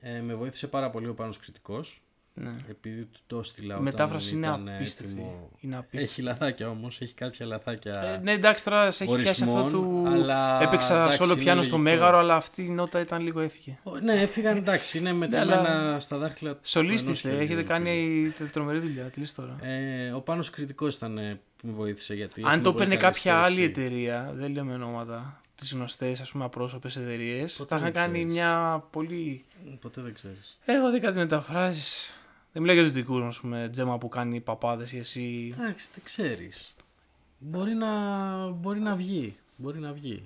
Ε, με βοήθησε πάρα πολύ ο Πάνος Κριτικός. Ναι. Επειδή του το έστειλα Η όταν μετάφραση είναι ήταν απίστευτη. έτοιμο. Είναι απίστευτη. Έχει λαθάκια όμως, έχει κάποια λαθάκια. Ε, ναι, εντάξει, τώρα σε έχει πιάσει αυτό ορισμών, του. αλλά Έπαιξα εντάξει, σόλο είναι πιάνο στο λογικό. μέγαρο, αλλά αυτή η νότα ήταν λίγο έφυγε. Ο- Ναι, έφυγαν εντάξει, είναι μετρημένα αλλά στα δάχτυλα του. Σολίστηστε, ενός έχετε χεριού, κάνει τε- τρομερή δουλειά. Τι λες τώρα. Ε, ο Πάνος Κριτικός ήταν ε, που με βοήθησε γιατί Αν έχουμε το πολύ παίρνει καλή κάποια άλλη σχέση. εταιρεία, δεν λέμε ονόματα, τις γνωστές ας πούμε απρόσωπες εταιρείες. Ποτέ Θα είχαν δεν κάνει ξέρεις. μια πολύ... Ποτέ δεν ξέρεις. Έχω δει κάτι μεταφράσεις. Δεν μιλάω για τους δικούς μου, ας πούμε, τζέμα που κάνει παπάδες ή εσύ. Εντάξει, δεν ξέρεις. Μπορεί να, μπορεί να βγει. Μπορεί να βγει.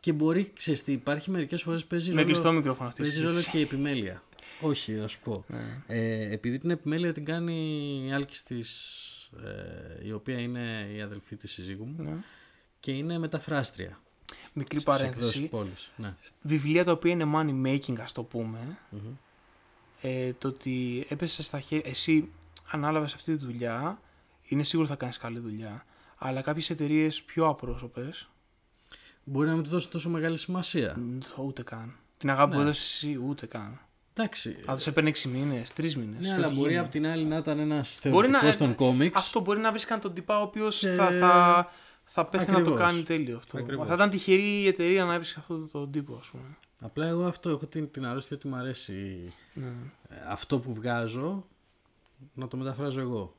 Και μπορεί, ξέρεις τι, υπάρχει μερικές φορές παίζει Με ρόλο, κλειστό μικρόφωνο αυτή η παίζει ρόλο συζήτηση. και η επιμέλεια. Όχι, να σου πω. Ναι. Ε, επειδή την επιμέλεια την κάνει η άλκης της, ε, η οποία είναι η αδελφή της συζύγου μου Ναι. και είναι μεταφράστρια. Μικρή Στις εκδόσεις παρένθεση. πόλης. Ναι. Βιβλία τα οποία είναι money making, ας το πούμε. Ε, το ότι έπεσε στα χέρια. Εσύ ανάλαβες αυτή τη δουλειά, είναι σίγουρο θα κάνεις καλή δουλειά. Αλλά κάποιες εταιρείες πιο απρόσωπες, Μπορεί να μην του δώσει τόσο μεγάλη σημασία. μ, θα ούτε καν. Την αγάπη Ναι. που έδωσε εσύ, ούτε καν. Εντάξει. Αν τους έπαιρνε 6 μήνες, 3 μήνες. Ναι, αλλά μπορεί απ' την άλλη να ήταν ένας Μπορεί να, θεωρητικός ε, των κόμιξ. Αυτό μπορεί να βρίσκαν τον τυπά ο οποίος Και- θα, θα, θα πέθει να το Ακριβώς. κάνει τέλειο αυτό. Ακριβώς. Θα ήταν τυχερή η εταιρεία να έβρισκε αυτό τον, τον τύπο, ας πούμε. Απλά εγώ αυτό έχω την, την αρρώστια ότι μου αρέσει Ναι. ε, αυτό που βγάζω να το μεταφράζω εγώ.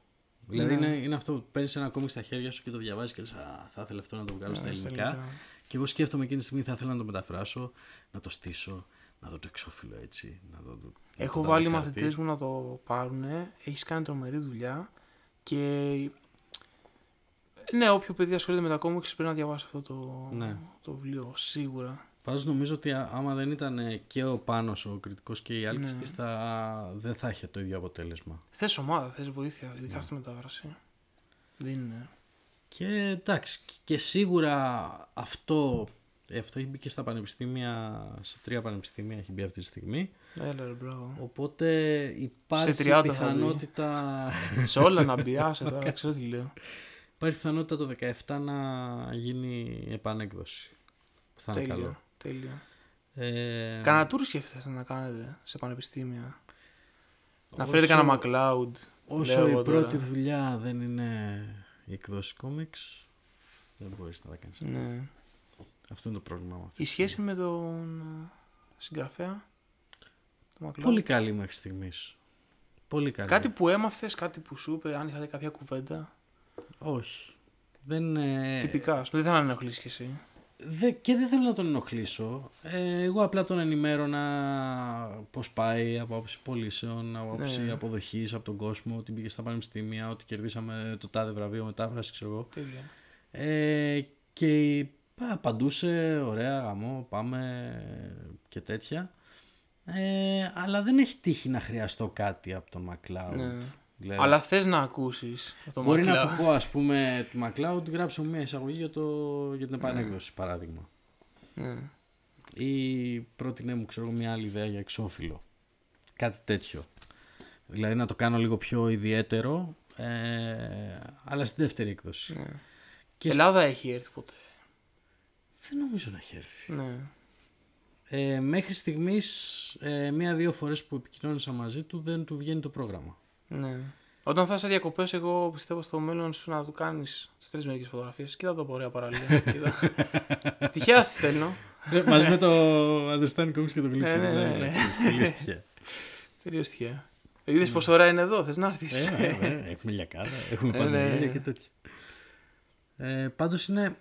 Δηλαδή Ναι. είναι, είναι αυτό που παίρνεις ένα κόμικ στα χέρια σου και το διαβάζεις και λες Α, θα ήθελα αυτό να το βγάλω στα Ναι, στα ελληνικά. ελληνικά. Και εγώ σκέφτομαι εκείνη τη στιγμή θα ήθελα να το μεταφράσω, να το στήσω, να δω το εξώφυλλο έτσι. Να δω, το- να Έχω το βάλει βάλω χαρτί. μαθητές μου να το πάρουν. Έχεις κάνει τρομερή δουλειά. Και. Ναι, όποιο παιδί ασχολείται με τα κόμιξ πρέπει να διαβάσει αυτό το, Ναι. το βιβλίο, σίγουρα. Πάντως νομίζω ότι α- άμα δεν ήταν ε, και ο Πάνος ο κριτικός και η άλκης Ναι. της θα, δεν θα είχε το ίδιο αποτέλεσμα. Θες ομάδα, θες βοήθεια, ειδικά Ναι. στη μετάφραση. Δεν είναι. Και εντάξει, και σίγουρα αυτό, ε, αυτό έχει μπει και στα πανεπιστήμια, σε τρία πανεπιστήμια έχει μπει αυτή τη στιγμή. Έλα, ρε, μπράβο. Οπότε υπάρχει 30 θα μπει. πιθανότητα, Σε όλα να μπιάσει τώρα, ξέρω τι λέω. υπάρχει πιθανότητα το 17 να γίνει επανέκδοση. Που θα είναι τέλεια. καλό. Τέλεια. Ε, Κανένα tour σκέφτεστε να κάνετε σε πανεπιστήμια; Να Όσο- φέρετε κανένα MacLeod. όσο λέω η εγώ πρώτη τώρα. δουλειά δεν είναι η εκδόση κόμιξ, δεν μπορείς να τα κάνεις. Ναι. Αυτό είναι το πρόβλημα μου. αυτή Η τη σχέση με τον ε, συγγραφέα. Το MacLeod. Πολύ καλή μέχρι στιγμής. Πολύ καλή. Κάτι που έμαθες, κάτι που σου είπε, αν είχατε κάποια κουβέντα; Όχι. Δεν, ε, Τυπικά, ας πούμε, δεν θέλω να ενοχλήσεις κι εσύ. Δε, και δεν θέλω να τον ενοχλήσω. Ε, εγώ απλά τον ενημέρωνα πώς πάει από άποψη πωλήσεων, από άποψη Ναι. αποδοχής από τον κόσμο, ότι πήγε στα πανεπιστήμια, ότι κερδίσαμε το τάδε βραβείο μετάφρασης, ξέρω εγώ. Τέλεια. Ε, και α, απαντούσε, ωραία, γαμό, πάμε και τέτοια. Ε, αλλά δεν έχει τύχει να χρειαστώ κάτι από τον MacLeod. Ναι. Δηλαδή, Αλλά θες να ακούσεις από τον Μπορεί να MacLeod. του πω, ας πούμε, του MacLeod, γράψε μου μια εισαγωγή για, το, για την επανέκδοση, παράδειγμα. Ναι. Ή πρότεινε μου, ξέρω εγώ, μια άλλη ιδέα για εξώφυλλο. Κάτι τέτοιο. Δηλαδή να το κάνω λίγο πιο ιδιαίτερο, ε, αλλά στη δεύτερη έκδοση. Ναι. Και Ελλάδα έχει έρθει ποτέ; Δεν νομίζω να έχει έρθει. Ναι. Ε, μέχρι στιγμής, ε, μία-δύο φορές που επικοινώνησα μαζί του, δεν του βγαίνει το πρόγραμμα. Ναι. Όταν θα είσαι διακοπές, εγώ πιστεύω στο μέλλον σου να του κάνεις τις τρεις μερικές φωτογραφίες. Κοίτα το ωραία παραλία. Κοίτα. Τυχαία τι στέλνω. Ε, μαζί με το Understand Comics και το Glyph. Ναι, ναι, ναι, ναι. Τελείως τυχαία. Τελείως τυχαία. Είδες πόσο ώρα είναι εδώ, θες να έρθεις. Ε, βέβαια, έχουμε λιακάδα, έχουμε Ε, ναι. πανελίνια και τέτοια. Ε, πάντως είναι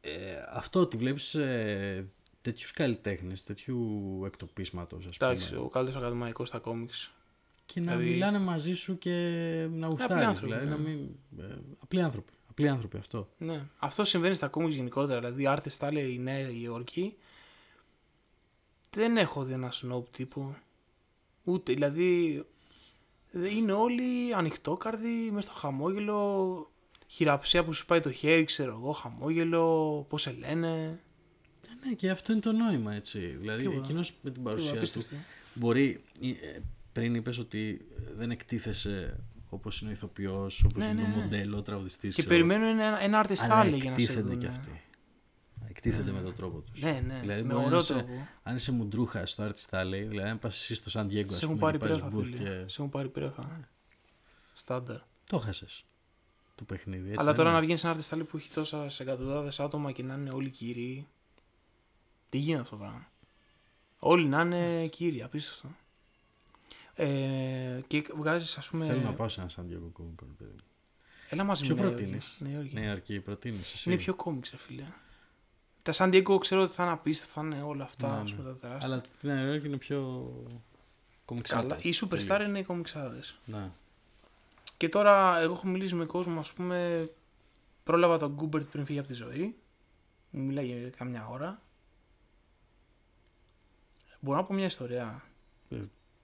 ε, αυτό ότι βλέπεις ε, τέτοιους καλλιτέχνες, τέτοιου εκτοπίσματος ας Εντάξει, πούμε ο καλύτερος ακαδημαϊκός στα κόμιξ. Και να δηλαδή- μιλάνε μαζί σου και να γουστάρεις, άνθρωποι, δηλαδή ναι. να μην... Ε, απλοί άνθρωποι, απλοί άνθρωποι αυτό. Ναι. Αυτό συμβαίνει στα κόμιξ γενικότερα. Δηλαδή, άρτε τα λέει η Νέα Υόρκη. Δεν έχω δει ένα σνόπ τύπου. Ούτε. Δηλαδή, είναι όλοι ανοιχτόκαρδοι, μες στο χαμόγελο. Χειραψία που σου πάει το χέρι, ξέρω εγώ, χαμόγελο, πώς σε λένε. Ε, ναι, και αυτό είναι το νόημα, έτσι. Δηλαδή, Τίποτα. εκείνος με την παρουσία του απίστευτο. μπορεί... ε, πριν είπες ότι δεν εκτίθεσαι όπως είναι ο ηθοποιός, όπως Ναι, είναι ναι, το ναι. μοντέλο, ο τραγουδιστής, Και ξέρω. περιμένουν ένα, ένα άρτε Αλλά για να σε εκτίθενται δουν. κι αυτοί. Εκτίθενται με τον τρόπο τους. Ναι, ναι, Δηλαδή, με μπορεί να ωραίο είσαι- τρόπο. Αν είσαι μουντρούχα στο Artist Alley, δηλαδή αν πας εσύ στο San Diego, ας Σε έχουν πούμε, πάρει και πάρεις πρέφα, booth φίλε. και Σε έχουν πάρει πρέφα. Στάνταρ. το χάσες το παιχνίδι. Έτσι Αλλά δεν τώρα είναι; να βγαίνει σε ένα άρτε που έχει τόσα εκατοντάδες άτομα και να είναι όλοι κύριοι. Τι γίνεται αυτό το πράγμα; Όλοι να είναι κύριοι, απίστευτο. Ε, και βγάζεις, ας πούμε. Θέλω να πάω σε ένα San Diego Comic Con. παιδί μου. Έλα μαζί Ποιο με Νέα προτείνεις; Υόρκη. Νέα Υόρκη. Νέα Υόρκη προτείνεις εσύ. Είναι πιο κόμιξ, ρε φίλε. Τα San Diego ξέρω ότι θα είναι απίστευτο, θα είναι όλα αυτά, Ναι, ας ναι. πούμε, τα τεράστια. Αλλά τη Νέα Υόρκη είναι πιο κομιξάτα. Καλά. Οι superstar είναι οι κομιξάδες. Ναι. Και τώρα εγώ έχω μιλήσει με κόσμο, ας πούμε, πρόλαβα τον Γκούμπερτ πριν φύγει από τη ζωή. Μου μιλάει για καμιά ώρα. Μπορώ να πω μια ιστορία. Ε,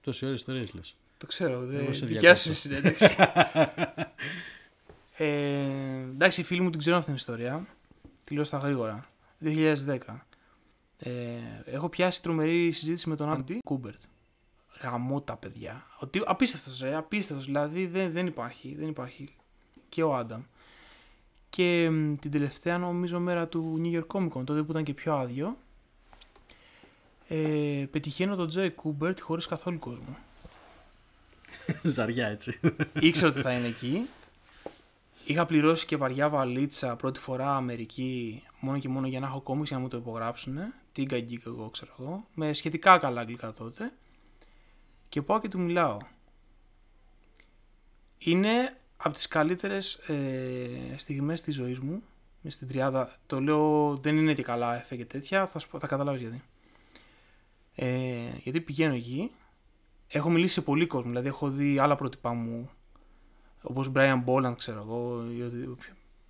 Τόση ώρα ιστορίες λες. Το ξέρω, Εγώ δεν σε δικιά σου διακόπτω. είναι συνέντευξη. ε, εντάξει, οι φίλοι μου την ξέρουν αυτήν την ιστορία. Τη λέω στα γρήγορα. 2010. Ε, έχω πιάσει τρομερή συζήτηση με τον Andy Kubert. Γαμώ τα παιδιά. Ότι, απίστευτος ρε, απίστευτος. Δηλαδή δεν, δεν υπάρχει, δεν υπάρχει. Και ο Adam. Και μ, την τελευταία νομίζω μέρα του New York Comic Con, τότε που ήταν και πιο άδειο, ε, πετυχαίνω τον Joe Kubert χωρίς καθόλου κόσμο. Ζαριά έτσι. Ήξερα ότι θα είναι εκεί. Είχα πληρώσει και βαριά βαλίτσα πρώτη φορά Αμερική μόνο και μόνο για να έχω κόμιξ για να μου το υπογράψουν. Τι γκαγκίκα εγώ ξέρω εγώ. Με σχετικά καλά αγγλικά τότε. Και πάω και του μιλάω. Είναι από τις καλύτερες ε, στιγμές της ζωής μου. Μες στην τριάδα. Το λέω δεν είναι και καλά έφε και τέτοια. Θα, σου πω- θα καταλάβεις γιατί. Ε, γιατί πηγαίνω εκεί έχω μιλήσει σε πολύ κόσμο. Δηλαδή, έχω δει άλλα πρότυπά μου, όπως Brian Boland, ξέρω εγώ, ή οτι-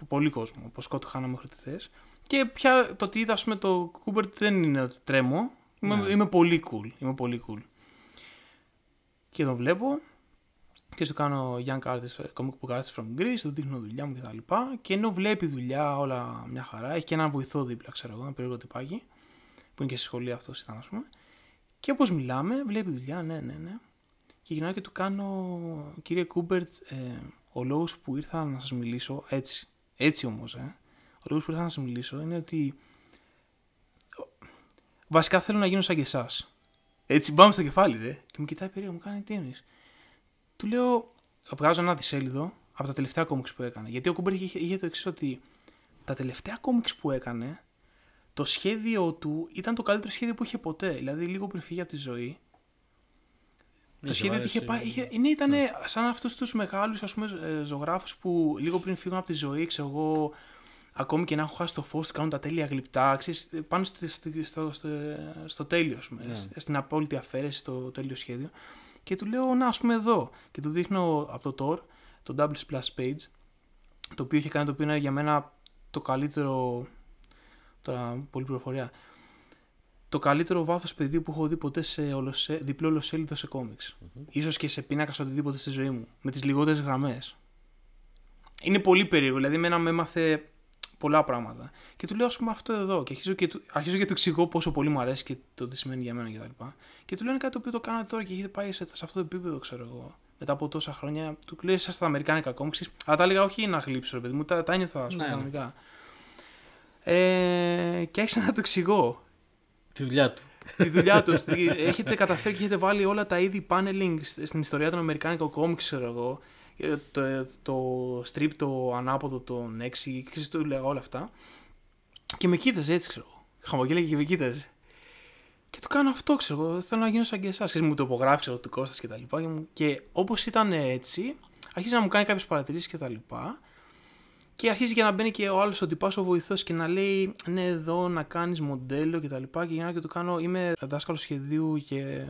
πολύ κόσμο, όπως Scott Hanna μέχρι τη θέση. Και πια το ότι είδα, ας πούμε, το Kubert δεν είναι ότι τρέμω. Είμαι, Ναι. είμαι πολύ cool. Είμαι πολύ cool. Και τον βλέπω και του κάνω Young Artist, Comic Book Artist from Greece, του δείχνω δουλειά μου κτλ. Και, και ενώ βλέπει δουλειά όλα μια χαρά, έχει και έναν βοηθό δίπλα, ξέρω εγώ, ένα περίεργο τυπάκι, που είναι και στη σχολή αυτός ήταν, ας πούμε. Και όπως μιλάμε, βλέπει δουλειά, ναι, ναι, ναι. Και γυρνάω και του κάνω, κύριε Kubert, ε, ο λόγος που ήρθα να σας μιλήσω, έτσι, έτσι όμως, ε, ο λόγος που ήρθα να σας μιλήσω είναι ότι βασικά θέλω να γίνω σαν και εσάς. Έτσι, πάμε στο κεφάλι, ρε. Και μου κοιτάει περίεργα, μου κάνει τι εννοείς; Του λέω, βγάζω ένα δισέλιδο από τα τελευταία κόμιξ που έκανε. Γιατί ο Κούμπερτ είχε, είχε το εξής ότι τα τελευταία κόμιξ που έκανε, το σχέδιο του ήταν το καλύτερο σχέδιο που είχε ποτέ. Δηλαδή, λίγο πριν φύγει από τη ζωή, το Είχε σχέδιο του είχε βάρεση. πάει. Είχε, ναι, ήταν σαν αυτούς τους μεγάλους ζωγράφους που λίγο πριν φύγουν από τη ζωή, ξέρω εγώ, ακόμη και να έχουν χάσει το φως, τους κάνουν τα τέλεια γλυπτά. Ξέρεις, πάνω στο, στο, στο, στο, στο τέλειο, ας πούμε, Ναι. στην απόλυτη αφαίρεση, στο τέλειο σχέδιο. Και του λέω, να, ας πούμε εδώ. Και του δείχνω από το Tor, το W Plus Page, το οποίο είχε κάνει, το οποίο είναι για μένα το καλύτερο. Τώρα, πολύ πληροφορία. Το καλύτερο βάθος πεδίου που έχω δει ποτέ σε ολοσέ, διπλό ολοσέλιδο σε κόμιξ. Ίσως και σε πίνακα σε οτιδήποτε στη ζωή μου. Με τις λιγότερες γραμμές. Είναι πολύ περίεργο. Δηλαδή, εμένα με έμαθε πολλά πράγματα. Και του λέω, ας πούμε, αυτό εδώ. Και αρχίζω και, του, αρχίζω και του εξηγώ πόσο πολύ μου αρέσει και το τι σημαίνει για μένα κτλ. Και, και του λένε κάτι το οποίο το κάνατε τώρα και έχετε πάει σε, σε αυτό το επίπεδο, ξέρω εγώ. Μετά από τόσα χρόνια, του λέει, είσαι στα Αμερικάνικα κόμιξ. Αλλά τα έλεγα όχι να γλύψω, ρε παιδί μου, τα, τα ένιωθα, ας πούμε, Ναι, ναι. κανονικά. Ε, και άρχισα να το εξηγώ Τη δουλειά του. τη δουλειά του. έχετε καταφέρει και έχετε βάλει όλα τα είδη paneling σ- στην ιστορία των Αμερικάνικων κόμιξ, ξέρω εγώ. Ε, Το, το strip, το ανάποδο, τον 6, ξέρεις το λέω όλα αυτά. Και με κοίταζε έτσι, ξέρω εγώ. Χαμογέλαγε και με κοίταζε. Και του κάνω αυτό, ξέρω εγώ. Θέλω να γίνω σαν και εσάς. Και μου το υπογράφει, ξέρω του Κώστας και τα λοιπά. Και, μου- και όπως ήταν έτσι, αρχίζει να μου κάνει κάποιες παρατηρήσεις και τα λοιπά. Και αρχίζει και να μπαίνει και ο άλλος ο τυπάς ο βοηθός και να λέει ναι, εδώ να κάνεις μοντέλο και τα λοιπά. Και για να και του κάνω, είμαι δάσκαλος σχεδίου και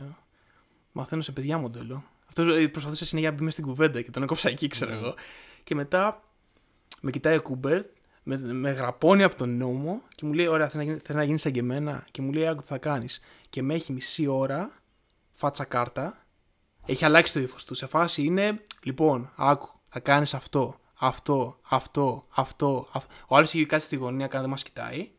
μαθαίνω σε παιδιά μοντέλο. Αυτός ε, προσπαθούσε συνέχεια να μπει μες στην κουβέντα και τον έκοψα εκεί, ξέρω εγώ. Και μετά με κοιτάει ο Κούμπερτ, με, με γραπώνει από τον ώμο και μου λέει: Ωραία, θέλεις να, γίνεις, θέλεις να γίνεις σαν και εμένα. Και μου λέει: Άκου, τι θα κάνεις. Και με έχει μισή ώρα, φάτσα κάρτα. Έχει αλλάξει το ύφος του. Σε φάση είναι: Λοιπόν, άκου, θα κάνεις αυτό, αυτό, αυτό, αυτό. αυτό. Ο άλλος έχει κάτσει στη γωνία, κάνει δεν μας κοιτάει.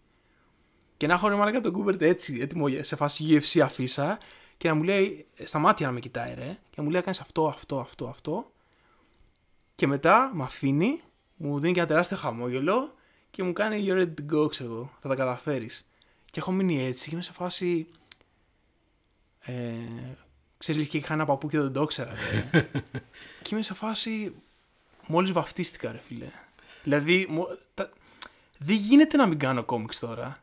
Και να έχω ρε μαλάκα τον Κούμπερτ έτσι, έτοιμο για- σε φάση UFC αφίσα και να μου λέει, στα μάτια να με κοιτάει ρε, και να μου λέει να κάνεις αυτό, αυτό, αυτό, αυτό. Και μετά με αφήνει, μου δίνει και ένα τεράστιο χαμόγελο και μου κάνει you're ready to go, ξέρω εγώ, θα τα καταφέρεις. Και έχω μείνει έτσι και είμαι σε φάση... Ε, ξέρεις και είχα ένα παππού και δεν το ήξερα, ρε. και είμαι σε φάση... Μόλις βαφτίστηκα, ρε φίλε. Δηλαδή, μο- τα- δεν γίνεται να μην κάνω κόμιξ τώρα.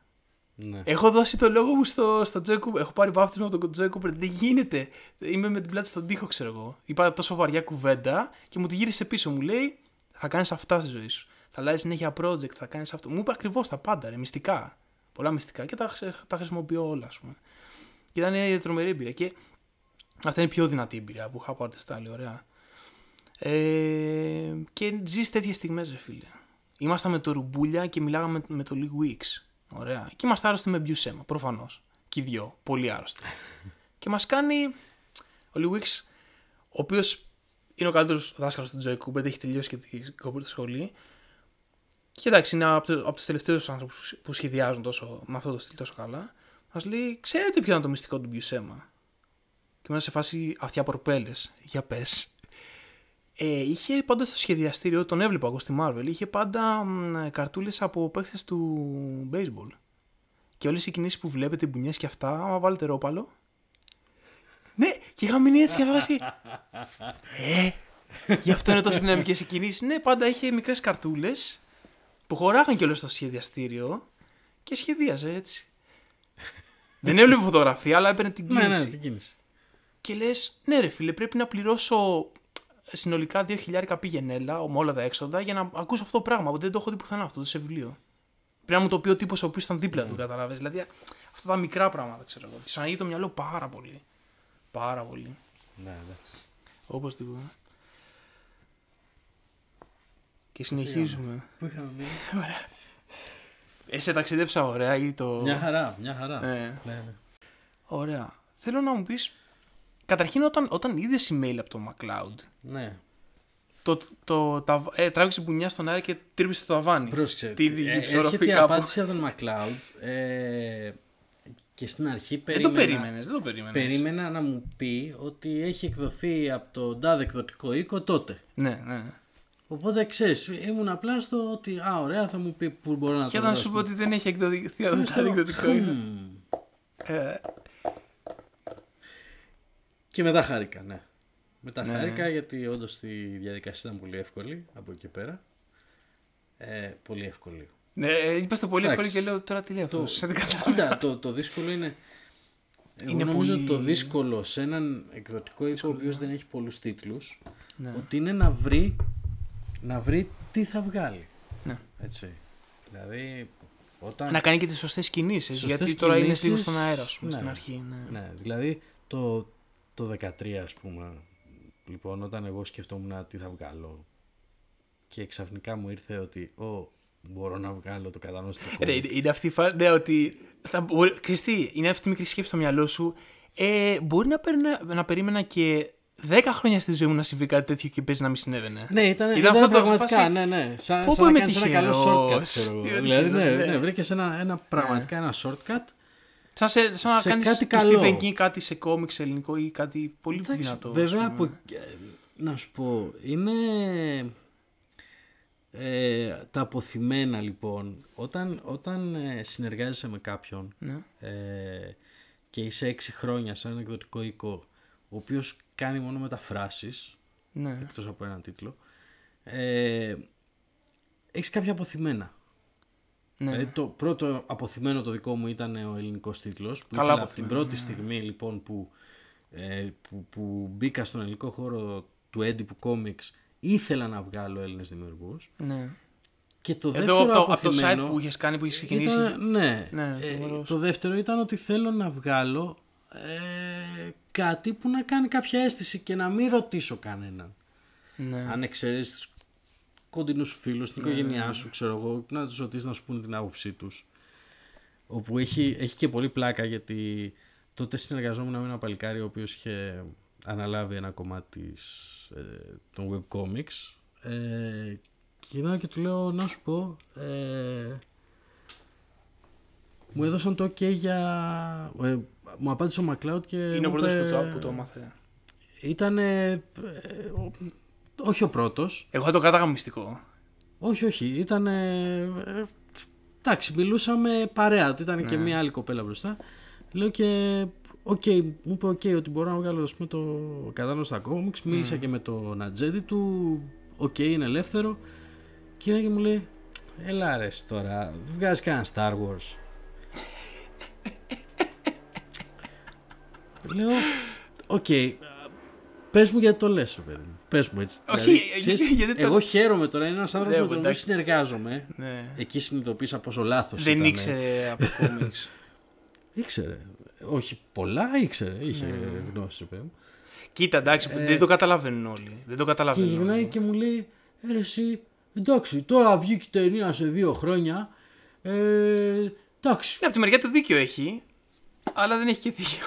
Ναι. Έχω δώσει το λόγο μου στο, στο Τζόι Κούπερ. Έχω πάρει βάφτισμα από τον Τζόι Κούπερ. Δεν γίνεται. Είμαι με την πλάτη στον τοίχο, ξέρω εγώ. Είπα τόσο βαριά κουβέντα και μου τη γύρισε πίσω. Μου λέει: Θα κάνεις αυτά στη ζωή σου. Θα αλλάζει συνέχεια project, θα κάνεις αυτό. Μου είπε ακριβώς τα πάντα, ρε, μυστικά. πολλά μυστικά και τα, χρησι- τα χρησιμοποιώ όλα, ας πούμε. Και ήταν ε, τρομερή εμπειρία. Και αυτή είναι η πιο δυνατή εμπειρία που είχα από αρτιστάλη, ωραία. Ε, και ζεις τέτοιες στιγμές, ρε φίλε. Ήμασταν με το Ρουμπούλια και μιλάγαμε με το League Weeks. Ωραία. Και είμαστε άρρωστοι με μπιουσέμα, προφανώς. Και οι δυο. Πολύ άρρωστοι. και μας κάνει ο League Weeks, ο οποίος είναι ο καλύτερος δάσκαλος του Τζοϊ Κούμπετ, έχει τελειώσει και τη κόμπερ σχολή. Και εντάξει, είναι από, το, από τους τελευταίους άνθρωπους που σχεδιάζουν τόσο, με αυτό το στυλ τόσο καλά. Μας λέει, ξέρετε ποιο είναι το μυστικό του Μπιουσέμα; Και μέσα σε φάση αυτιά προπέλε. Για πες. Ε, είχε πάντα στο σχεδιαστήριο, τον έβλεπα εγώ στη Marvel, είχε πάντα καρτούλες από παίχτες του baseball. Και όλες οι κινήσεις που βλέπετε, μπουνιές και αυτά, άμα βάλετε ρόπαλο. Ναι, και είχα μείνει έτσι και βάσει. Ε, γι' αυτό είναι τόσο δυναμικές οι κινήσεις. Ναι, πάντα είχε μικρές καρτούλες που χωράγαν κιόλας στο σχεδιαστήριο και σχεδίαζε έτσι. Δεν έβλεπε φωτογραφία, αλλά έπαιρνε την κίνηση. Ναι, ναι, την κίνηση. Και λες, ναι, ρε φίλε, πρέπει να πληρώσω συνολικά 2.000 πήγαινέλα με όλα τα έξοδα για να ακούσω αυτό το πράγμα. Δεν το έχω δει πουθενά αυτό, σε βιβλίο. Πρέπει να μου το πει ο τύπος ο οποίος ήταν δίπλα του, καταλάβει. Δηλαδή αυτά τα μικρά πράγματα ξέρω εγώ. Και σου ανοίγει το μυαλό πάρα πολύ. Πάρα πολύ. Ναι, εντάξει. Όπως τίποτα. Και συνεχίζουμε. Πού είχαμε μείνει; Ε, σε ταξιδέψα ωραία ή το. Μια χαρά, μια χαρά. Ε. Ναι, ναι. Ωραία. Θέλω να μου πεις. Καταρχήν, όταν, όταν είδες email από το MacLeod, ναι. το, το, τα, ε, τράβηξε μπουνιά στον αέρα και τρύπησε το ταβάνι. Πρόσεξε. Τι ε, διηγήψη έρχεται η κάπου. απάντηση από τον McLeod ε, και στην αρχή Δεν περίμενα, το περίμενες, δεν το περίμενες. περίμενα να μου πει ότι έχει εκδοθεί από το τάδε εκδοτικό οίκο τότε. Ναι, ναι. Οπότε ξέρεις, ήμουν απλά στο ότι Α, ωραία, θα μου πει πού μπορώ να Και το όταν δώσω. σου πω ότι δεν έχει εκδοθεί από το εκδοτικό οίκο. Ε, Και μετά χάρηκα, ναι. Μετά Ναι. χάρηκα γιατί όντως η διαδικασία ήταν πολύ εύκολη από εκεί και πέρα. Ε, πολύ εύκολη. Ναι, είπες το πολύ εύκολο Εντάξει. και λέω τώρα τι λέει αυτό. Το- Δεν καταλαβαίνω. Κοίτα, το, το δύσκολο είναι. Εγώ Είναι νομίζω πολύ- το δύσκολο σε έναν εκδοτικό οίκο ο οποίος ναι. δεν έχει πολλούς τίτλους ότι είναι να βρει, να βρει τι θα βγάλει. Ναι. Έτσι. Δηλαδή, όταν... Να κάνει και τις σωστές κινήσεις. Σωστές Γιατί τώρα είναι κινήσεις, λίγο στον αέρα, ας πούμε, ναι. στην αρχή. Ναι. Ναι, δηλαδή το, το 13 ας πούμε, λοιπόν, όταν εγώ σκεφτόμουν τι θα βγάλω και ξαφνικά μου ήρθε ότι, «Ω, μπορώ να βγάλω το κατανοητικό. Ρε, είναι, είναι αυτή η φάση. Ναι, ότι. Θα, μπορεί, ξέρεις τι, είναι αυτή η μικρή σκέψη στο μυαλό σου. Ε, μπορεί να, περνα, να περίμενα και 10 χρόνια στη ζωή μου να συμβεί κάτι τέτοιο και παίζει να μην συνέβαινε. Ναι, ήταν, Ήταν ήταν, αυτό το πραγματικά, φάση- ναι, ναι. Σαν, Πω, σαν πω, να είμαι κάνεις ένα καλό τυχερός. shortcut, ξέρω εγώ. Είμαι Δηλαδή, ναι, τυχερός, ναι, ναι. βρήκες ένα, ένα, πραγματικά ένα shortcut. Σαν, σε, σαν Σε να κάνεις κάτι το καλό. Stephen King κάτι σε κόμιξ ελληνικό ή κάτι πολύ Εντάξει, δυνατό. ας Βέβαια, πούμε. από, ε, να σου πω, είναι ε, τα αποθυμένα λοιπόν. Όταν, όταν ε, συνεργάζεσαι με κάποιον Ναι. ε, και είσαι έξι χρόνια σε ένα εκδοτικό οίκο ο οποίος κάνει μόνο μεταφράσεις Ναι. εκτός από έναν τίτλο ε, έχεις κάποια αποθυμένα. Ναι. Δηλαδή, το πρώτο αποθυμένο το δικό μου ήταν ο ελληνικός τίτλος που Καλά ήθελα από την αποθυμένο, πρώτη στιγμή λοιπόν που, ε, που, που μπήκα στον ελληνικό χώρο του έντυπου κόμιξ ήθελα να βγάλω Έλληνες δημιουργούς ναι. και το Εδώ δεύτερο από το, από το αποθυμένο site που είχες κάνει, που είχες ξεκινήσει. ήταν, ναι, Ναι, ε, τρομερός. το δεύτερο ήταν ότι θέλω να βγάλω ε, κάτι που να κάνει κάποια αίσθηση και να μην ρωτήσω κανέναν. Ναι. Αν εξαιρέσεις τους κοντινούς σου φίλους, την οικογένειά σου, ξέρω εγώ, να τους ρωτήσεις να σου πούνε την άποψή τους. Όπου έχει, έχει και πολύ πλάκα γιατί τότε συνεργαζόμουν με ένα παλικάρι ο οποίος είχε αναλάβει ένα κομμάτι της, ε, των webcomics ε, και γυρνάω και του λέω να σου πω ε, μου έδωσαν το ok για ε, μου απάντησε ο MacLeod και Είναι ο μου πρώτος είπε- που το, που το έμαθε. ήταν. Όχι ο πρώτος. Εγώ θα το κράταγα μυστικό. Όχι, όχι. Ήταν. εντάξει, μιλούσαμε παρέα. Ότι ήταν και μία άλλη κοπέλα μπροστά. Λέω και. Οκ, μου είπε οκ ότι μπορώ να βγάλω ας πούμε, το κατάλογο στα comics. Μίλησα και με τον ατζέντη του. Οκ, είναι ελεύθερο. Και είναι και μου λέει. Έλα ρε εσύ τώρα, δεν βγάζεις κανένα Star Wars. Λέω, οκ, Πες μου γιατί το λες, παιδί μου. Πες μου έτσι. Όχι, Δηλαδή, ε, ξέρεις, γιατί το- Εγώ χαίρομαι τώρα. Είναι ένας άνθρωπος Ναι, με τον οποίο εντάξει. συνεργάζομαι. Ναι. Εκεί συνειδητοποίησα πόσο λάθος Δεν ήξερε από κόμιξ. Ήξερε. Όχι πολλά, ήξερε. Είχε Ναι. γνώση, παιδί μου. Κοίτα, εντάξει, δεν το καταλαβαίνουν όλοι. Δεν το Και καταλαβαίνουν. γυρνάει όλοι. και μου λέει, «Ε, ρε εσύ, εντάξει, τώρα βγήκε η ταινία σε δύο χρόνια. Ε, εντάξει. Ναι, από τη μεριά του δίκιο έχει, αλλά δεν έχει και δίκιο.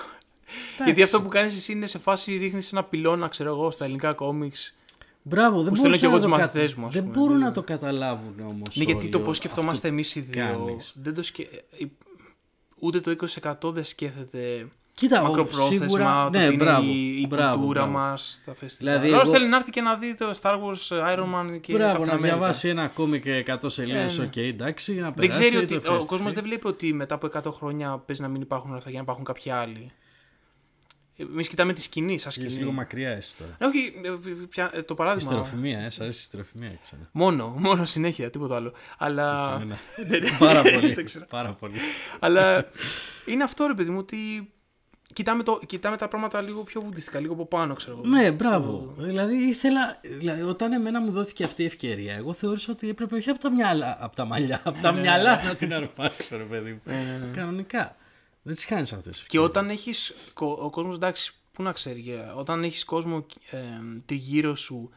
Γιατί αυτό που κάνεις εσύ είναι σε φάση ρίχνεις ένα πυλώνα, ξέρω εγώ, στα ελληνικά κόμιξ. Μπράβο, δεν Που στέλνω μπορούσα και εγώ να τους το μαθητές κατα- μου, ας Δεν πούμε, μπορούν δεν- να το καταλάβουν όμως. Ναι, γιατί το πώς σκεφτόμαστε εμείς οι δύο. κάνεις. Δεν το σκε... ε, Ούτε το 20% δεν σκέφτεται Κοίτα, ο- μακροπρόθεσμα, σίγουρα- το ναι, τι μπράβο, είναι η, η μπράβο, κουλτούρα μπράβο. μας, τα φεστιβάλ. Δηλαδή, Δηλαδή, εγώ- θέλει να έρθει και να δει το Star Wars, Iron Man και Μπράβο, Captain να America. διαβάσει ένα κόμικ 100 σελίδες, Ε, ναι. οκ, εντάξει, να Δεν περάσει. ξέρει το ότι ο ευχαριστηθεί. κόσμος δεν βλέπει ότι μετά από 100 χρόνια παίζει να μην υπάρχουν όλα αυτά για να υπάρχουν κάποιοι άλλοι. Εμείς κοιτάμε τη σκηνή, σαν Είσαι σκηνή. λίγο μακριά εσύ τώρα. Ε, Όχι, ε, πια- ε, το Η παράδειγμα. στεροφημία, ε, σ' αρέσει η στεροφημία ξανά. Μόνο, μόνο συνέχεια, τίποτα άλλο. Αλλά. Εμένα. Ναι, ναι, Πάρα πολύ. δεν ξέρω. πάρα πολύ. Αλλά είναι αυτό ρε παιδί μου ότι κοιτάμε, το, κοιτάμε τα πράγματα λίγο πιο βουδιστικά, λίγο από πάνω ξέρω εγώ. Ναι, μπράβο. Δηλαδή ήθελα. Δηλαδή, όταν εμένα μου δόθηκε αυτή η ευκαιρία, εγώ θεώρησα ότι έπρεπε όχι από τα μυαλά, από τα μαλλιά, από Ναι, τα μυαλά να την αρπάξω, ρε παιδί μου. Κανονικά. Δεν τις κάνεις αυτές τις Και όταν έχεις, κο- ο κόσμος εντάξει, πού να ξέρει, ε, όταν έχεις κόσμο ε, τριγύρω σου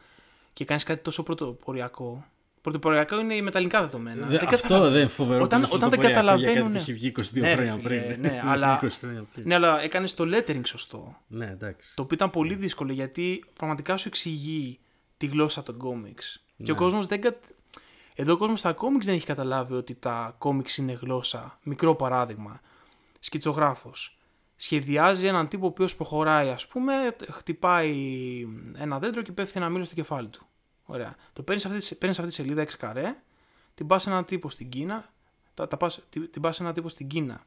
και κάνεις κάτι τόσο πρωτοποριακό, πρωτοποριακό είναι οι μεταλλικά δεδομένα. Δε, Δεν αυτό καταλαβαίνω. δεν είναι φοβερό. Όταν, που είναι όταν δεν πρωτοποριακό για καταλαβαίνουν. Κάτι που έχει βγει 22 ναι, ρε χρόνια φίλε, πριν. Ναι, αλλά, 20 χρόνια πριν. ναι, αλλά έκανες το lettering σωστό. Ναι, εντάξει. Το οποίο ήταν πολύ δύσκολο γιατί πραγματικά σου εξηγεί τη γλώσσα των κόμιξ. Και ο Ναι. κόσμος δεν κα... Εδώ ο κόσμος στα κόμιξ δεν έχει καταλάβει ότι τα κόμιξ είναι γλώσσα. Μικρό παράδειγμα. Σκητσογράφος. Σχεδιάζει έναν τύπο ο οποίος προχωράει ας πούμε, χτυπάει ένα δέντρο και πέφτει ένα μήλο στο κεφάλι του. Ωραία. Το παίρνεις αυτή, τη- παίρνεις αυτή τη σελίδα 6 καρέ, την πας σε έναν τύπο στην Κίνα, τα, τα πας, την, την πας σε έναν τύπο στην Κίνα,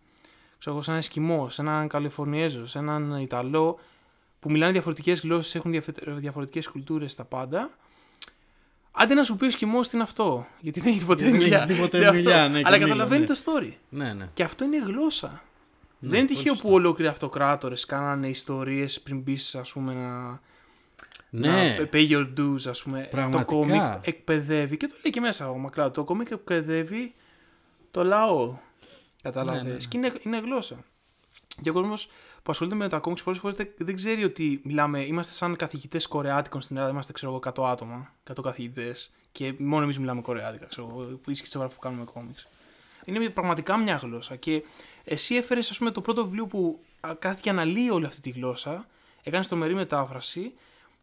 ξέρω εγώ, σε έναν Εσκιμό, σε έναν Καλιφορνιέζο, σε έναν Ιταλό, που μιλάνε διαφορετικές γλώσσες, έχουν διαφε- διαφορετικές κουλτούρες, τα πάντα. Άντε να σου πει ο Εσκιμός τι είναι αυτό, γιατί δεν έχει ποτέ Δεν μιλιά. έχεις τίποτε Ναι, αυτό. μιλιά, ναι, και Αλλά μίλα, καταλαβαίνει ναι. το story. Ναι, ναι. Και αυτό είναι γλώσσα. Δεν είναι τυχαίο που ολόκληροι αυτοκράτορες κάνανε ιστορίες πριν μπεις, ας πούμε, να. Ναι. να pay your dues, ας πούμε. Πραγματικά. Το κόμικ εκπαιδεύει, και το λέει και μέσα ο Μακλάου, το κόμικ εκπαιδεύει το λαό. Κατάλαβε. Ναι, ναι. Και είναι, είναι γλώσσα. Και ο κόσμος που ασχολείται με τα κόμικ πολλές φορές δεν, δεν ξέρει ότι μιλάμε, είμαστε σαν καθηγητές Κορεάτικων στην Ελλάδα, είμαστε ξέρω εγώ 100 άτομα, 100 καθηγητές, και μόνο εμείς μιλάμε Κορεάτικα, ξέρω εγώ, που οι σκητσογράφοι που κάνουμε κόμιξ. Είναι μια- πραγματικά μια γλώσσα. Και εσύ έφερες, ας πούμε, το πρώτο βιβλίο που α, κάθεται και αναλύει όλη αυτή τη γλώσσα, έκανες τρομερή μετάφραση.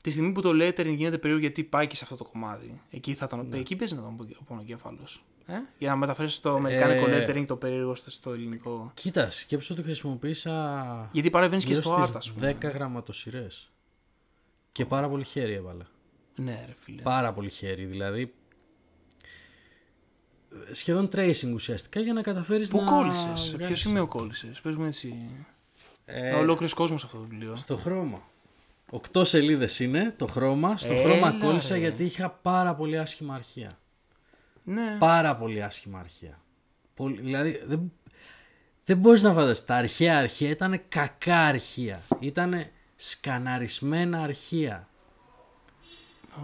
Τη στιγμή που το lettering γίνεται περίεργο γιατί πάει και σε αυτό το κομμάτι. Εκεί, θα ήταν, εκεί παίζει να ήταν ο πονοκέφαλο. Ε; Για να μεταφράσει το αμερικάνικο Ε, lettering το περίεργο στο, στο ελληνικό. Κοίτας, σκέψου ότι χρησιμοποίησα. Γιατί παραβαίνει και γύρω στο στις art, ας πούμε. 10 γραμματοσυρές. Και πάρα πολύ χέρι έβαλα. Ναι, ρε φίλε. Πάρα πολύ χέρι. Δηλαδή. Σχεδόν tracing ουσιαστικά για να καταφέρεις να. Πού κόλλησες, σε ποιο βγάλεις- σημείο κόλλησες; Πες μου έτσι. Ε, Ε, Ολόκληρος κόσμος αυτό το βιβλίο. Στο χρώμα. Οκτώ σελίδες είναι το χρώμα. Στο Έλα, χρώμα κόλλησα ρε. γιατί είχα πάρα πολύ άσχημα αρχεία. Ναι. Πάρα πολύ άσχημα αρχεία. Πολύ, δηλαδή δεν, δεν μπορείς να φανταστείς. Τα αρχαία αρχεία ήταν κακά αρχεία. Ήταν σκαναρισμένα αρχεία.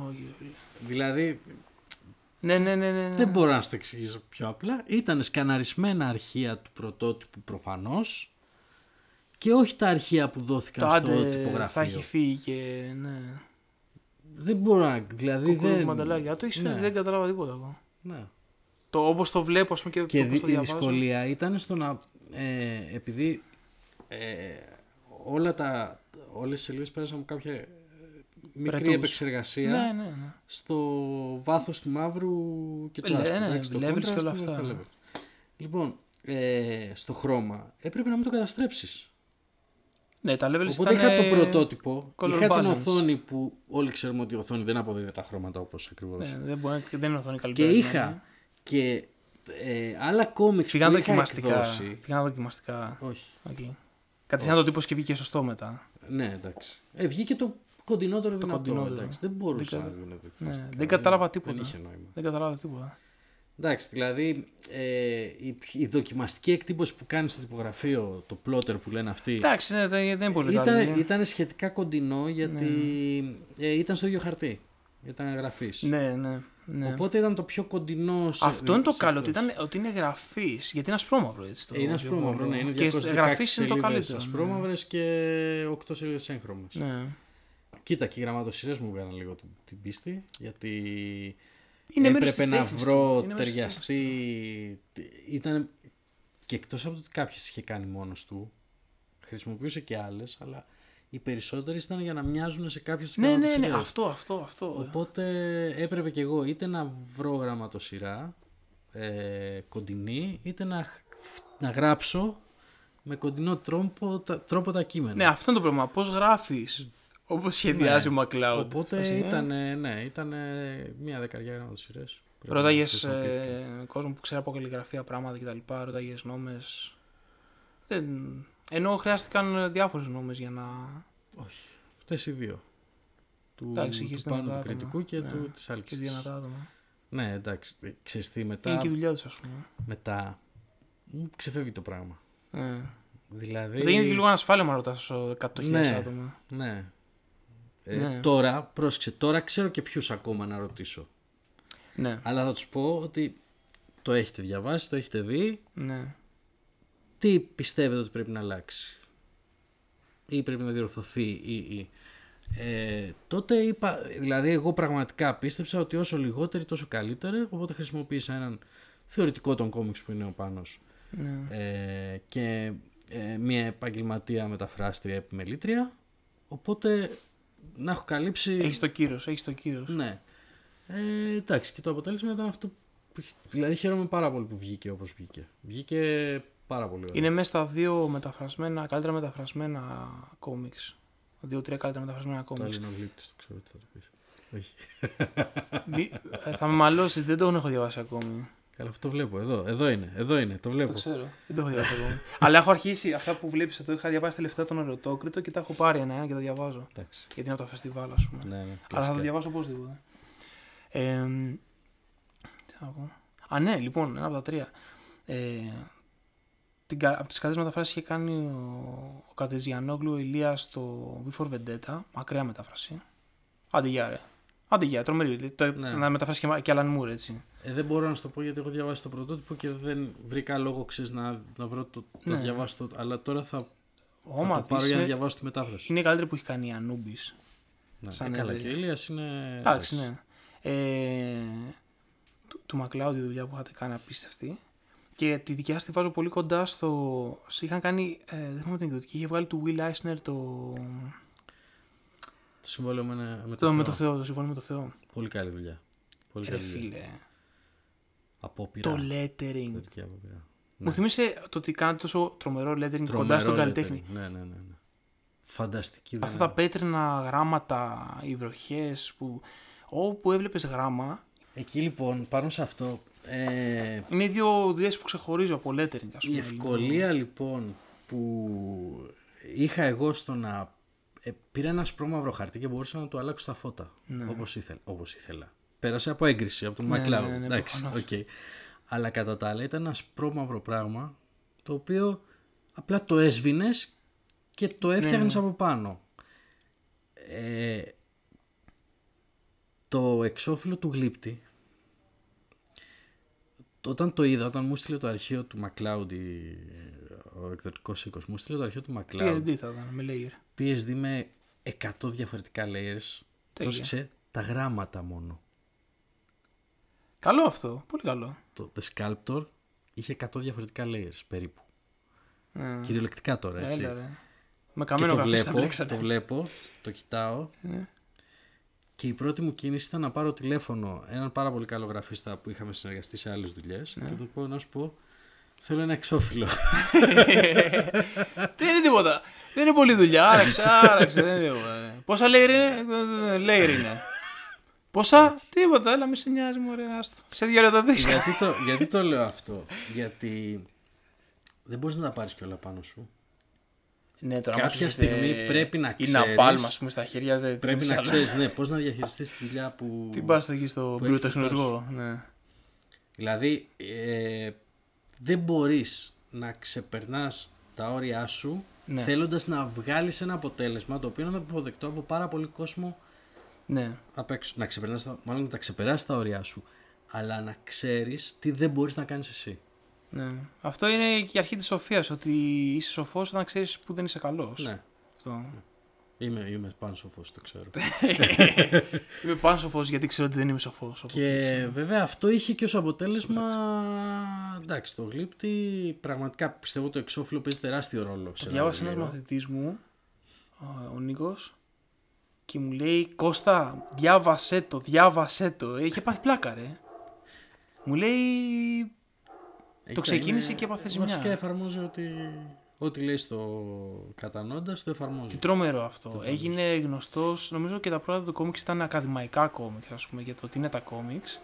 Όχι, ρε φίλε. Δηλαδή Ναι, ναι, ναι, ναι. ναι. δεν μπορώ να σου το εξηγήσω πιο απλά. Ήταν σκαναρισμένα αρχεία του πρωτότυπου προφανώς και όχι τα αρχεία που Το δόθηκαν στο άντε τυπογραφείο. θα έχει φύγει και. Ναι. Δεν μπορώ να... Δηλαδή Κουκουρού δεν... μανταλάκια. Το έχεις φέρει, Ναι. δεν κατάλαβα τίποτα εγώ. Ναι. Το όπως το βλέπω, ας πούμε, και, Και το πώς δι- το η διαβάζω. δυσκολία ήταν στο να. Ε, επειδή ε, όλα τα, όλες οι σελίδες πέρασαν από κάποια ε, μικρή Ρετούς. επεξεργασία Ναι, ναι, ναι. στο βάθος του μαύρου και του Ε, άσπρου. ναι, εντάξει, το levels και contrast όλα στα αυτά. levels. Λοιπόν, ε, στο χρώμα έπρεπε να μην το καταστρέψεις. Ναι, τα levels Οπότε ήταν, είχα το πρωτότυπο, color είχα την balance. οθόνη που όλοι ξέρουμε ότι η οθόνη δεν αποδίδει τα χρώματα όπως ακριβώς. Ναι, δεν, μπορεί, δεν είναι οθόνη καλή και είχα και ε, άλλα κόμιξ που Φυγάνε είχα δοκιμαστικά. εκδώσει. Φυγάνε δοκιμαστικά. Όχι. Okay. Κατευθείαν το τύπος και βγήκε σωστό μετά. Ναι, εντάξει. Ε, βγήκε το κοντινότερο δυνατό. κοντινότερο. Εντάξει, δεν μπορούσε Δεν να κα- βγουν Ναι, δοκιμαστικά. δεν κατάλαβα τίποτα. Δεν είχε νόημα. Δεν κατάλαβα τίποτα. Εντάξει, δηλαδή ε, η, η δοκιμαστική εκτύπωση που κάνεις στο τυπογραφείο, το plotter που λένε αυτοί, Εντάξει, ναι, δεν, δεν είναι πολύ καλή. ήταν, ήταν σχετικά κοντινό γιατί ε, ήταν στο ίδιο χαρτί. Ήταν γραφής. Ναι, ναι. ναι. Οπότε ήταν το πιο κοντινό. σε- Αυτό είναι το σε καλό, ότι, εκτός. ήταν, ότι είναι γραφής. Γιατί είναι ασπρόμαυρο έτσι. Το Ε, Είναι ασπρόμαυρο, ναι. Είναι Και 216 γραφής είναι το σελίδες καλύτερο. ασπρόμαυρες και 8 σελίδες έγχρωμες. Ναι. Ναι. Κοίτα, και οι γραμματοσυρές μου βγάλαν λίγο την, την πίστη, γιατί Είναι μέρος έπρεπε της να τέχνης βρω του. Είναι μέρος της ταιριαστή... Ήταν... Και εκτός από το ότι κάποιες είχε κάνει μόνος του, χρησιμοποιούσε και άλλες, αλλά οι περισσότερες ήταν για να μοιάζουν σε κάποιες Ναι, ναι, ναι, γραμματοσυρές. αυτό, αυτό, αυτό. Οπότε έπρεπε και εγώ είτε να βρω γραμματοσυρά ε, κοντινή, είτε να, χ- να γράψω με κοντινό τρόπο, τα- τρόπο τα κείμενα. Ναι, αυτό είναι το πρόβλημα. Πώς γράφεις όπως σχεδιάζει ο MacLeod. Οπότε Πώς είναι. ήταν, ναι, ήταν μία δεκαριά γραμματοσυρές. Πρέπει να Ρώταγε χρησιμοποιηθούν. κόσμο που ξέρει από καλλιγραφία πράγματα κτλ. Ρώταγε νόμες. Δεν... Ενώ χρειάστηκαν διάφορες νόμες για να. Όχι, αυτές οι δύο. Του, Εντάξει, του είχες πάνω δυνατά του άτομα. κριτικού και Ναι. του της και άλκης. δυνατά άτομα. Ναι, εντάξει, ξέρεις τι, μετά, Είναι και η δουλειά τους, ας πούμε. μετά μου ξεφεύγει το πράγμα. Ναι. Δηλαδή... Δεν είναι και λίγο ανασφάλεια να ρωτάς 100.000 Ναι. άτομα. Ναι. Ε, Ναι. Τώρα, πρόσεξε, τώρα ξέρω και ποιους ακόμα να ρωτήσω. Ναι, Αλλά θα τους πω ότι το έχετε διαβάσει, το έχετε δει, ναι. τι πιστεύετε ότι πρέπει να αλλάξει; Ή πρέπει να διορθωθεί ή... ή. Ε, τότε είπα, δηλαδή εγώ πραγματικά πίστεψα ότι όσο λιγότεροι τόσο καλύτεροι, οπότε χρησιμοποίησα έναν θεωρητικό των κόμιξ που είναι ο Πάνος ναι. ε, και ε, μια επαγγελματία μεταφράστρια επιμελήτρια, οπότε να έχω καλύψει... Έχεις το κύρος, έχεις το κύρος. Ναι. Ε, εντάξει, και το αποτέλεσμα ήταν αυτό. Που... Δηλαδή χαίρομαι πάρα πολύ που βγήκε όπως βγήκε. Βγήκε πάρα πολύ ωραία. Είναι μέσα στα δύο μεταφρασμένα, καλύτερα μεταφρασμένα κόμιξ. Δύο-τρία καλύτερα μεταφρασμένα Το κόμιξ. Ελληνογλύπτης, το ξέρω τι θα το πεις. Όχι. Μη- ε, θα με μαλώσεις, δεν τον έχω διαβάσει ακόμη. Καλά, αυτό το βλέπω. Εδώ, εδώ είναι, εδώ είναι, το βλέπω. Το ξέρω. Δεν το έχω διαβάσει ακόμη. Αλλά έχω αρχίσει αυτά που βλέπεις εδώ. Είχα διαβάσει τελευταία τον Ερωτόκριτο και τα έχω πάρει ένα-ένα και τα διαβάζω. Εντάξει. Γιατί είναι από τα φεστιβάλ, ας πούμε. Ναι, ναι, Αλλά θα κλασικά. το διαβάσω οπωσδήποτε. Ε, τι να πω. Α, ναι, λοιπόν, ένα από τα τρία. Ε, την, κα- από τις καλές μεταφράσεις είχε κάνει ο, ο Κατεζιανόγλου ο Ηλίας στο V for Vendetta, μακριά μετάφραση. Άντε γεια ρε. Άντε γεια, τρομερή. Το- Ναι. Να μεταφράσει και, και Alan Moore, έτσι. Ε, δεν μπορώ να σου το πω γιατί έχω διαβάσει το πρωτότυπο και δεν βρήκα λόγο ξέρεις, να, να βρω το, να Ναι. διαβάσω το. Αλλά τώρα θα, θα Όμα το πάρω δεις, για να είναι, διαβάσω τη μετάφραση. είναι η καλύτερη που έχει κάνει η Anubis. Ναι. σαν Ε, καλά, εταιρεία. και ο Ηλίας είναι. Εντάξει, ναι. Ε, του, του Μακλάουδη η δουλειά που είχατε κάνει απίστευτη. Και τη δικιά σας τη βάζω πολύ κοντά στο. Είχαν κάνει. Ε, δεν θυμάμαι την εκδοτική. Είχε βγάλει του Will Eisner το. Το συμβόλαιο με, με, Το, το, με Θεό. το Θεό, το συμφωνώ με το Θεό. Πολύ καλή δουλειά. Πολύ Ε, Ρε καλή δουλειά. φίλε. Απόπειρα. Το lettering. Θετική απόπειρα. Μου θύμισε το ότι κάνατε τόσο τρομερό lettering κοντά Τρομερό στον lettering. καλλιτέχνη. Ναι, ναι, ναι. ναι. Φανταστική Αυτά δουλειά. τα πέτρινα γράμματα, οι βροχές που. Όπου έβλεπες γράμμα. Εκεί λοιπόν, πάνω σε αυτό, ε, Είναι οι δύο δουλειές που ξεχωρίζω από lettering, ας πούμε. η ευκολία λοιπόν που είχα εγώ στο να ε, πήρα ένα ασπρόμαυρο χαρτί και μπορούσα να του αλλάξω τα φώτα όπως, ήθελα, όπως ήθελα. Πέρασε από έγκριση από τον Ναι, MacLeod. ναι, ναι, εντάξει, προφανώς. οκ. Αλλά κατά τα άλλα ήταν ένα ασπρόμαυρο πράγμα το οποίο απλά το έσβηνες και το έφτιαχνες Ναι, από πάνω. Ε, το εξώφυλλο του γλύπτη όταν το είδα, όταν μου στείλε το αρχείο του MacLeod, η- ο εκδοτικός οίκος, μου στείλε το αρχείο του MacLeod, PSD θα ήταν, με layer. PSD με 100 διαφορετικά layers. Τέλεια. Πρόσεξε, τα γράμματα μόνο. Καλό αυτό, πολύ καλό. Το The Sculptor είχε 100 διαφορετικά layers περίπου. Ναι. Κυριολεκτικά τώρα, έτσι. Έλα ρε. Με και καμένο το γραφείο τα βλέπω, μπλέξατε. το βλέπω, το κοιτάω. Ναι. Και η πρώτη μου κίνηση ήταν να πάρω τηλέφωνο έναν πάρα πολύ καλό γραφίστα που είχαμε συνεργαστεί σε άλλες δουλειές Ναι. και του πω να σου πω θέλω ένα εξώφυλλο. Δεν είναι τίποτα. Δεν είναι πολλή δουλειά. Άραξε, άραξε. δεν είναι τίποτα. Πόσα layer είναι; Layer είναι. Πόσα, τίποτα, έλα, μη σε νοιάζει, μωρέ, άστο. Σε δύο λεπτά δεν ξέρω. γιατί, το, γιατί το λέω αυτό; Γιατί δεν μπορείς να τα πάρεις κιόλα πάνω σου. Ναι, τώρα Κάποια άμα σου στιγμή έχετε- πρέπει να Ή ξέρεις- να πάλμα, ας πούμε, στα χέρια. Δεν, Πρέπει δεν να ξέρω. ξέρεις ναι, πώς να διαχειριστείς τη δουλειά που... Τι πας εκεί στο που μπλούτο έχεις συνεργό. Ναι. Δηλαδή, ε, δεν μπορείς να ξεπερνάς τα όρια σου Ναι. θέλοντας να βγάλεις ένα αποτέλεσμα το οποίο είναι αποδεκτό από πάρα πολύ κόσμο Ναι. απ' έξω. Να ξεπερνάς, τα- μάλλον να τα ξεπεράσεις τα όρια σου, αλλά να ξέρεις τι δεν μπορείς να κάνεις εσύ. ναι. Αυτό είναι και η αρχή της σοφίας, ότι είσαι σοφός όταν ξέρεις που δεν είσαι καλός. Ναι. Αυτό. Είμαι, είμαι πάνω σοφός, το ξέρω. Είμαι πάνω σοφός γιατί ξέρω ότι δεν είμαι σοφός. οπότε- Και βέβαια αυτό είχε και ως αποτέλεσμα. Εντάξει, το γλύπτη πραγματικά πιστεύω το εξώφυλλο παίζει τεράστιο ρόλο. σε ένα Διάβασε ένας βιβλίο. μαθητής μου, ο- ο Νίκος, και μου λέει Κώστα, διάβασέ το, διάβασέ το. Είχε πάθει πλάκα ρε. Μου λέει Εκεί ξεκίνησε είναι- και έπαθε Βασικά ζημιά. εφαρμόζει ότι. Ό,τι λέει στο κατανόντα το εφαρμόζει. τι τρομερό αυτό. Έγινε γνωστός, νομίζω και τα πρώτα του κόμιξ ήταν ακαδημαϊκά κόμιξ, ας πούμε, για το τι είναι τα κόμιξ.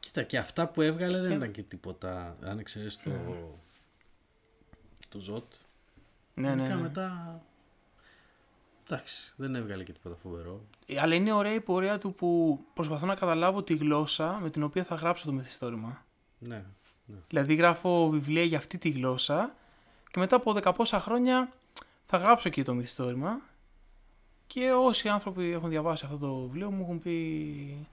Κοίτα, και αυτά που έβγαλε δεν Και- ήταν και τίποτα. Αν εξαιρέσει το. το Ζωτ. Ναι, ναι, Γενικά ναι. μετά. Εντάξει, δεν έβγαλε και τίποτα φοβερό. Ε, Αλλά είναι ωραία η πορεία του που προσπαθώ να καταλάβω τη γλώσσα με την οποία θα γράψω το μυθιστόρημα. Ναι. ναι. Δηλαδή γράφω βιβλία για αυτή τη γλώσσα και μετά από δεκαπόσα χρόνια θα γράψω και το μυθιστόρημα και όσοι άνθρωποι έχουν διαβάσει αυτό το βιβλίο μου έχουν πει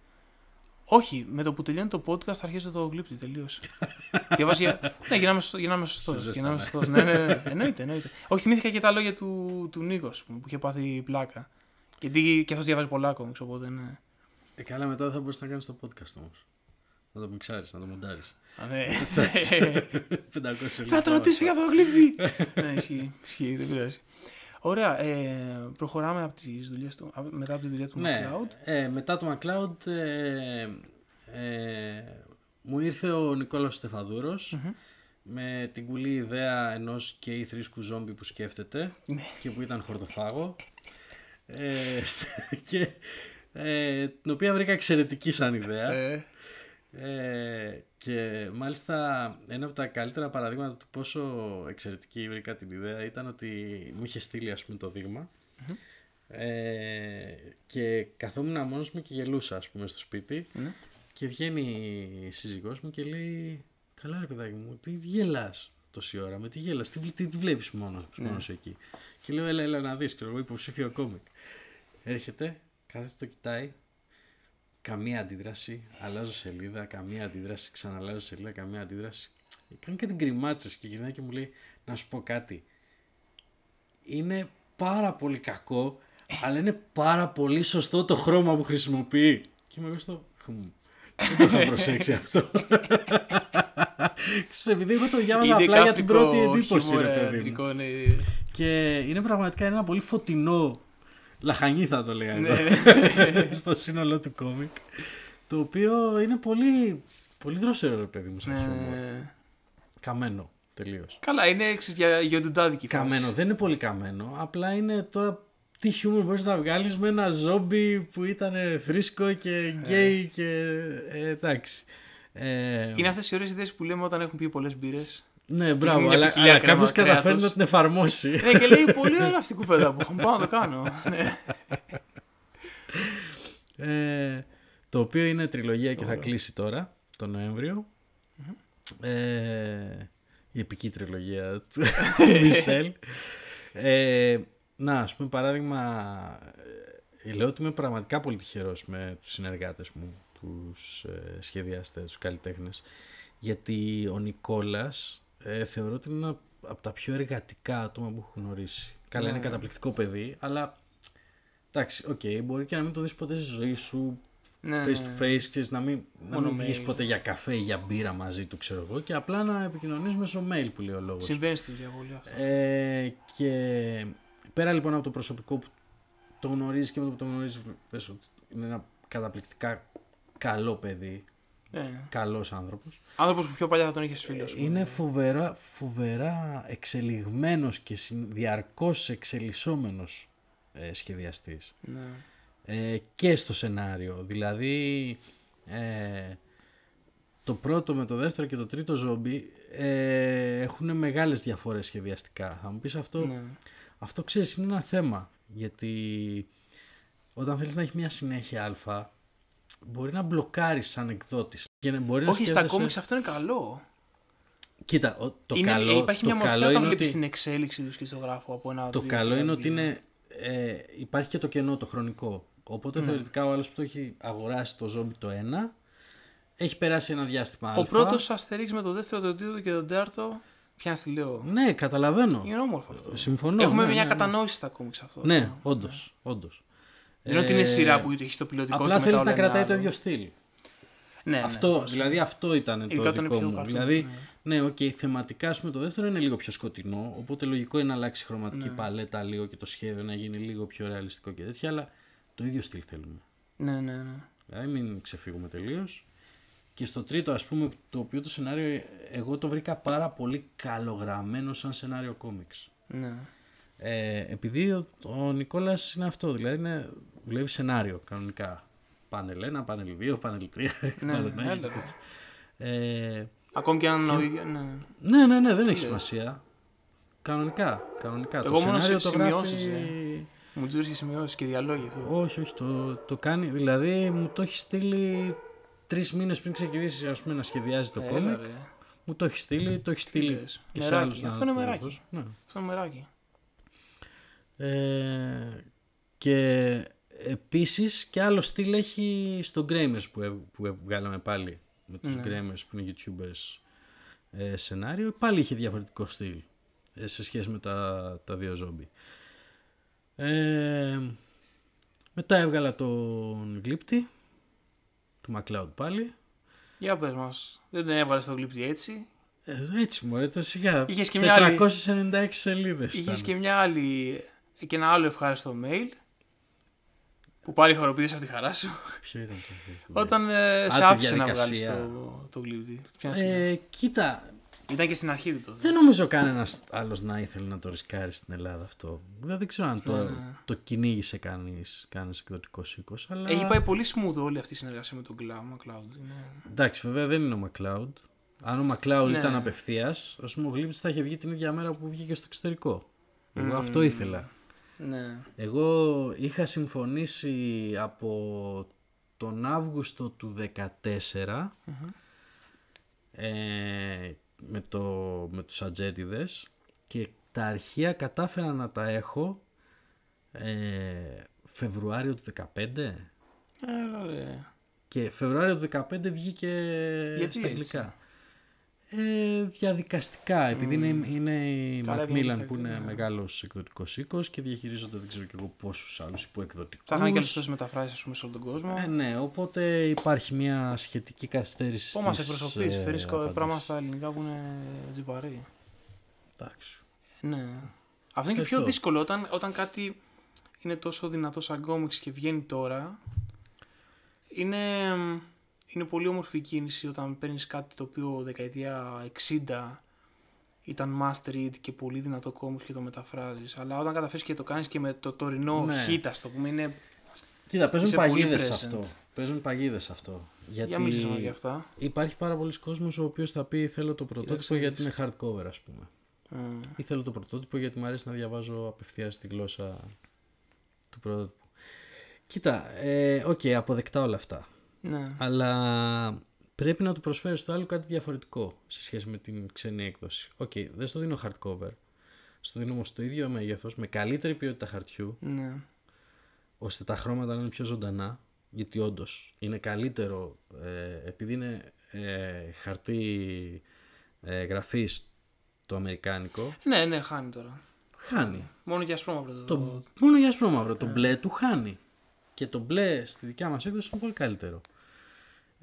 όχι, με το που τελειώνει το podcast θα αρχίσω το γλύπτη τελείωσε. Διαβάζει για... Ναι, γίναμε, σωστό, γίναμε σωστός. Σε Γίναμε ζεστά, σωστός. ναι, ναι, ναι. Εννοείται, εννοείται. Όχι, θυμήθηκα και τα λόγια του, του Νίκος ας πούμε, που είχε πάθει πλάκα. Γιατί και αυτός διαβάζει πολλά κόμιξ, οπότε ναι. Ε, καλά, μετά δεν θα μπορείς να κάνεις το podcast όμως. Να το μιξάρεις, να το μοντάρεις. Α, ναι. 500 Θα το ρωτήσω για το γλύπτη. ναι, ισχύει, ισχύει, δεν πειράζει. Ωραία, ε, προχωράμε από τις δουλειές του, από- μετά από τη δουλειά του Ναι, McCloud. ε, μετά το McLeod ε, ε, μου ήρθε ο Νικόλαος Στεφαδούρος με την κουλή ιδέα ενός και ή θρήσκου ζόμπι που σκέφτεται Ναι. και που ήταν χορτοφάγο ε, στε- και ε, την οποία βρήκα εξαιρετική σαν ιδέα Ε, ε, και μάλιστα ένα από τα καλύτερα παραδείγματα του πόσο εξαιρετική βρήκα την ιδέα ήταν ότι μου είχε στείλει ας πούμε το δειγμα ε, και καθόμουν μόνος μου και γελούσα ας πούμε στο σπίτι. Ναι. και βγαίνει η σύζυγός μου και λέει καλά ρε παιδάκι μου τι γελάς τόση ώρα με τι γελάς τι, τι, τι βλέπεις μόνος, μόνος σου εκεί; Και λέω έλα έλα να δεις ξέρω εγώ υποψήφιο κόμικ έρχεται κάθεται το κοιτάει καμία αντίδραση, αλλάζω σελίδα, καμία αντίδραση, ξαναλάζω σελίδα, καμία αντίδραση. Κάνει κάτι γκριμάτσες και γυρνάει και μου λέει να σου πω κάτι. Είναι πάρα πολύ κακό, αλλά είναι πάρα πολύ σωστό το χρώμα που χρησιμοποιεί. Και είμαι εγώ στο... «Χμ, Δεν το είχα προσέξει αυτό. Ξέρεις, επειδή εγώ το διάβαζα απλά για την πρώτη εντύπωση, ρε παιδί μου. ιατρικό, ναι. Και είναι πραγματικά ένα πολύ φωτεινό λαχανί θα το λέγανε Ναι, στο σύνολό του κόμικ. Το οποίο είναι πολύ, πολύ δροσερό ρε παιδί μου σαν χιούμορ. Ναι. Καμένο τελείως. Καλά, είναι έξι για γιοντουντάδικη φάση. Καμένο, δεν είναι πολύ καμένο. Απλά είναι τώρα τι χιούμορ μπορείς να βγάλεις με ένα ζόμπι που ήταν θρήσκο και γκέι και. Ε, εντάξει. Ε, Είναι αυτές οι ωραίες ιδέες που λέμε όταν έχουν πει πολλές μπύρες. Ναι, μπράβο, μια αλλά, ποικιλία αλλά κρέμα κάποιο καταφέρει κρέατος. να την εφαρμόσει. ναι, και λέει πολύ ωραία αυτή η κουβέντα που έχω. Πάω να το κάνω. ναι. Ε, το οποίο είναι τριλογία και θα κλείσει τώρα, τον νοεμβριο Ε, η επική τριλογία του Μισελ. Ε, να, ας πούμε παράδειγμα, ε, λέω ότι είμαι πραγματικά πολύ τυχερός με τους συνεργάτες μου, τους ε, σχεδιαστές, τους καλλιτέχνες, γιατί ο Νικόλας ε, θεωρώ ότι είναι ένα από τα πιο εργατικά άτομα που έχω γνωρίσει. Καλά, είναι καταπληκτικό παιδί, αλλά εντάξει, οκ, μπορεί και να μην το δεις ποτέ στη ζωή σου Ναι, face to face, ξέρεις, να μην, να Μόνο μην βγεις mail. ποτέ για καφέ ή για μπύρα μαζί του, ξέρω εγώ, και απλά να επικοινωνείς μέσω mail που λέει ο λόγος. Συμβαίνει στη διαβολή αυτό. Ε, και πέρα λοιπόν από το προσωπικό που το γνωρίζεις και με το που το γνωρίζεις, πες ότι είναι ένα καταπληκτικά καλό παιδί, Ναι. καλός άνθρωπος. Άνθρωπος που πιο παλιά θα τον είχες φίλος σου. Είναι φοβερά, φοβερά εξελιγμένος και συν- διαρκώς εξελισσόμενος ε, σχεδιαστής. Ναι. ε, και στο σενάριο. Δηλαδή, ε, το πρώτο με το δεύτερο και το τρίτο ζόμπι ε, έχουν μεγάλες διαφορές σχεδιαστικά. Θα μου πεις αυτό, Ναι. αυτό ξέρεις είναι ένα θέμα. Γιατί όταν θέλεις να έχεις μια συνέχεια α, μπορεί να μπλοκάρεις σαν εκδότης. Και να μπορεί να Όχι, στα σκέφτεσαι- κόμιξ αυτό είναι καλό. Κοίτα, ο- το είναι, καλό, υπάρχει το μια μορφή καλό όταν είναι βλέπεις ότι, την εξέλιξη τους και στο γράφο από ένα το δύο, καλό τρία είναι ότι βιβλία. είναι, ε, υπάρχει και το κενό το χρονικό. Οπότε Ναι. θεωρητικά ο άλλος που το έχει αγοράσει το ζόμπι το 1 έχει περάσει ένα διάστημα Ο α. πρώτος Αστερίξ με το δεύτερο, τον τρίτο και τον τέταρτο. Πιάνει τι λέω. Ναι, καταλαβαίνω. Είναι όμορφο αυτό. Συμφωνώ. Έχουμε ναι, μια ναι, κατανόηση στα κόμιξ αυτό. Ναι, όντως. Όντως. Δεν είναι ότι είναι Ε, σειρά που έχει το πιλωτικό Απλά και θέλεις μετά να όλα είναι κρατάει το άλλο. ίδιο στυλ. Ναι, ναι, αυτό, πώς. δηλαδή αυτό ήταν το Ειδικά όταν δικό είναι πιο μου. καρτούν, δηλαδή, ναι, οκ, θεματικά ας πούμε, το δεύτερο είναι λίγο πιο σκοτεινό, οπότε λογικό είναι να αλλάξει η χρωματική Ναι. παλέτα λίγο και το σχέδιο να γίνει λίγο πιο ρεαλιστικό και τέτοια, αλλά το ίδιο στυλ θέλουμε. Ναι, ναι, ναι. Δηλαδή μην ξεφύγουμε τελείως. Και στο τρίτο, ας πούμε, το οποίο το σενάριο εγώ το βρήκα πάρα πολύ καλογραμμένο σαν σενάριο κόμιξ. ναι. Ε, επειδή ο, ο Νικόλας είναι αυτό, δηλαδή είναι, δουλεύει σενάριο κανονικά. Πάνελ 1, πάνελ 2, πάνελ 3. Ναι, πάνελ ναι, ένα, έλα, ρε. τέτοια. ε, Ακόμη και αν ο ίδιος. Ναι. ναι, ναι, ναι, δεν έχει σημασία. Κανονικά, κανονικά. Εγώ το μόνο σενάριο σε το γράφει... σημειώσεις, ε. Μου τζούρι και σημειώσεις και διαλόγια αυτό. Όχι, όχι, το, το κάνει. Δηλαδή μου το έχει στείλει τρεις μήνες πριν ξεκινήσει ας πούμε, να σχεδιάζει το Έλα, κόμικ. ρε. Μου το έχει στείλει, το έχει στείλει λες. και σε Μεράκι. άλλους να Αυτό είναι το μεράκι. δώσω. Ναι. Αυτό είναι μεράκι. Ε, και επίσης και άλλο στυλ έχει στο Gramers που, έβ- που βγάλαμε πάλι με τους Ναι. Gramers που είναι YouTubers ε, σενάριο. Πάλι είχε διαφορετικό στυλ ε, σε σχέση με τα, τα δύο ζόμπι. Ε, μετά έβγαλα τον γλύπτη του MacLeod πάλι. Για πες μας. Δεν την έβαλες στο γλύπτη έτσι; Ε, έτσι μωρέ, το σιγά. Είχες και μια άλλη- 496 σελίδες Είχες ήταν. και μια άλλη. και ένα άλλο ευχάριστο mail. Που πάλι χοροπήδες από τη χαρά σου. Ποιο ήταν το Όταν ε, σε τη άφησε να βγάλεις διαδικασία. το, το γλύπτη. Ποια στιγμή. ε, Κοίτα, Ήταν και στην αρχή του τότε. Δεν νομίζω κανένας άλλος να ήθελε να το ρισκάρει στην Ελλάδα αυτό. Δεν, δεν ξέρω αν το, Ναι, το κυνήγησε κανείς κανένας εκδοτικός οίκος. Αλλά... Έχει πάει πολύ smooth όλη αυτή η συνεργασία με τον Cloud. McCloud. Είναι... Εντάξει, βέβαια δεν είναι ο MacLeod. Αν ο MacLeod Ναι. ήταν απευθείας, ας πούμε ο Γλύπτη θα είχε βγει την ίδια μέρα που βγήκε στο εξωτερικό. Εγώ αυτό ήθελα. Ναι. Εγώ είχα συμφωνήσει από τον Αύγουστο του 2014 ε, με, το, με τους ατζέτιδες και τα αρχεία κατάφερα να τα έχω ε, Φεβρουάριο του 2015 Έλα, ρε. και Φεβρουάριο του 2015 βγήκε Γιατί στα έτσι; Αγγλικά. Ε, διαδικαστικά, επειδή είναι, είναι η Καλά, βγαίνει Macmillan στα που είναι αγγλικά. μεγάλος εκδοτικός οίκος και διαχειρίζονται δεν ξέρω και εγώ πόσους άλλους υποεκδοτικούς. Θα είχαν και άλλε τόσε μεταφράσει πούμε, σε όλο τον κόσμο. Ε, ναι, οπότε υπάρχει μια σχετική καθυστέρηση Πώ μας στις, εκπροσωπείς, ε, φέρεις απαντήσεις. πράγματα στα ελληνικά που είναι τζιπαρί. Εντάξει. Ναι. Αυτό είναι και πιο Ευχαριστώ. δύσκολο όταν, όταν κάτι είναι τόσο δυνατό σαν κόμιξ και βγαίνει τώρα. Είναι, είναι πολύ όμορφη η κίνηση όταν παίρνεις κάτι το οποίο δεκαετία 60 ήταν must read και πολύ δυνατό κόμιξ και το μεταφράζεις. Αλλά όταν καταφέρεις και το κάνεις και με το τωρινό Ναι. hit, ας το πούμε, είναι... Κοίτα, παίζουν Είσαι πολύ παγίδες present. αυτό. Παίζουν παγίδες αυτό. Γιατί Για μίλησες μας για αυτά. υπάρχει πάρα πολλοί κόσμος ο οποίος θα πει θέλω το πρωτότυπο Κοίταξε, γιατί είναι hardcover ας πούμε. Mm. Ή θέλω το πρωτότυπο γιατί μου αρέσει να διαβάζω απευθείας τη γλώσσα του πρωτότυπου. Κοίτα, ε, οκ, αποδεκτά όλα αυτά. Ναι. Αλλά πρέπει να του προσφέρεις στο άλλο κάτι διαφορετικό σε σχέση με την ξένη έκδοση. Οκ, δεν στο δίνω hardcover. Στο δίνω όμως το ίδιο μέγεθος, με καλύτερη ποιότητα χαρτιού, ναι. ώστε τα χρώματα να είναι πιο ζωντανά. Γιατί όντως είναι καλύτερο, ε, επειδή είναι ε, χαρτί ε, γραφής το αμερικάνικο, Ναι, ναι, χάνει τώρα. χάνει. Μόνο για ασπρόμαυρο. Το... Το, μόνο για ασπρόμαυρο. Το μπλε του χάνει. Και το μπλε στη δικιά μας έκδοση είναι πολύ καλύτερο.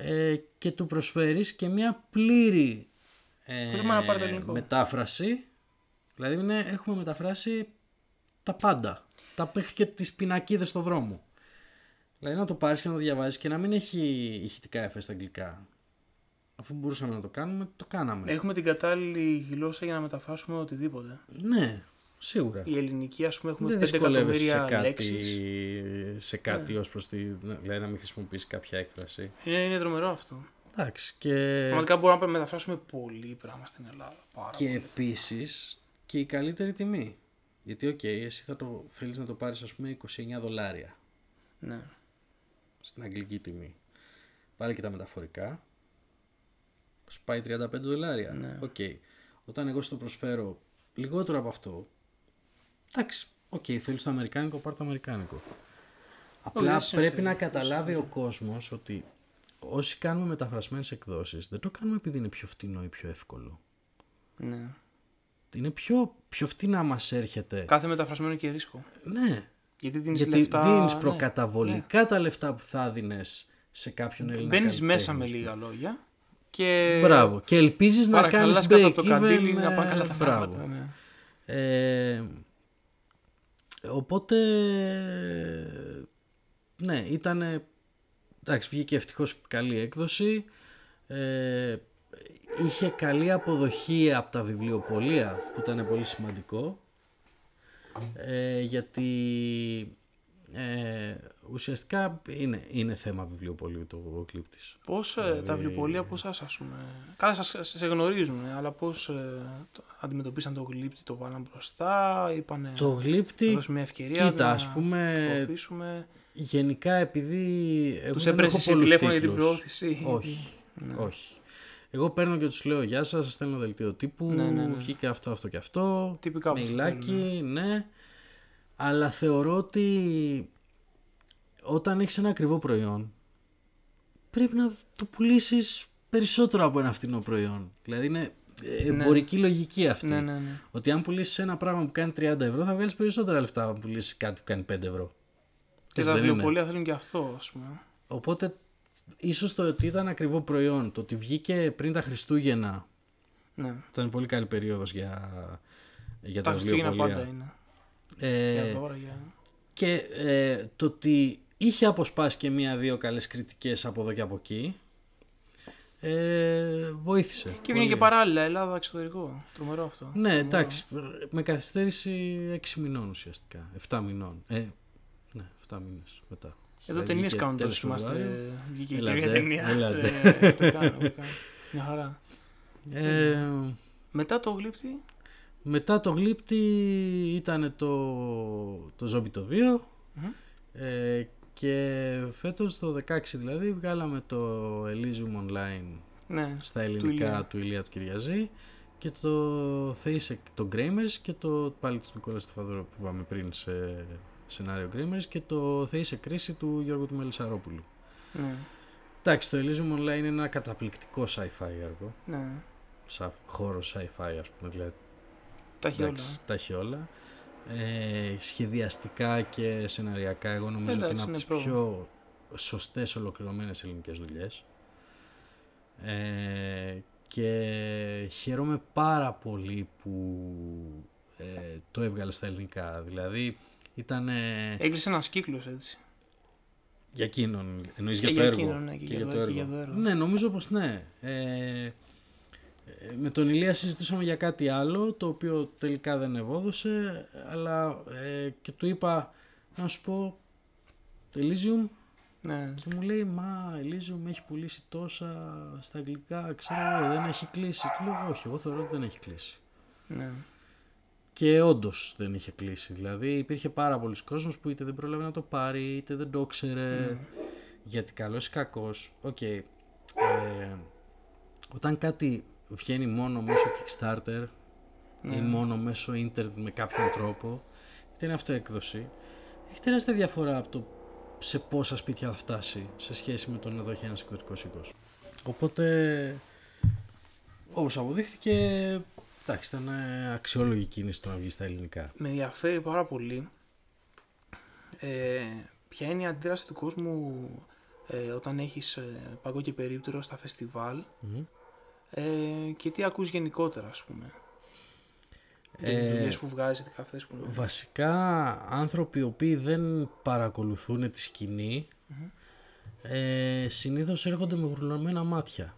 Ε, και του προσφέρεις και μια πλήρη ε, Μπορούμε να πάρει το ελληνικό. μετάφραση. Δηλαδή είναι, έχουμε μεταφράσει τα πάντα. Τα μέχρι και τις πινακίδες στο δρόμο. Δηλαδή να το πάρεις και να το διαβάζεις και να μην έχει ηχητικά εφές στα αγγλικά. Αφού μπορούσαμε να το κάνουμε, το κάναμε. Έχουμε την κατάλληλη γλώσσα για να μεταφράσουμε οτιδήποτε. Ναι, σίγουρα. Η ελληνική, ας πούμε, έχουμε δεν 5 δυσκολεύεσαι σε εκατομμύρια κάτι, λέξεις. σε κάτι ως προς τη... Δηλαδή να μην χρησιμοποιήσεις κάποια έκφραση. Είναι, είναι τρομερό αυτό. Εντάξει και, Πραγματικά μπορούμε να μεταφράσουμε πολύ πράγμα στην Ελλάδα. Πάρα και πολύ. επίσης και η καλύτερη τιμή. Γιατί οκ, εσύ θα το θέλεις να το πάρεις ας πούμε 29 δολάρια Ναι. στην αγγλική τιμή. Πάρε και τα μεταφορικά σου πάει 35 δολάρια. Ναι. Οκ. Όταν εγώ σου το προσφέρω λιγότερο από αυτό, εντάξει, οκ, θέλεις το αμερικάνικο, πάρ' το αμερικάνικο. Απλά δεν πρέπει συμφέρει, να καταλάβει ο κόσμος ότι όσοι κάνουμε μεταφρασμένες εκδόσεις, δεν το κάνουμε επειδή είναι πιο φτηνό ή πιο εύκολο. Ναι. Είναι πιο, πιο φτηνά μας έρχεται. Κάθε μεταφρασμένο και ρίσκο. Ναι, Γιατί δίνεις γιατί λεφτά. δίνεις ναι. προκαταβολικά τα λεφτά που θα δίνεις σε κάποιον Έλληνα Μπαίνεις καλλιτέχνη, μέσα με ας πούμε. λίγα λόγια. Και Μπράβο. Και ελπίζεις να κάνεις παρακαλάς κάτω break από το καντήλι even, να πάνε καλά ε, τα μπράβο. πράγματα. Ναι. Ε, οπότε, ναι, ήταν, εντάξει, βγήκε ευτυχώς καλή έκδοση. Ε, είχε καλή αποδοχή από τα βιβλιοπωλεία που ήταν πολύ σημαντικό. Ε, γιατί ε, ουσιαστικά είναι, είναι θέμα βιβλιοπωλείου το κλιπ της. Πώς ε, τα βιβλιοπολία από εσάς ας πούμε. Καλά σας σε γνωρίζουν, ε, αλλά πώς ε, το- αντιμετωπίσαν το γλύπτη, το βάλαν μπροστά, είπανε Το γλύπτη, να δώσουμε μια ευκαιρία κοίτα, να ας πούμε, προωθήσουμε. Γενικά επειδή. Εγώ Τους δεν έπαιρνες έχω εσύ πολλούς τηλέφωνο για την τίτλους. προώθηση. Όχι. Ναι. Όχι. Εγώ παίρνω και τους λέω Γεια σας, στέλνω δελτίο τύπου. Ναι, ναι, ναι. Βγήκε αυτό, αυτό και αυτό. Τυπικά όπως το Μεϊλάκι, ναι. Αλλά θεωρώ ότι όταν έχεις ένα ακριβό προϊόν, πρέπει να το πουλήσεις περισσότερο από ένα φτηνό προϊόν. Δηλαδή είναι εμπορική λογική αυτή. Ναι, ναι, ναι. Ότι αν πουλήσεις ένα πράγμα που κάνει 30 ευρώ, θα βγάλεις περισσότερα λεφτά αν πουλήσεις κάτι που κάνει 5 ευρώ. Και Έτσι τα δεν είναι; βιβλιοπολία θέλουν και αυτό ας πούμε. Οπότε, ίσως το ότι ήταν ακριβό προϊόν, το ότι βγήκε πριν τα Χριστούγεννα, Ναι. ήταν πολύ καλή περίοδος για, για τα, Τα Χριστούγεννα βιβλιοπωλεία. πάντα είναι. Ε, Για δώρα, για... και ε, το ότι είχε αποσπάσει και μία-δύο καλές κριτικές από εδώ και από εκεί, ε, βοήθησε. Και πολύ. βγαίνει και παράλληλα Ελλάδα-εξωτερικό. Τρομερό αυτό. Ναι, εντάξει, με καθυστέρηση 6 μηνών ουσιαστικά, 7 μηνών. Ε, ναι, 7 μήνες μετά. Εδώ Δηλαδή ταινίες βγήκε κάνουν τέλος τόσο. Είμαστε. Φεβρουάριου. Βγήκε η Έλατε, κυρία ταινία. έλατε. Ε, Το κάνω, το κάνω. Μια χαρά. Ε, Μετά το γλύπτη. Μετά το γλύπτη ήταν το, το Zombie το 2 ε, και φέτος το 16 δηλαδή βγάλαμε το Elysium Online Ναι. στα Του ελληνικά Ηλία. του Ηλία του Κυριαζή και το Theisek το Gramers και το πάλι του Νικόλας Στεφαδόρο που είπαμε πριν σε σενάριο Gramers και το Theisek Κρίση του Γιώργου του Μελισσαρόπουλου. Ναι. Εντάξει, το Elysium Online είναι ένα καταπληκτικό sci-fi έργο, ναι. σαν χώρο sci-fi ας πούμε, δηλαδή Τα έχει όλα. Εντάξει, τα έχει όλα. Ε, σχεδιαστικά και σεναριακά εγώ νομίζω ότι Εντάξει, είναι από είναι τις προ. πιο σωστές ολοκληρωμένες ελληνικές δουλειές. Ε, και χαίρομαι πάρα πολύ που ε, το έβγαλες στα ελληνικά. Δηλαδή ήταν Έκλεισε ένας κύκλος έτσι. για εκείνον, εννοείς Και για το για έργο. εκείνον, ναι, και για το- και για το έργο. Ναι, νομίζω πως ναι. Ε, ε, με τον Ηλία συζητήσαμε για κάτι άλλο, το οποίο τελικά δεν ευόδωσε, αλλά ε, και του είπα να σου πω το Elysium Ναι. και μου λέει μα Elysium έχει πουλήσει τόσα στα αγγλικά, ξέρω εγώ, δεν έχει κλείσει. Του λέω όχι, εγώ θεωρώ ότι δεν έχει κλείσει. ναι. Και όντως δεν είχε κλείσει. Δηλαδή υπήρχε πάρα πολλοί κόσμος που είτε δεν πρόλαβε να το πάρει, είτε δεν το ήξερε. Γιατί καλός ή κακός, οκ. ε, όταν κάτι βγαίνει μόνο μέσω Kickstarter ή μόνο μέσω ίντερνετ με κάποιον τρόπο, είτε είναι αυτοέκδοση, έχει τεράστια διαφορά από το σε πόσα σπίτια θα φτάσει σε σχέση με το να δώσει ένας εκδοτικός οίκος. Οπότε, όπως αποδείχθηκε, εντάξει, ήταν ε, αξιόλογη κίνηση το να βγει στα ελληνικά. Με ενδιαφέρει πάρα πολύ ε, ποια είναι η αντίδραση του κόσμου ε, όταν έχεις ε, παγκό και περίπτερο στα φεστιβάλ ε, και τι ακούς γενικότερα ας πούμε; Για τις Ε, δουλειές που βγάζετε και αυτές που είναι. Βασικά άνθρωποι οι οποίοι δεν παρακολουθούν τη σκηνη ε, συνήθως έρχονται με γουρλωμένα μάτια.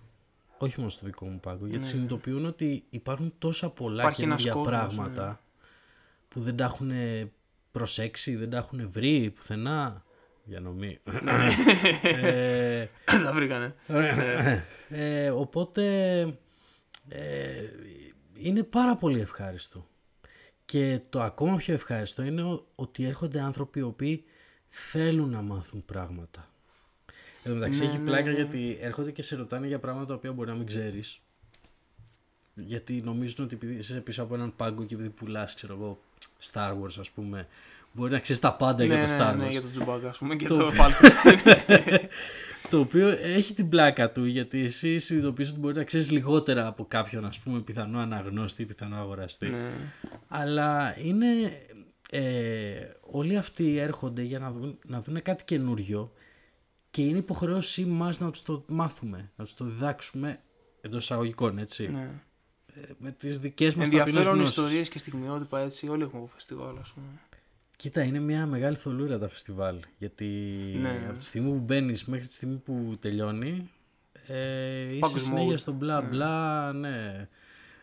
Όχι μόνο στο δικό μου πάγκο, γιατί συνειδητοποιούν ότι υπάρχουν τόσα πολλά Ναι. Υπάρχει ένας καινούργια κόσμος, πράγματα ναι. που δεν τα έχουν προσέξει, δεν τα έχουν βρει πουθενά. Για νομή. ε, Τα βρήκανε. ε, οπότε ε, είναι πάρα πολύ ευχάριστο. Και το ακόμα πιο ευχάριστο είναι ο- ότι έρχονται άνθρωποι οι οποίοι θέλουν να μάθουν πράγματα. Εν τω μεταξύ Ναι, έχει ναι, πλάκα ναι. γιατί έρχονται και σε ρωτάνε για πράγματα τα οποία μπορεί να μην ξέρεις. Γιατί νομίζουν ότι επειδή είσαι πίσω από έναν πάγκο και επειδή πουλάς, ξέρω εγώ, Star Wars, ας πούμε, μπορεί να ξέρεις τα πάντα ναι, για το ναι, Star Wars. ναι, για τον Τζουμπάκα, ας πούμε, και Το το οποίο- Falcon. Το οποίο έχει την πλάκα του γιατί εσύ συνειδητοποιείς ότι μπορεί να ξέρεις λιγότερα από κάποιον, ας πούμε, πιθανό αναγνώστη ή πιθανό αγοραστή. ναι. Αλλά είναι. Ε, όλοι αυτοί έρχονται για να δουν, να δουν κάτι καινούριο και είναι υποχρέωσή μας να τους το μάθουμε, να τους το διδάξουμε εντός εισαγωγικών, έτσι. ναι. Ε, με τις δικές μας ταπεινές Ενδιαφέρον γνώσεις. ιστορίες και στιγμιότυπα έτσι. Όλοι έχουμε από φεστιβάλ, ας πούμε. Κοίτα, είναι μια μεγάλη θολούρα τα φεστιβάλ. Γιατί Ναι. από τη στιγμή που μπαίνεις μέχρι τη στιγμή που τελειώνει, ε, είσαι Παγκοσμιό. συνέχεια στο μπλα μπλα, ναι.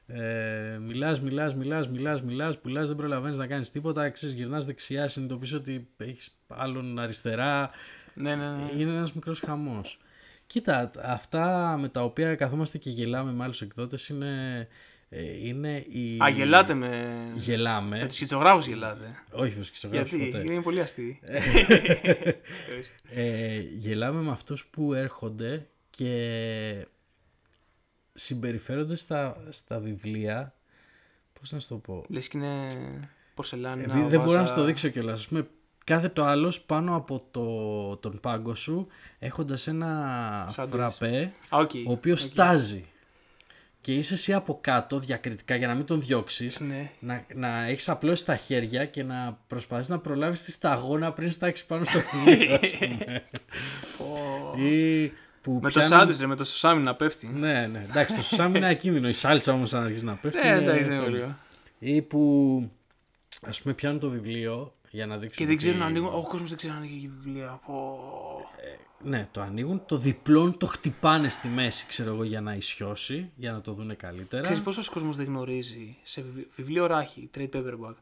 Ε, μιλάς, μιλάς, μιλάς, μιλάς, μιλάς, πουλάς, δεν προλαβαίνεις να κάνεις τίποτα, ξέρεις, γυρνάς δεξιά, συνειδητοποιείς ότι έχεις άλλον αριστερά, Ναι, ναι, ναι. είναι ένας μικρός χαμός. Κοίτα, αυτά με τα οποία καθόμαστε και γελάμε με άλλους εκδότες είναι, ε, είναι η... Α, γελάτε με. Γελάμε. Με τους σκητσογράφους γελάτε. Όχι με σκητσογράφους Γιατί ποτέ. είναι πολύ αστείοι. Ε, γελάμε με αυτούς που έρχονται και συμπεριφέρονται στα, στα βιβλία πώς να σου το πω; Λες και είναι πορσελάνη. Επειδή δεν μπορώ να σου το δείξω κιόλας ας πούμε κάθεται ο άλλος πάνω από το, τον πάγκο σου έχοντας ένα Σάντουιτς. φραπέ Α, οκ. ο οποίος στάζει και είσαι εσύ από κάτω διακριτικά για να μην τον διώξεις Ναι. να, να έχεις απλώσεις τα χέρια και να προσπαθείς να προλάβεις τη σταγόνα πριν στάξει πάνω στο βιβλίο ας πούμε. Ή που Με το πιάνουν- σάντουιτς, ρε, με το σουσάμι να πέφτει. Ναι, ναι. Εντάξει, το σουσάμι είναι ακίνδυνο. Η σάλτσα όμως, αν αρχίσει να πέφτει. Ναι, είναι εντάξει, δεν είναι τέλειο. πολύ. Ή που ας πούμε πιάνουν το βιβλίο για να δείξουν. Και δεν ξέρουν να ότι- ανοίγουν. Ο κόσμος δεν ξέρει να ανοίγει βιβλία. Πω. Ναι, το ανοίγουν, το διπλών το χτυπάνε στη μέση, ξέρω εγώ, για να ισιώσει, για να το δούνε καλύτερα. Ξέρεις πόσος κόσμος δεν γνωρίζει σε βιβλίο, βιβλίο ράχη, trade paperback,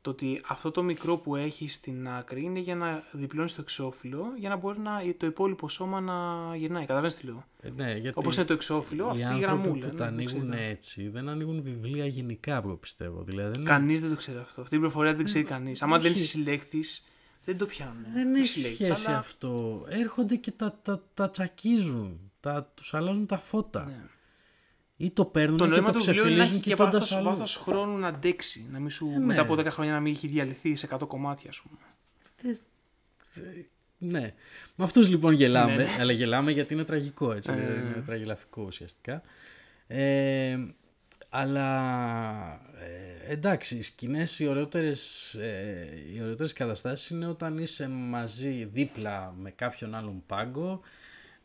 το ότι αυτό το μικρό που έχεις στην άκρη είναι για να διπλώνεις το εξώφυλλο για να μπορεί να, το υπόλοιπο σώμα να γυρνάει. Καταλαβαίνεις τι λέω; Ε, ναι, γιατί Όπως είναι το εξώφυλλο, οι αυτή η άνθρωποι γραμμούλα. που ναι, τα το ανοίγουν ξέρει. έτσι δεν ανοίγουν βιβλία γενικά, εγώ πιστεύω. Δηλαδή, δεν, είναι- Κανείς δεν το ξέρει αυτό. Αυτή την πληροφορία δεν ξέρει κανείς. Άμα δεν είσαι συλλέκτης, δεν το πιάνουν. δεν Μη έχει συλλέκτης, σχέση αλλά- αυτό. Έρχονται και τα, τα, τα τσακίζουν. Τα, τους αλλάζουν τα φώτα. Ναι. Ή το παίρνουν Το και νόημα το του βιβλίου είναι να έχει ξεφυλίζουν και κοιτώντας βάθος, αλλού. βάθος χρόνου να αντέξει. Να μην σου, ναι. μετά από 10 χρόνια να μην έχει διαλυθεί σε 100 κομμάτια, ας πούμε. Ναι. Με αυτούς λοιπόν γελάμε, Ναι, ναι. αλλά γελάμε γιατί είναι τραγικό έτσι, είναι τραγελαφικό ουσιαστικά. Ε, αλλά ε, εντάξει, οι σκηνές, οι ωραιότερες, ε, οι ωραιότερες καταστάσεις είναι όταν είσαι μαζί δίπλα με κάποιον άλλον πάγκο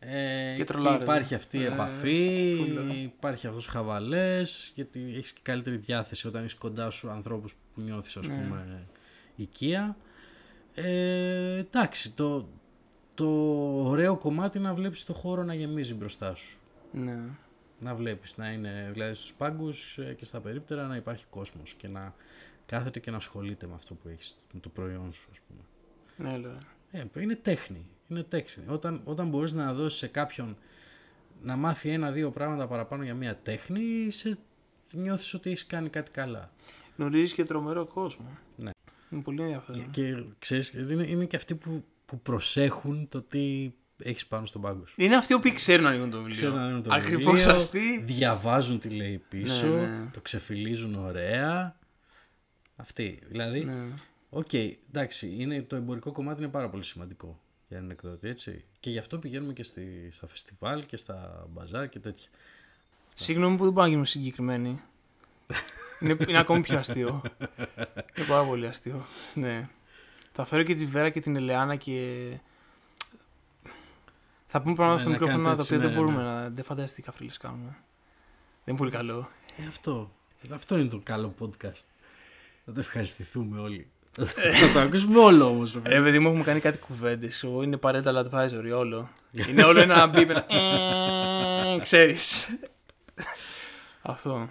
ε, Και και, τρολάρετε. υπάρχει αυτή η Ε, επαφή, φούλα. υπάρχει αυτός ο χαβαλές, γιατί έχεις και καλύτερη διάθεση όταν έχεις κοντά σου ανθρώπους που νιώθεις ας πούμε οικία. Ε, εντάξει, το, το ωραίο κομμάτι είναι να βλέπεις το χώρο να γεμίζει μπροστά σου. Ναι. Να βλέπεις να είναι, δηλαδή στους πάγκους ε, και στα περίπτερα να υπάρχει κόσμος και να κάθεται και να ασχολείται με αυτό που έχεις, με το προϊόν σου ας πούμε. Ναι, λέω. Ε, είναι τέχνη, είναι τέχνη. Όταν, όταν μπορείς να δώσεις σε κάποιον να μάθει ένα-δύο πράγματα παραπάνω για μια τέχνη, είσαι, νιώθεις ότι έχεις κάνει κάτι καλά. Γνωρίζεις και τρομερό κόσμο. Ναι. Είναι πολύ ενδιαφέρον. Και ξέρεις, είναι, είναι και αυτοί που, που προσέχουν το τι έχεις πάνω στον πάγκο σου. Είναι αυτοί που ξέρουν να ανοίγουν το βιβλίο. Ξέρουν να είναι το Ακριβώς βιβλίο, αυτοί. Διαβάζουν τι λέει πίσω, Ναι, ναι. το ξεφυλλίζουν ωραία. Αυτοί. Δηλαδή, Ναι. οκ, εντάξει, είναι, το εμπορικό κομμάτι είναι πάρα πολύ σημαντικό για έναν εκδότη, έτσι. Και γι' αυτό πηγαίνουμε και στη, στα φεστιβάλ και στα μπαζάρ και τέτοια. Συγγνώμη που δεν πάω να γίνω συγκεκριμένη. είναι, είναι ακόμη πιο αστείο. είναι πάρα πολύ αστείο. Ναι. Θα φέρω και τη Βέρα και την Ελεάνα και. Θα πούμε πράγματα Ναι, στο να μικρόφωνο κάνετε τα έτσι, οποία ναι, δεν ναι, μπορούμε να. Δεν φαντάζεστε τι καφρίλες κάνουμε. Δεν είναι πολύ καλό. Ε, αυτό. Αυτό είναι το καλό podcast. Θα το ευχαριστηθούμε όλοι. Θα το ακούσουμε όλο όμως. ρε παιδί. Ρε παιδί μου, έχουμε κάνει κάτι κουβέντες. Είναι parental advisory όλο. είναι όλο ένα μπίπ, ένα. Ξέρεις. Αυτό.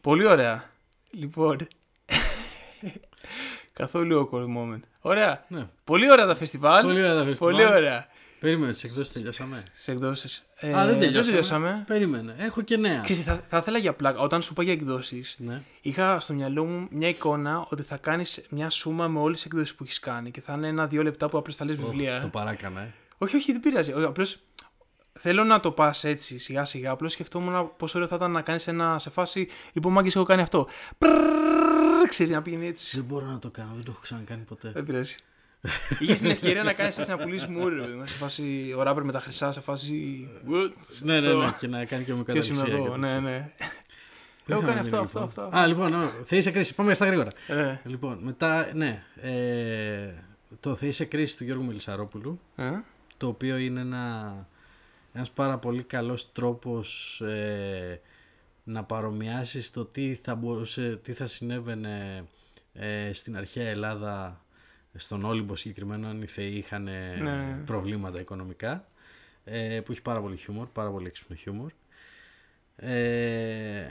Πολύ ωραία. Λοιπόν. Καθόλου awkward moment. Ωραία. Ναι. Πολύ ωραία τα φεστιβάλ. Πολύ ωραία τα φεστιβάλ. Πολύ ωραία. Περίμενε, τις εκδόσεις τελειώσαμε. Σε εκδόσεις. Ε, Α, δεν τελειώσαμε. τελειώσαμε. Περίμενε. Έχω και νέα. Ξέρεις, θα, θα ήθελα για πλάκα, όταν σου είπα για εκδόσεις, Ναι. είχα στο μυαλό μου μια εικόνα ότι θα κάνεις μια σούμα με όλες τις εκδόσεις που έχεις κάνει και θα είναι ένα-δύο λεπτά που απλώς θα λες βιβλία. Το παράκανα, ε. Όχι, όχι, δεν πειράζει. Απλώς θέλω να το πας έτσι σιγά σιγά. Απλώς σκεφτόμουν πόσο ωραίο θα ήταν να κάνεις ένα σε φάση. Λοιπόν, μάγκες, έχω κάνει αυτό. Πρρρρρρ, Ξέρει να πηγαίνει έτσι. Δεν μπορώ να το κάνω, δεν το έχω ξανακάνει ποτέ. Δεν πειράζει. Είχες την ευκαιρία να κάνεις έτσι να πουλήσεις μούρι, ρε παιδί μου, Σε φάση ο ράπερ με τα χρυσά, σε φάση. What? ναι, ναι, Αυτό. ναι, και να κάνει και με Ποιος είμαι καταληξία. εγώ, και ναι, τέτοια. ναι. Τι Έχω είχαμε κάνει γίνει, αυτό, αυτό, λοιπόν. αυτό. Α, λοιπόν, ο, Θεής σε κρίση. Πάμε στα γρήγορα. Ε, Λοιπόν, μετά, ναι. Ε, το Θεής σε κρίση του Γιώργου Μελισσαρόπουλου. ε, το οποίο είναι ένα, ένας πάρα πολύ καλός τρόπος ε, να παρομοιάσεις το τι θα, μπορούσε, τι θα συνέβαινε ε, στην αρχαία Ελλάδα, στον Όλυμπο συγκεκριμένα, αν οι θεοί είχαν ε, Ναι. προβλήματα οικονομικά, ε, που έχει πάρα πολύ χιούμορ, πάρα πολύ έξυπνο χιούμορ. Ε,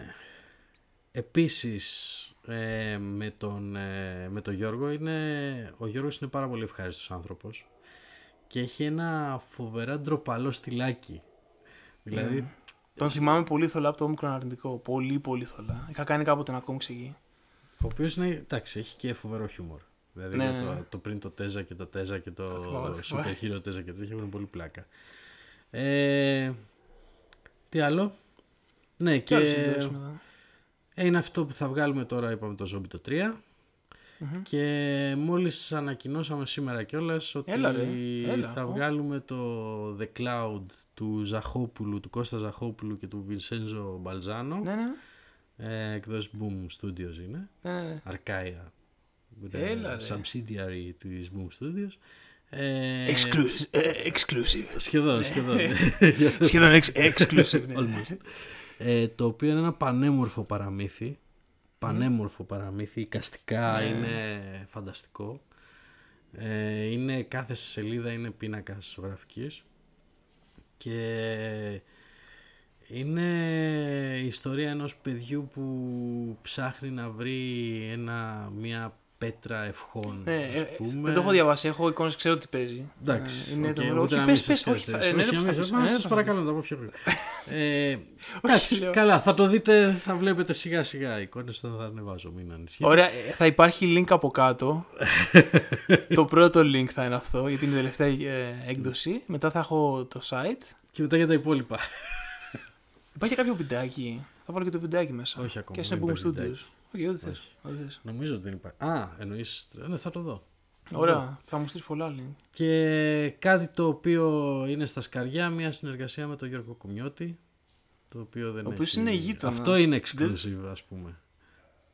επίσης, ε, με, τον, ε, με τον Γιώργο, είναι, ο Γιώργος είναι πάρα πολύ ευχάριστος άνθρωπος και έχει ένα φοβερά ντροπαλό στυλάκι. Δηλαδή, Τον θυμάμαι πολύ θολά από το όμικρον αρνητικό. Πολύ, πολύ θολά. Είχα κάνει κάποτε ένα κόμιξ εκεί. ο οποίος είναι, εντάξει, έχει και φοβερό χιούμορ. Δηλαδή, Ναι, για ναι, το, ναι. το πριν το Τέζα και το Τέζα και το θυμάμαι, το θυμάμαι. Super Hero Τέζα και τέτοια έχουν πολύ πλάκα. Ε, τι άλλο; Ναι, Και άλλους και συνδυασμούς μετά. είναι αυτό που θα βγάλουμε τώρα, είπαμε το Zombie το 3. Και μόλις ανακοινώσαμε σήμερα κιόλας ότι Έλα, ρε. Έλα, θα ω. βγάλουμε το The Cloud του Ζαχόπουλου, του Κώστα Ζαχόπουλου και του Βινσένζο Μπαλζάνο. Ναι, ναι. Ε, εκδόσεις Boom Studios είναι. ναι, ναι. Αρκάια. Έλα, ρε. subsidiary της Boom Studios. Ε, Exclusive. ε, exclusive. Σχεδόν, σχεδόν. Σχεδόν ex- exclusive. ναι. Almost. Ε, το οποίο είναι ένα πανέμορφο παραμύθι. Πανέμορφο παραμύθι. Οικαστικά είναι φανταστικό. Ε, είναι κάθε σελίδα είναι πίνακας ζωγραφικής. Και είναι η ιστορία ενός παιδιού που ψάχνει να βρει ένα, μια πέτρα ευχών, Ναι, ε, ας πούμε. δεν το έχω διαβάσει. Έχω εικόνες, ξέρω τι παίζει. Εντάξει. Ε, είναι οκ, το ούτε Όχι, να πες, μην πες, σας όχι, θα- ευχαριστήσω. ε, ναι, Όχι, ρε, να θα μην πεις, σας- ναι, Μα θα σας πεις. παρακαλώ να τα πω πιο γρήγορα. Ε, Εντάξει, λέω. καλά, θα το δείτε, θα βλέπετε σιγά σιγά. Οι εικόνες θα ανεβάζω, μην ανησυχείτε. Ωραία, ε, θα υπάρχει link από κάτω. το πρώτο link θα είναι αυτό, γιατί είναι η τελευταία ε, έκδοση. Μετά θα έχω το site. Και μετά για τα υπόλοιπα. Υπάρχει και κάποιο βιντεάκι. Θα βάλω και το βιντεάκι μέσα. Όχι ακόμα, Και σε δεν Boom υπάρχει Studios. Βιντεάκι. Όχι, ό,τι θες. ό,τι θες. Νομίζω ότι δεν υπάρχει. Α, εννοείς, ναι, θα το δω. Ωραία, θα μου στείλεις πολλά link. Και κάτι το οποίο είναι στα σκαριά, μια συνεργασία με τον Γιώργο Κουμιώτη. Το οποίο δεν Ο οποίος έχει... είναι γείτονας. Αυτό είναι Δεν- exclusive, ας πούμε.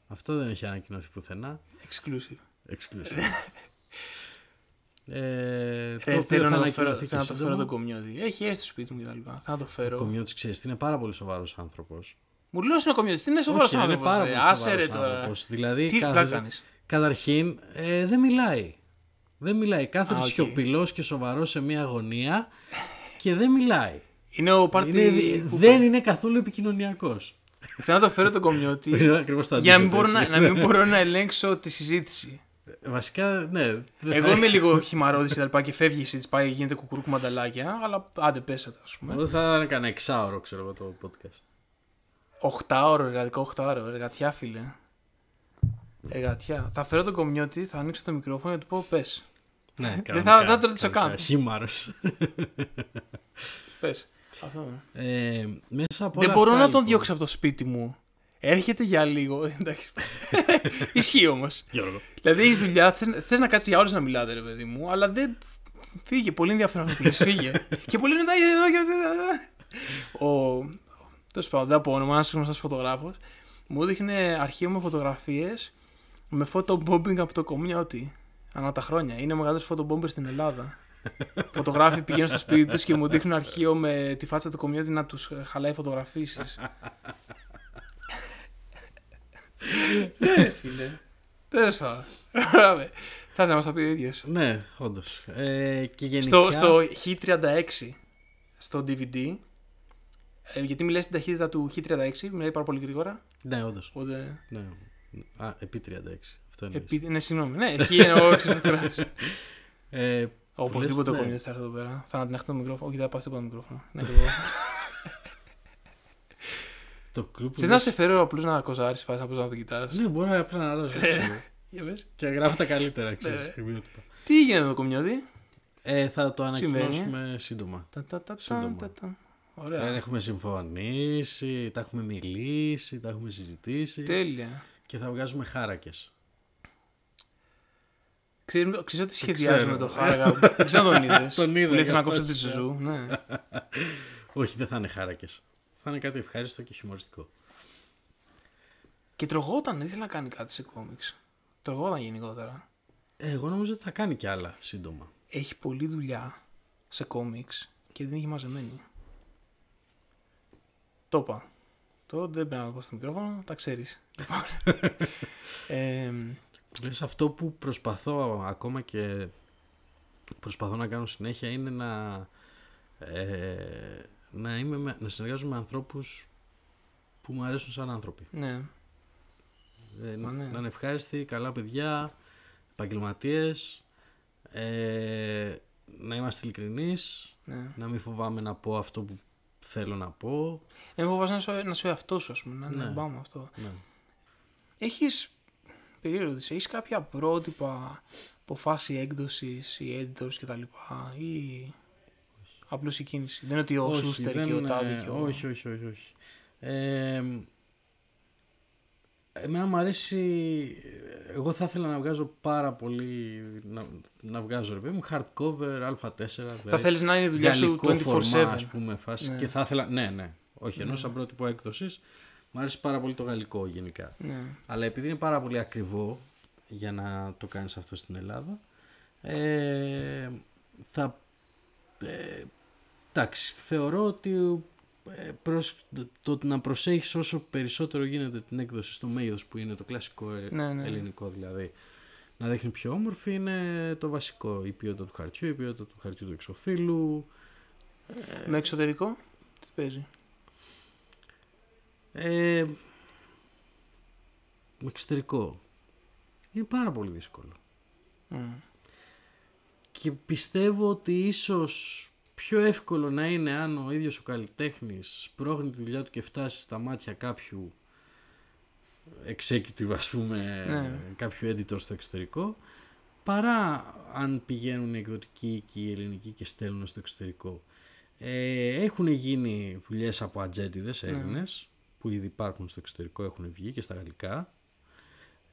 Αυτό δεν έχει ανακοινωθεί πουθενά. Exclusive. Exclusive. ε, το Ε, οποίο θέλω θα να το ανακοινωθεί φέρω, και θέλω να το φέρω σύντομα. τον κομιώδη. Έχει έρθει στο σπίτι μου και τα λοιπά. Θα το Ο φέρω. Κομιώτης, ξέρεις, είναι πάρα πολύ σοβαρός άνθρωπος. Μου λέω είναι ο κομιώδη. Τι είναι σοβαρός Όχι, είναι άνθρωπος. πάρα πολύ Άσε ρε σοβαρός τώρα. άνθρωπος. Δηλαδή, Τι κάθε- πλάκα κάνεις; Καταρχήν, ε, δεν μιλάει. Δεν μιλάει. Κάθεται Α, οκ. σιωπηλός και σοβαρός σε μια γωνία και δεν μιλάει. Είναι ο πάρτι. Είναι, δεν είναι καθόλου επικοινωνιακός. Θέλω να το φέρω τον κομιώτη. Είναι ακριβώς το για να μην, αντίθετο, μπορώ να, έτσι. να μην μπορώ να ελέγξω τη συζήτηση. Βασικά, ναι. δεν Εγώ θα- είμαι λίγο χειμαρρώδης και τα λοιπά και φεύγει η συζήτηση, πάει γίνεται κουκουρούκου μανταλάκια, αλλά άντε πέσατε ας πούμε. Εγώ θα έκανα εξάωρο, ξέρω εγώ, το podcast. Οχτάωρο, εργατικό οχτάωρο, εργατιά φίλε. Εργατιά. Θα φέρω τον κομιώτη, θα ανοίξω το μικρόφωνο και του πω πες. Ναι, Δεν θα- δεν το ρωτήσω καν. Χήμαρος. Πες. Αυτό. Ε, μέσα από Δεν όλα μπορώ αυτά, να τον λοιπόν, διώξω από το σπίτι μου. Έρχεται για λίγο. Εντάξει. Ισχύει όμως. Γιώργο. Δηλαδή έχεις δουλειά, θες να κάτσεις για ώρες να μιλάτε, ρε παιδί μου, αλλά δεν. Φύγε, πολύ ενδιαφέρον αυτό που λες, φύγε. και πολύ μετά εδώ και αυτό. Ο. Τέλος πάντων, δεν θα πω όνομα, ένας γνωστός φωτογράφος μου έδειχνε αρχείο με φωτογραφίες με photobombing από το κομιώτη. Ανά τα χρόνια. Είναι ο μεγαλύτερος photobomber στην Ελλάδα. Φωτογράφοι πηγαίνουν στο σπίτι τους και μου δείχνουν αρχείο με τη φάτσα του κομιώτη να τους χαλάει φωτογραφίσεις. Ναι, φίλε. Τέλος πάντων. Μπράβο. Θα να μας τα πει ο ίδιος. Ναι, όντως. Ε, και γενικά... Στο, στο H36, στο DVD, ε, γιατί μιλάει στην ταχύτητα του H36, μιλάει πάρα πολύ γρήγορα. Ναι, όντως. Οπότε. Ναι. Α, επί 36. Αυτό είναι. Επί... Ναι, συγγνώμη. Ναι, έχει ένα εγώ ξεφτράσει. Ε, Οπωσδήποτε ο ναι. κομμουνιστή θα έρθει εδώ πέρα. Θα ανατιναχθεί το μικρόφωνο. Όχι, δεν θα πάθει τίποτα το μικρόφωνο. Ναι, ακριβώς. το κλου που Θες να σε φέρω απλώς να κοζάρεις φάση από να το κοιτάς. Ναι, μπορώ απλά να αλλάζω. ξέρω. Για πες. και γράφω τα καλύτερα, Ναι. ξέρεις, στιγμιότυπα. Τι γίνεται με το κομμιώδη. Ε, θα το Σημαίνει, ανακοινώσουμε σύντομα. Τα, τα, τα, τα, Σύντομα. Τα, τα. Ωραία. Ε, Έχουμε συμφωνήσει, τα έχουμε μιλήσει, τα έχουμε συζητήσει Τέλεια. και θα βγάζουμε χάρακες. Ξέρεις, ξέρεις ότι σχεδιάζουμε ξέρω. το χάραγα. Δεν ξέρω αν τον είδες. Τον είδα, Που λέει γι' να αυτό κόψω τη σου ζουζού. Ναι. Όχι, δεν θα είναι χάρακες. Θα είναι κάτι ευχάριστο και χιουμοριστικό. Και τρογόταν, ήθελε να κάνει κάτι σε κόμιξ. Τρογόταν γενικότερα. Ε, εγώ νομίζω ότι θα κάνει κι άλλα σύντομα. Έχει πολλή δουλειά σε κόμιξ και δεν έχει μαζεμένη. Το είπα. Το δεν πρέπει να το πω στο μικρόφωνο, τα ξέρεις. Λοιπόν. ε, Λες, αυτό που προσπαθώ ακόμα και προσπαθώ να κάνω συνέχεια είναι να, ε, να, είμαι με, να συνεργάζομαι με ανθρώπους που μου αρέσουν σαν άνθρωποι. ναι. Ε, Μα ναι. Να είναι ευχάριστοι, καλά παιδιά, επαγγελματίες. Ε, να είμαστε ειλικρινείς, ναι. να μην φοβάμαι να πω αυτό που θέλω να πω. Δεν φοβάσαι να σου, να σου εαυτός σου, ας πούμε. Να Ναι. ναι. μπάμε αυτό. Ναι. Έχεις, περίεργος, έχεις κάποια πρότυπα από φάση έκδοσης ή editors και τα λοιπά ή απλώς η κίνηση; Δεν είναι ότι ο Σούστερ και ο δεν, Τάδη ε, και ο... όχι, όχι, όχι, όχι. Ε, εμένα μου αρέσει, εγώ θα ήθελα να βγάζω πάρα πολύ, να, να βγάζω ρε παιδί μου, hardcover, α4. Θα δηλαδή θέλεις να είναι η δουλειά σου γαλλικό φορμά, 24-7. ας πούμε, φάση. Και θα ήθελα, ναι, ναι, όχι, ενώ σαν πρότυπο έκδοσης, μου αρέσει πάρα πολύ το γαλλικό γενικά. Ναι. Αλλά επειδή είναι πάρα πολύ ακριβό για να το κάνεις αυτό στην Ελλάδα, ε, θα... Ε, εντάξει, θεωρώ ότι ε, προς, το ότι να προσέχεις όσο περισσότερο γίνεται την έκδοση στο μέγεθος που είναι το κλασικό ε, Ναι, ναι. ελληνικό δηλαδή, να δείχνει πιο όμορφη είναι το βασικό. Η ποιότητα του χαρτιού, η ποιότητα του χαρτιού του εξωφύλου. Με εξωτερικό, τι παίζει; Ε, με εξωτερικό. Είναι πάρα πολύ δύσκολο. Μμ. Και πιστεύω ότι ίσως πιο εύκολο να είναι αν ο ίδιος ο καλλιτέχνης σπρώχνει τη δουλειά του και φτάσει στα μάτια κάποιου executive ας πούμε, Ναι. κάποιου editor στο εξωτερικό παρά αν πηγαίνουν οι εκδοτικοί και οι ελληνικοί και στέλνουν στο εξωτερικό. Ε, έχουν γίνει δουλειές από ατζέντιδες Έλληνες που ήδη υπάρχουν στο εξωτερικό, έχουν βγει και στα γαλλικά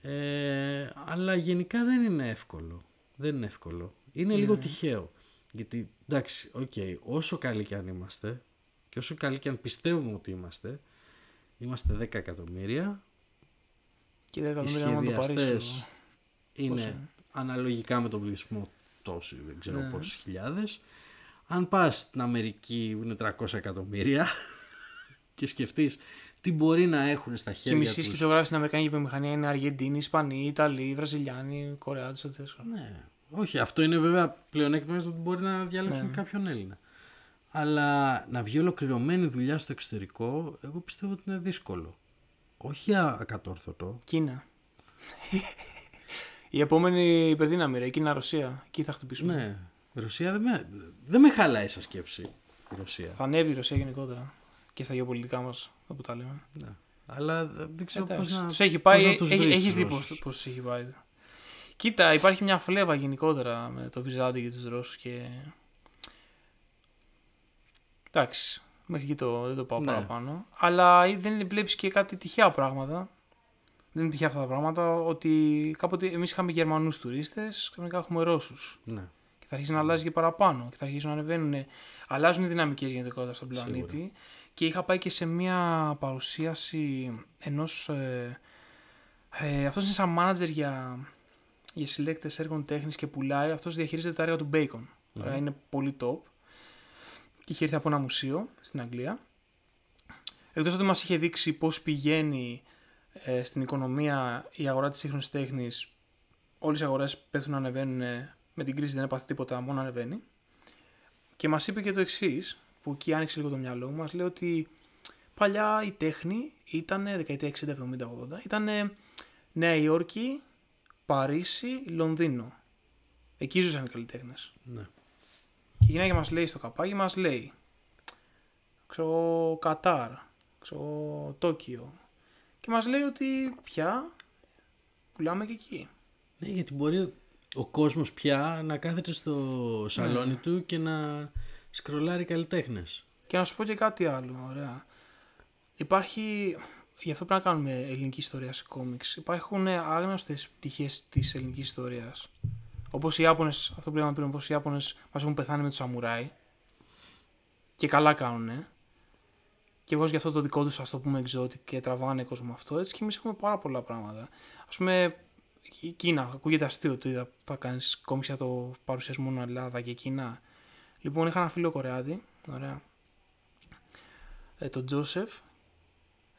ε, αλλά γενικά δεν είναι εύκολο. Δεν είναι εύκολο. Είναι λίγο τυχαίο. Γιατί, εντάξει, οκ, όσο καλοί και αν είμαστε και όσο καλοί και αν πιστεύουμε ότι είμαστε, είμαστε 10 εκατομμύρια. Και δεν Οι εκατομμύρια να το πάρεις. σχεδιαστές το- είναι είναι; αναλογικά με τον πληθυσμό τόσοι, δεν ξέρω Ναι. πόσες χιλιάδες. Αν πας στην Αμερική που είναι 300 εκατομμύρια και σκεφτείς τι μπορεί να έχουν στα Και οι χέρια μισοί τους. σκητσογράφοι στην Αμερικανική βιομηχανία είναι Αργεντίνοι, Ισπανοί, Ιταλοί, Βραζιλιάνοι, Κορεάτες, ό,τι θες. Ναι. Όχι, αυτό είναι βέβαια πλεονέκτημα στο ότι μπορεί να διαλέξουν Ναι. κάποιον Έλληνα. Αλλά να βγει ολοκληρωμένη δουλειά στο εξωτερικό, εγώ πιστεύω ότι είναι δύσκολο. Όχι α- ακατόρθωτο. Κίνα. η επόμενη υπερδύναμη, ρε, η Κίνα Ρωσία. Εκεί θα χτυπήσουμε. Ναι. Η Ρωσία δεν με, δεν με χαλάει σαν σκέψη. Η Ρωσία. Θα ανέβει η Ρωσία γενικότερα. Και στα γεωπολιτικά μας, όπου τα λέμε. Ναι. Αλλά δεν ξέρω πώς Εντάξει, να. τους έχει πώς πάει, να τους έχεις, βρεις έχεις τους δει Ρώσους. πώς, πώς τους έχει πάει. Κοίτα, υπάρχει μια φλέβα γενικότερα με το Βυζάντι και τους Ρώσους και... Εντάξει, μέχρι εκεί το, δεν το πάω Ναι. παραπάνω. Αλλά δεν βλέπεις και κάτι τυχαία πράγματα. Δεν είναι τυχαία αυτά τα πράγματα, ότι κάποτε εμείς είχαμε Γερμανούς τουρίστες, ξαφνικά έχουμε Ρώσους. Ναι. Και θα αρχίσει να αλλάζει και παραπάνω και θα αρχίσουν να ανεβαίνουν. Αλλάζουν οι δυναμικές γενικότερα στον πλανήτη. Και είχα πάει και σε μια παρουσίαση ενός. Ε, ε, αυτός είναι σαν μάνατζερ για, για συλλέκτες έργων τέχνης και πουλάει. Αυτός διαχειρίζεται τα έργα του Bacon. Ωραία, είναι πολύ top. Και είχε έρθει από ένα μουσείο στην Αγγλία. Εκτός ότι μας είχε δείξει πώς πηγαίνει ε, στην οικονομία η αγορά της σύγχρονης τέχνης όλες οι αγορές πέφτουν να ανεβαίνουν. ε, Με την κρίση δεν έπαθε τίποτα, μόνο ανεβαίνει. Και μας είπε και το εξής, που εκεί άνοιξε λίγο το μυαλό μου, μας λέει ότι παλιά η τέχνη ήταν δεκαετία 60, 70, 80, ήταν Νέα Υόρκη, Παρίσι, Λονδίνο. Εκεί ζούσαν οι καλλιτέχνες. Ναι. Και η γυναίκα μας λέει στο καπάκι, μας λέει, ξέρω, Κατάρ, ξέρω, Τόκιο. Και μας λέει ότι πια πουλάμε και εκεί. Ναι, γιατί μπορεί ο κόσμος πια να κάθεται στο σαλόνι του και να σκρολάρει καλλιτέχνες. Και να σου πω και κάτι άλλο, ωραία. Υπάρχει, γι' αυτό πρέπει να κάνουμε ελληνική ιστορία σε κόμιξ. Υπάρχουν άγνωστες πτυχές της ελληνικής ιστορίας. Όπως οι Ιάπωνες, αυτό που λέγαμε πριν, όπως οι Ιάπωνες μας έχουν πεθάνει με το σαμουράι. Και καλά κάνουνε. Και εγώ γι' αυτό το δικό τους, ας το πούμε, exotic και τραβάνε κόσμο αυτό. Έτσι και εμείς έχουμε πάρα πολλά πράγματα. Α πούμε, η Κίνα, ακούγεται αστείο το είδα. Θα κάνεις κόμιξ για το παρουσιασμό μόνο Ελλάδα και Κίνα. Λοιπόν, είχα ένα φίλο Κορεάτη, ωραία. Ε, τον Τζόσεφ,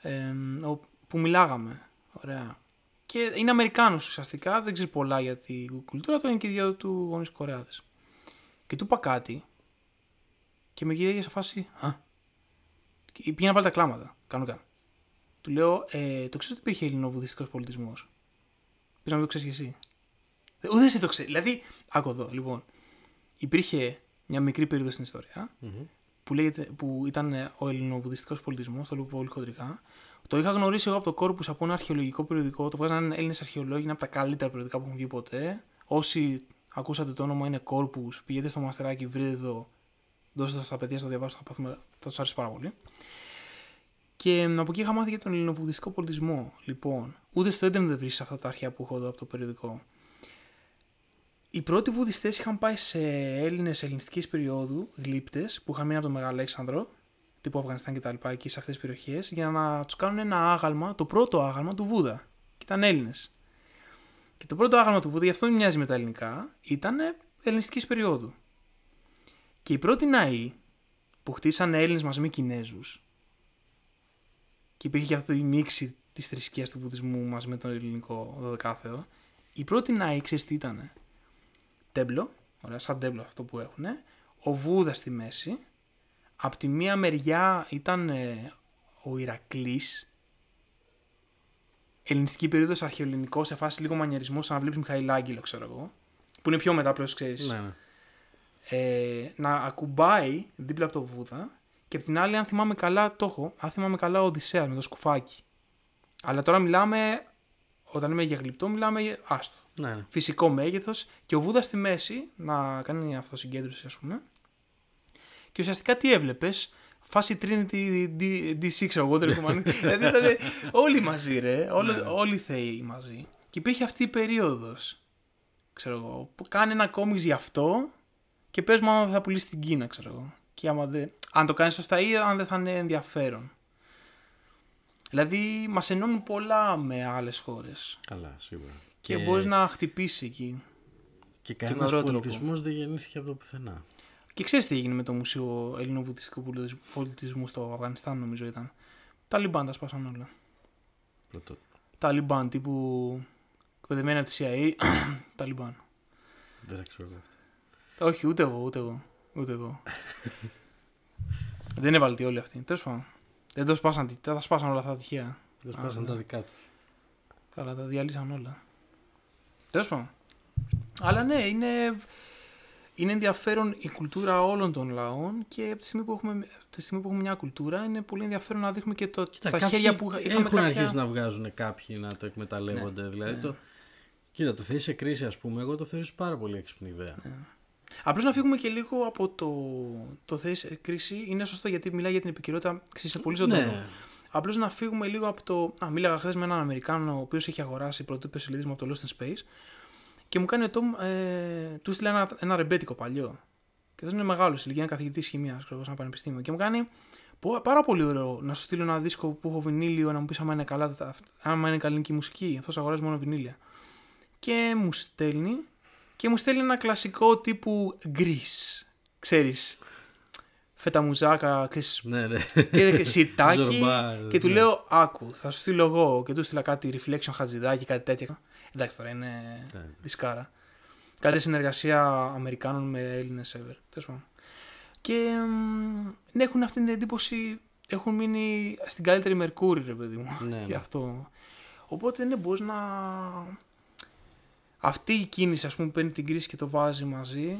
ε, ο- που μιλάγαμε, ωραία. Και είναι Αμερικάνος ουσιαστικά, δεν ξέρει πολλά για την κουλτούρα του, είναι και οι δύο του γονείς Κορεάδες. Και του είπα κάτι και με γύρω σε φάση, α, και πήγα να βάλει τα κλάματα, κανονικά. Του λέω, ε, το ξέρω ότι υπήρχε ελληνοβουδιστικός πολιτισμός; Πες να μην το ξέρεις και εσύ. Ε, Ούτε εσύ το ξέρεις. Δηλαδή, άκου εδώ, λοιπόν. Υπήρχε μια μικρή περίοδο στην ιστορια που, λέγεται, που ήταν ε, ο ελληνοβουδιστικός πολιτισμός, το λέω πολύ χοντρικά. Το είχα γνωρίσει εγώ από το Corpus από ένα αρχαιολογικό περιοδικό. Το βγάζανε Έλληνες αρχαιολόγοι, είναι από τα καλύτερα περιοδικά που έχουν βγει ποτέ. Όσοι ακούσατε το όνομα είναι Corpus, πηγαίνετε στο μαστεράκι, βρείτε το, δώστε το στα παιδιά να το διαβάσουν, θα, πάθουμε, θα τους άρεσε πάρα πολύ. Και ε, από εκεί είχα μάθει για τον ελληνοβουδιστικό πολιτισμό. Λοιπόν, ούτε στο ίντερνετ δεν βρίσκει αυτά τα αρχαία που έχω εδώ από το περιοδικό. Οι πρώτοι βουδιστές είχαν πάει σε Έλληνες ελληνιστικής περίοδου, γλύπτες, που είχαν μείνει από τον Μεγάλο Αλέξανδρο, τύπου Αφγανιστάν κτλ. εκεί σε αυτές τις περιοχές, για να τους κάνουν ένα άγαλμα, το πρώτο άγαλμα του Βούδα. Και ήταν Έλληνες. Και το πρώτο άγαλμα του Βούδα, γι' αυτό μοιάζει με τα ελληνικά, ήταν ελληνιστικής περίοδου. Και οι πρώτοι ναοί που χτίσανε Έλληνες μαζί με Κινέζους, και υπήρχε και αυτή η μίξη της θρησκείας του βουδισμού μαζί με τον ελληνικό 12 Θεό, οι πρώτοι ναοί ξέρεις τι ήτανε; Τέμπλο, ωραία, σαν τέμπλο αυτό που έχουν, ο Βούδας στη μέση, απ' τη μία μεριά ήταν ε, ο Ηρακλής, ελληνιστική περίοδος αρχαιοελληνικός, σε φάση λίγο μανιερισμός, σαν να βλέπεις Μιχαήλ Άγγελο, ξέρω εγώ, που είναι πιο μετά, απλώς ξέρεις Ναι, ναι. ε, να ακουμπάει δίπλα από το Βούδα και απ' την άλλη, αν θυμάμαι καλά, το έχω, αν θυμάμαι καλά, ο Οδυσσέας με το σκουφάκι. Αλλά τώρα μιλάμε, όταν είμαι για γλυπτό, μιλάμε για άστο. ναι, ναι. Φυσικό μέγεθος και ο Βούδας στη μέση να κάνει αυτοσυγκέντρωση, ας πούμε. Και ουσιαστικά τι έβλεπες, φάση Trinity D- DC, ξέρω εγώ, δεν έχω Δηλαδή ήταν όλοι μαζί, ρε. Όλο, όλοι οι θεοί μαζί. Και υπήρχε αυτή η περίοδος. Ξέρω εγώ. Που κάνει ένα κόμιξ γι' αυτό και πες μου αν θα πουλήσει στην Κίνα, ξέρω εγώ. Και άμα δεν, αν το κάνεις σωστά ή αν δεν θα είναι ενδιαφέρον. Δηλαδή, μας ενώνουν πολλά με άλλες χώρες. Καλά, σίγουρα. Και, μπορείς να χτυπήσεις εκεί. Και με κανένας ωραίο τρόπο. πολιτισμός δεν γεννήθηκε από το πουθενά. Και ξέρεις τι έγινε με το Μουσείο Ελληνοβουδιστικού Πολιτισμού στο Αφγανιστάν, νομίζω ήταν. Τα Λιμπάν τα σπάσαν όλα. Πρωτό. Τα Λιμπάν τύπου εκπαιδεμένοι από τη CIA. τα Λιμπάν. Δεν τα ξέρω εγώ αυτά. Όχι, ούτε εγώ, ούτε εγώ. Ούτε εγώ. Δεν έβαλε όλοι αυτοί. Τέλος πάντων. Δεν το σπάσαν, τι- τα σπάσαν όλα αυτά τα τυχαία. Δεν σπάσαν τα δικά τους. Καλά, τα διαλύσαν όλα. Τέλος πάντων. Αλλά ναι, είναι, είναι ενδιαφέρον η κουλτούρα όλων των λαών και από τη στιγμή που έχουμε, από τη στιγμή που έχουμε μια κουλτούρα είναι πολύ ενδιαφέρον να δείχνουμε και το, τα κάποιοι χέρια που είχαμε έχουν κάποια... αρχίσει να βγάζουν κάποιοι να το εκμεταλλεύονται. δηλαδή το. Κοίτα, το θέση σε κρίση, ας πούμε, εγώ το θεωρήσω πάρα πολύ έξυπνη ιδέα. Απλώς να φύγουμε και λίγο από το, το θέση κρίση. Είναι σωστό γιατί μιλάει για την επικαιρότητα ξέρεις, σε πολύ ζωντανό. Ναι. Απλώς να φύγουμε λίγο από το. Α, μίλαγα χθες με έναν Αμερικάνο ο οποίος έχει αγοράσει πρωτότυπε σελίδες μου από το Lost in Space και μου κάνει ο Tom. Ε, του στείλε ένα, ένα ρεμπέτικο παλιό. Και αυτός είναι μεγάλος, σε ηλικία καθηγητής χημίας, ξέρω εγώ, σε ένα πανεπιστήμιο. Και μου κάνει. «Πω, Πάρα πολύ ωραίο να σου στείλω ένα δίσκο που έχω βινίλιο να μου πεις άμα είναι, καλά, τα- άμα είναι καλή ελληνική μουσική. Αυτός αγοράζει μόνο βινίλια. Και μου στέλνει και μου στέλνει ένα κλασικό τύπου Grease. Ξέρεις, φεταμουζάκα, ξέρεις, Ναι, ναι. και, και σιρτάκι. Ζορμπά, και του ναι. λέω, άκου, θα σου στείλω εγώ. Και του στείλα κάτι reflection χατζηδάκι, κάτι τέτοιο. Εντάξει τώρα είναι Ναι. δισκάρα. Κάτι συνεργασία Αμερικάνων με Έλληνες ever. Τέλος πάντων. Και μ, ναι, έχουν αυτή την εντύπωση. Έχουν μείνει στην καλύτερη Μερκούρη, ρε παιδί μου. Ναι, Γι' ναι. αυτό. Οπότε ναι, μπορείς να. Αυτή η κίνηση, ας πούμε, που παίρνει την κρίση και το βάζει μαζί.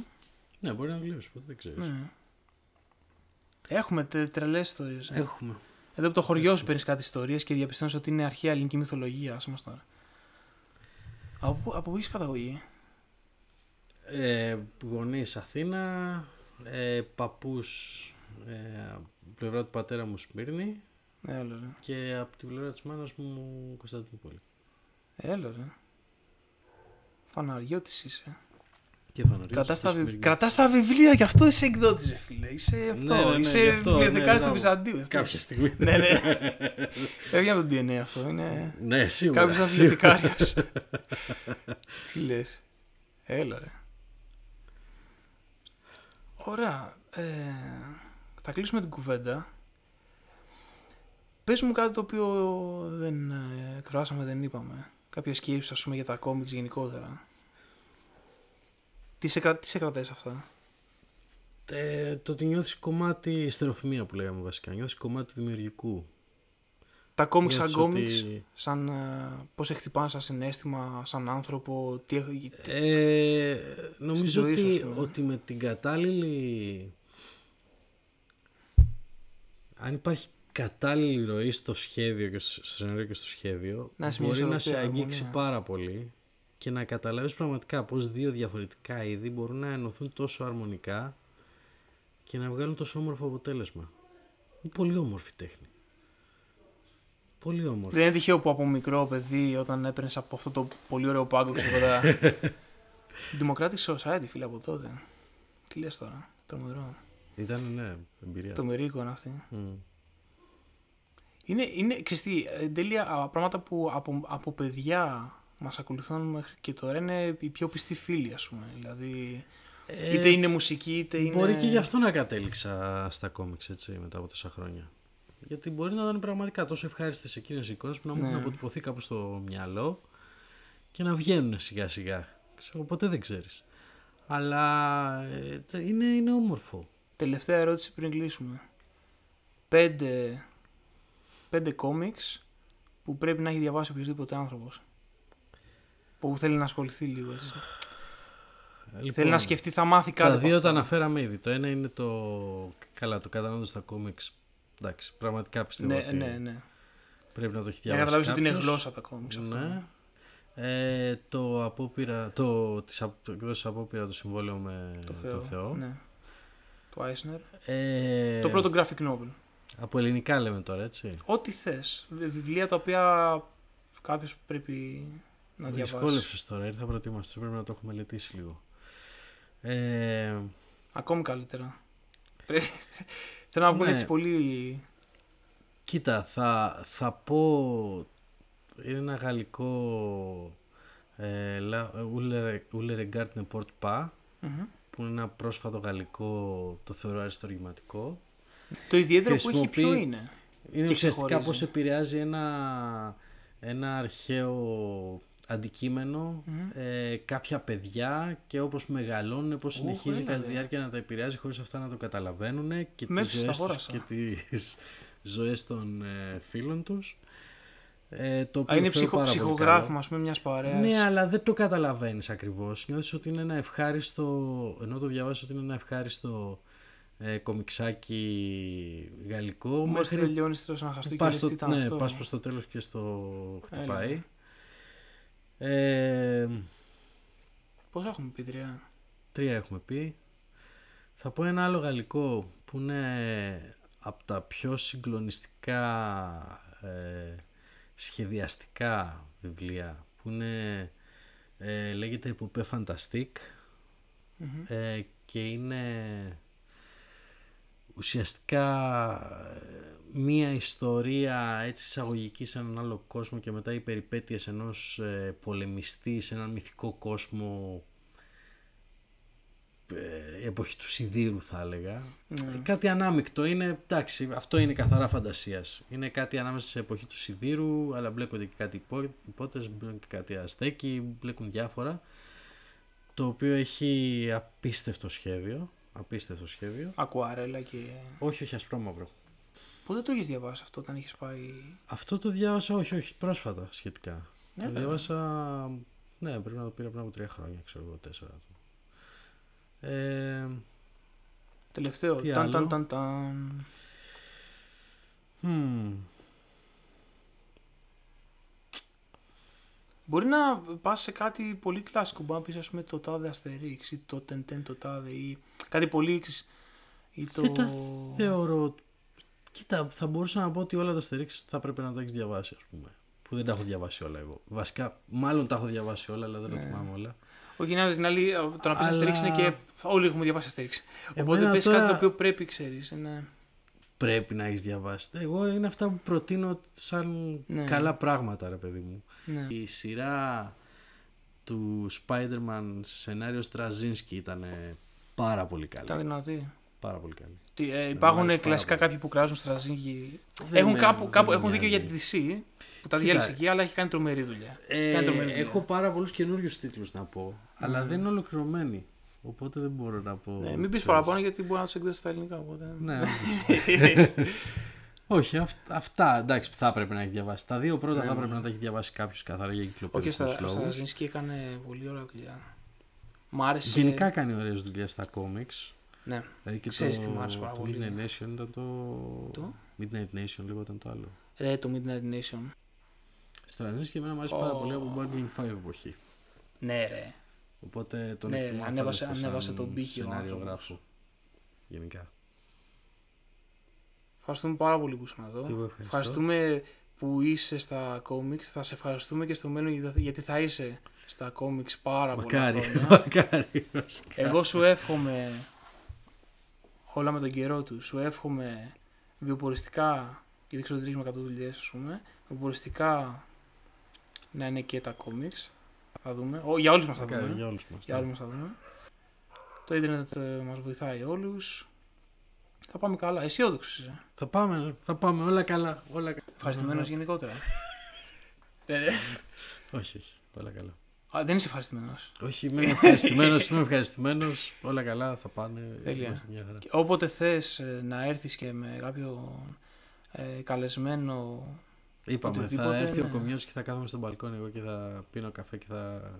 ναι, μπορεί να δουλεύει, ποτέ δεν ξέρεις. Ναι. Έχουμε τρελές ιστορίες. Έχουμε. Εδώ από το χωριό σου παίρνεις κάτι ιστορίες και διαπιστώνεις ότι είναι αρχαία ελληνική μυθολογία. Α πούμε τώρα. Από, πού- από πού έχεις καταγωγή, Ε, γονείς Αθήνα, ε, παππούς ε, από την πλευρά του πατέρα μου Σμύρνη Έλα ρε. και από την πλευρά της μάνας μου Κωνσταντινούπολη. Έλα ρε. Φαναριώτης είσαι. Και Φαναριώτης Κρατάς και τα, βιβλία. Σμύρνης. Κρατάς τα βιβλία, γι' αυτό είσαι εκδότης ρε φίλε. Είσαι αυτό. Ναι, ναι, ναι, είσαι γι' αυτό, βιβλιοθηκάρης ναι, του μπράβο. Βυζαντίου. αυτό Κάποια είσαι. στιγμή. ναι, ναι. Φεύγει από το DNA αυτό. Είναι Ναι, σίγουρα. κάποιος σαν σίγουρα. βιβλιοθηκάριος. Τι λες. Έλα ρε. Ωραία. Ε, θα κλείσουμε την κουβέντα. Πες μου κάτι το οποίο δεν ε, εκφράσαμε, δεν είπαμε. Κάποια σκέψη, ας πούμε, για τα κόμιξ γενικότερα. Τι σε, κρα... τι σε κρατάει σε αυτά; Ε, το ότι νιώθεις κομμάτι στεροφημία που λέγαμε βασικά. Νιώθεις κομμάτι δημιουργικού. Τα κόμιξ σαν Νιώθεις κόμιξ, ότι- σαν ε, πώς σε χτυπάνε σαν συνέστημα, σαν άνθρωπο, τι, έχει- Ε, νομίζω ζωή σου, ότι, ας πούμε. ότι με την κατάλληλη... Αν υπάρχει κατάλληλη ροή στο σχέδιο και στο, στο σενάριο και στο σχέδιο Να είσαι μια μπορεί να σε ισορροπία, αγγίξει αρμονία. πάρα πολύ και να καταλάβεις πραγματικά πως δύο διαφορετικά είδη μπορούν να ενωθούν τόσο αρμονικά και να βγάλουν τόσο όμορφο αποτέλεσμα. Είναι πολύ όμορφη τέχνη. Πολύ όμορφη. Δεν είναι τυχαίο που από μικρό παιδί, όταν έπαιρνες από αυτό το πολύ ωραίο πάγκο, ξέρω εγώ. Δημοκράτη Society, φίλε, από τότε. Τι λες τώρα, τρομερό. Ήταν, ναι, εμπειρία. Το μερίκο είναι αυτή. Μμ. Είναι, είναι ξέρεις τι, εν τέλεια α, πράγματα που από, από παιδιά μας ακολουθούν μέχρι και τώρα είναι οι πιο πιστοί φίλοι, ας πούμε. Δηλαδή, Ε, είτε είναι μουσική, είτε είναι... Μπορεί και γι' αυτό να κατέληξα στα κόμιξ έτσι μετά από τόσα χρόνια. Γιατί μπορεί να ήταν πραγματικά τόσο ευχάριστες εκείνες οι εικόνες που να μου Ναι. έχουν αποτυπωθεί κάπου στο μυαλό και να βγαίνουν σιγά σιγά. Ξέρω, ποτέ δεν ξέρεις. Αλλά ε, τε- είναι, είναι όμορφο. Τελευταία ερώτηση πριν κλείσουμε. Πέντε, πέντε κόμιξ που πρέπει να έχει διαβάσει οποιοδήποτε άνθρωπος. Που θέλει να ασχοληθεί λίγο έτσι. Λοιπόν, θέλει να σκεφτεί, θα μάθει κάτι. Τα από δύο αυτά. τα αναφέραμε ήδη. Το ένα είναι το. Καλά, το κατανοώντα στα κόμιξ. Εντάξει, πραγματικά πιστεύω Ναι, ότι ναι, ναι. πρέπει να το έχει Για να διαβάσει. καταλάβεις ότι είναι κάποιος. γλώσσα τα κόμιξ αυτό. Ναι. Ε, το απόπειρα, το, της απ- το εκδόσεις απόπειρα το συμβόλαιο με Το Θεό. το Θεό. Ναι. Το Eisner. Ε, Το πρώτο graphic novel. Από ελληνικά λέμε τώρα, έτσι. Ό,τι θες. Βι- Βιβλία τα οποία κάποιος πρέπει να Με διαβάσει. δυσκόλεψες τώρα, ήρθα προετοίμαστος, πρέπει να το έχω μελετήσει λίγο. Ε, Ακόμη καλύτερα. Πρέπει- Θέλω να βγουν Ναι. έτσι πολύ... κοίτα, θα, θα πω, είναι ένα γαλλικό ε, La- Ulle- Ulle Regarde Port Pa, Μμμ. που είναι ένα πρόσφατο γαλλικό, το θεωρώ αριστοργηματικό. Το ιδιαίτερο που έχει Χρησιμοποιεί- ποιο είναι; Είναι Και ουσιαστικά ξεχωρίζει. πώς επηρεάζει ένα, ένα αρχαίο αντικείμενο ε, κάποια παιδιά και όπως μεγαλώνουν, πώς συνεχίζει έλα, κατά τη ρε. διάρκεια να τα επηρεάζει χωρίς αυτά να το καταλαβαίνουν και Μέσα τις στα ζωές τους χώρασα. και τις ζωές των ε, φίλων τους. Ε, το Α, οποίο είναι θεωρώ ψυχο, πάρα πολύ ψυχογράφημα, καλό. ας πούμε, μιας παρέας. Ναι, αλλά δεν το καταλαβαίνεις ακριβώς. Νιώθεις ότι είναι ένα ευχάριστο, ενώ το διαβάζεις ότι είναι ένα ευχάριστο ε, κομιξάκι γαλλικό. Μόλις μέχρι τελειώνεις τέλος να χαστεί και πας λες στο, τι ήταν ναι, αυτό. πας προς το τέλος και στο χτυπάει. Έλα. Ε, Πώς έχουμε πει τρία; τρία έχουμε πει. Θα πω ένα άλλο γαλλικό που είναι από τα πιο συγκλονιστικά ε, σχεδιαστικά βιβλία που είναι ε, λέγεται Εποπέ Fantastique ε, και είναι ουσιαστικά ε, μία ιστορία έτσι εισαγωγική σε έναν άλλο κόσμο και μετά οι περιπέτειες ενός ε, πολεμιστή σε έναν μυθικό κόσμο ε, η εποχή του Σιδήρου θα έλεγα. Ε, Κάτι ανάμεικτο είναι, εντάξει, αυτό είναι καθαρά φαντασίας. Είναι κάτι ανάμεσα σε εποχή του Σιδήρου, αλλά μπλέκονται και κάτι υπό, υπότες, μπλέκουν και κάτι αστέκι, μπλέκουν διάφορα. Το οποίο έχει απίστευτο σχέδιο. Απίστευτο σχέδιο. Ακουαρέλα και... Όχι, όχι ασπρόμαυρο. Πότε το έχεις διαβάσει αυτό όταν είχες πάει... Αυτό το διάβασα, όχι, όχι, πρόσφατα σχετικά. Ναι, το βέβαια. διάβασα, ναι, πρέπει να το πήρα πριν από τρία χρόνια, ξέρω εγώ, τέσσερα. Ε, Τελευταίο. Τι Ταν, άλλο; ταν, ταν, ταν. hmm, Μπορεί να πας σε κάτι πολύ κλασικό. Μπορεί να πεις, ας πούμε, το τάδε Αστερίξ ή το Τεντέν το τάδε ή κάτι πολύ. ξέρεις, ή το. Κοίτα, θεωρώ. Κοίτα, θα μπορούσα να πω ότι όλα τα στερίξ θα πρέπει να τα έχεις διαβάσει, ας πούμε. Που δεν τα έχω διαβάσει όλα εγώ. Βασικά, μάλλον τα έχω διαβάσει όλα, αλλά δεν Ναι. τα θυμάμαι όλα. Όχι, ναι, την άλλη, το να πεις Αλλά- Αστερίξ είναι και. Όλοι έχουμε διαβάσει Αστερίξ. Οπότε Εμένα πες τώρα- κάτι το οποίο πρέπει, ξέρεις. Είναι... Πρέπει να έχεις διαβάσει. Εγώ είναι αυτά που προτείνω σαν Ναι. καλά πράγματα, ρε παιδί μου. Ναι. Η σειρά του Spider-Man σε σενάριο Στραζίνσκι ήταν πάρα πολύ καλή. Ήταν δυνατή. Πάρα πολύ καλή. Τι, ε, υπάρχουν άρεσε κλασικά πάρα κάποιοι που κράζουν στραζίνγκι. Δεν Έχουν, με- κάπου, δεν κάπου, με έχουν δίκιο για νοιάζει. τη DC που τα διέλυσε εκεί, αλλά έχει κάνει τρομερή δουλειά. Ε, κάνει τρομερή δουλειά. έχω πάρα πολλούς καινούριους τίτλους να πω, αλλά δεν είναι ολοκληρωμένοι. Οπότε δεν μπορώ να πω. Ναι, μην πεις ξέρεις. παραπάνω γιατί μπορεί να τους εκδώσει στα ελληνικά. Οπότε... Ναι. Όχι, αυ- αυτά εντάξει που θα έπρεπε να έχει διαβάσει. Τα δύο πρώτα θα έπρεπε να τα έχει διαβάσει κάποιος καθαρά για Ναι, Όχι, κυκλοπαιδικού ο λόγους. Στραζίνσκι έκανε πολύ ωραία δουλειά. Μ' άρεσε. Γενικά κάνει ωραίες δουλειές στα κόμιξ. Ναι. Δηλαδή και Ξέρεις το, τι μ' άρεσε πάρα το πολύ. Midnight Nation ήταν το. Το; Midnight Nation λίγο ήταν το άλλο. Ρε, το Midnight Nation. Στρανής και εμένα μου αρέσει πάρα πολύ από Bargain 5 εποχή. Ναι, ρε. Οπότε τον Ναι, εκτιμώ ανέβασε- αφάνταστα ανέβασε σαν τον πύχη ο σενάριο άνθρωπος. γράφου. Γενικά. Ευχαριστούμε πάρα πολύ που ήσουν εδώ. Και εγώ ευχαριστώ. Ευχαριστούμε που είσαι στα κόμιξ. Θα σε ευχαριστούμε και στο μέλλον γιατί θα είσαι στα κόμιξ πάρα πολλά Μακάρι, χρόνια. μακάρι. βασικά. Εγώ σου εύχομαι όλα με τον καιρό τους. Σου εύχομαι βιοποριστικά, γιατί ξέρω ότι ρίχνουμε 100 δουλειές, ας πούμε. Βιοποριστικά να είναι και τα κόμιξ. Θα δούμε. Ο, για όλους μας θα Μακάρι, δούμε. για όλους μας. Για όλους μας θα δούμε. Το ίντερνετ ε, μας βοηθάει όλους. Θα πάμε καλά. Αισιόδοξο είσαι. Θα πάμε, θα πάμε, όλα καλά. Όλα... καλά. Ευχαριστημένος γενικότερα. Ε, ε. Όχι, όχι, όλα καλά. Α, δεν είσαι ευχαριστημένος. Όχι, είμαι ευχαριστημένος, είμαι ευχαριστημένος. Όλα καλά, θα πάνε. Τέλεια. είμαστε μια χαρά. Και όποτε θες ε, να έρθεις και με κάποιο ε, καλεσμένο Είπαμε, θα Οτιδήποτε, έρθει ο ναι. Κομιός και θα κάθομαι στον μπαλκόνι εγώ και θα πίνω καφέ και θα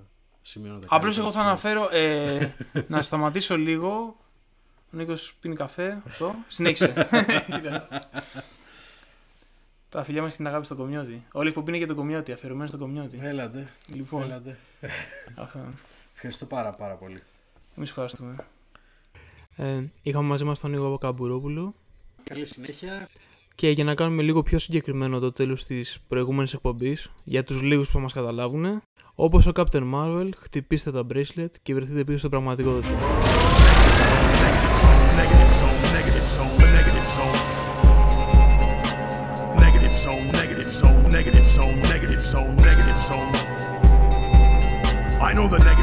σημειώνω τα Απλώς καλύτερα εγώ θα της αναφέρω ε, να σταματήσω λίγο. Ο Νίκος πίνει καφέ. Αυτό. Συνέχισε. Τα φιλιά μας και την αγάπη στον Κομιώτη. Όλη η εκπομπή είναι για τον Κομιώτη, αφιερωμένη στον Κομιώτη. μέρας. Έλατε, Λοιπόν, έλατε. αυτό. Ευχαριστώ πάρα πάρα πολύ. Εμείς ευχαριστούμε. Ε, είχαμε μαζί μας τον Νίκο Καμπουρόπουλο Καλή συνέχεια. και για να κάνουμε λίγο πιο συγκεκριμένο το τέλος της προηγούμενης εκπομπής για τους λίγους που θα μας καταλάβουν όπως ο Captain Marvel, χτυπήστε τα bracelet και βρεθείτε πίσω στο πραγματικότητα. Negative zone, negative zone. I know the negative.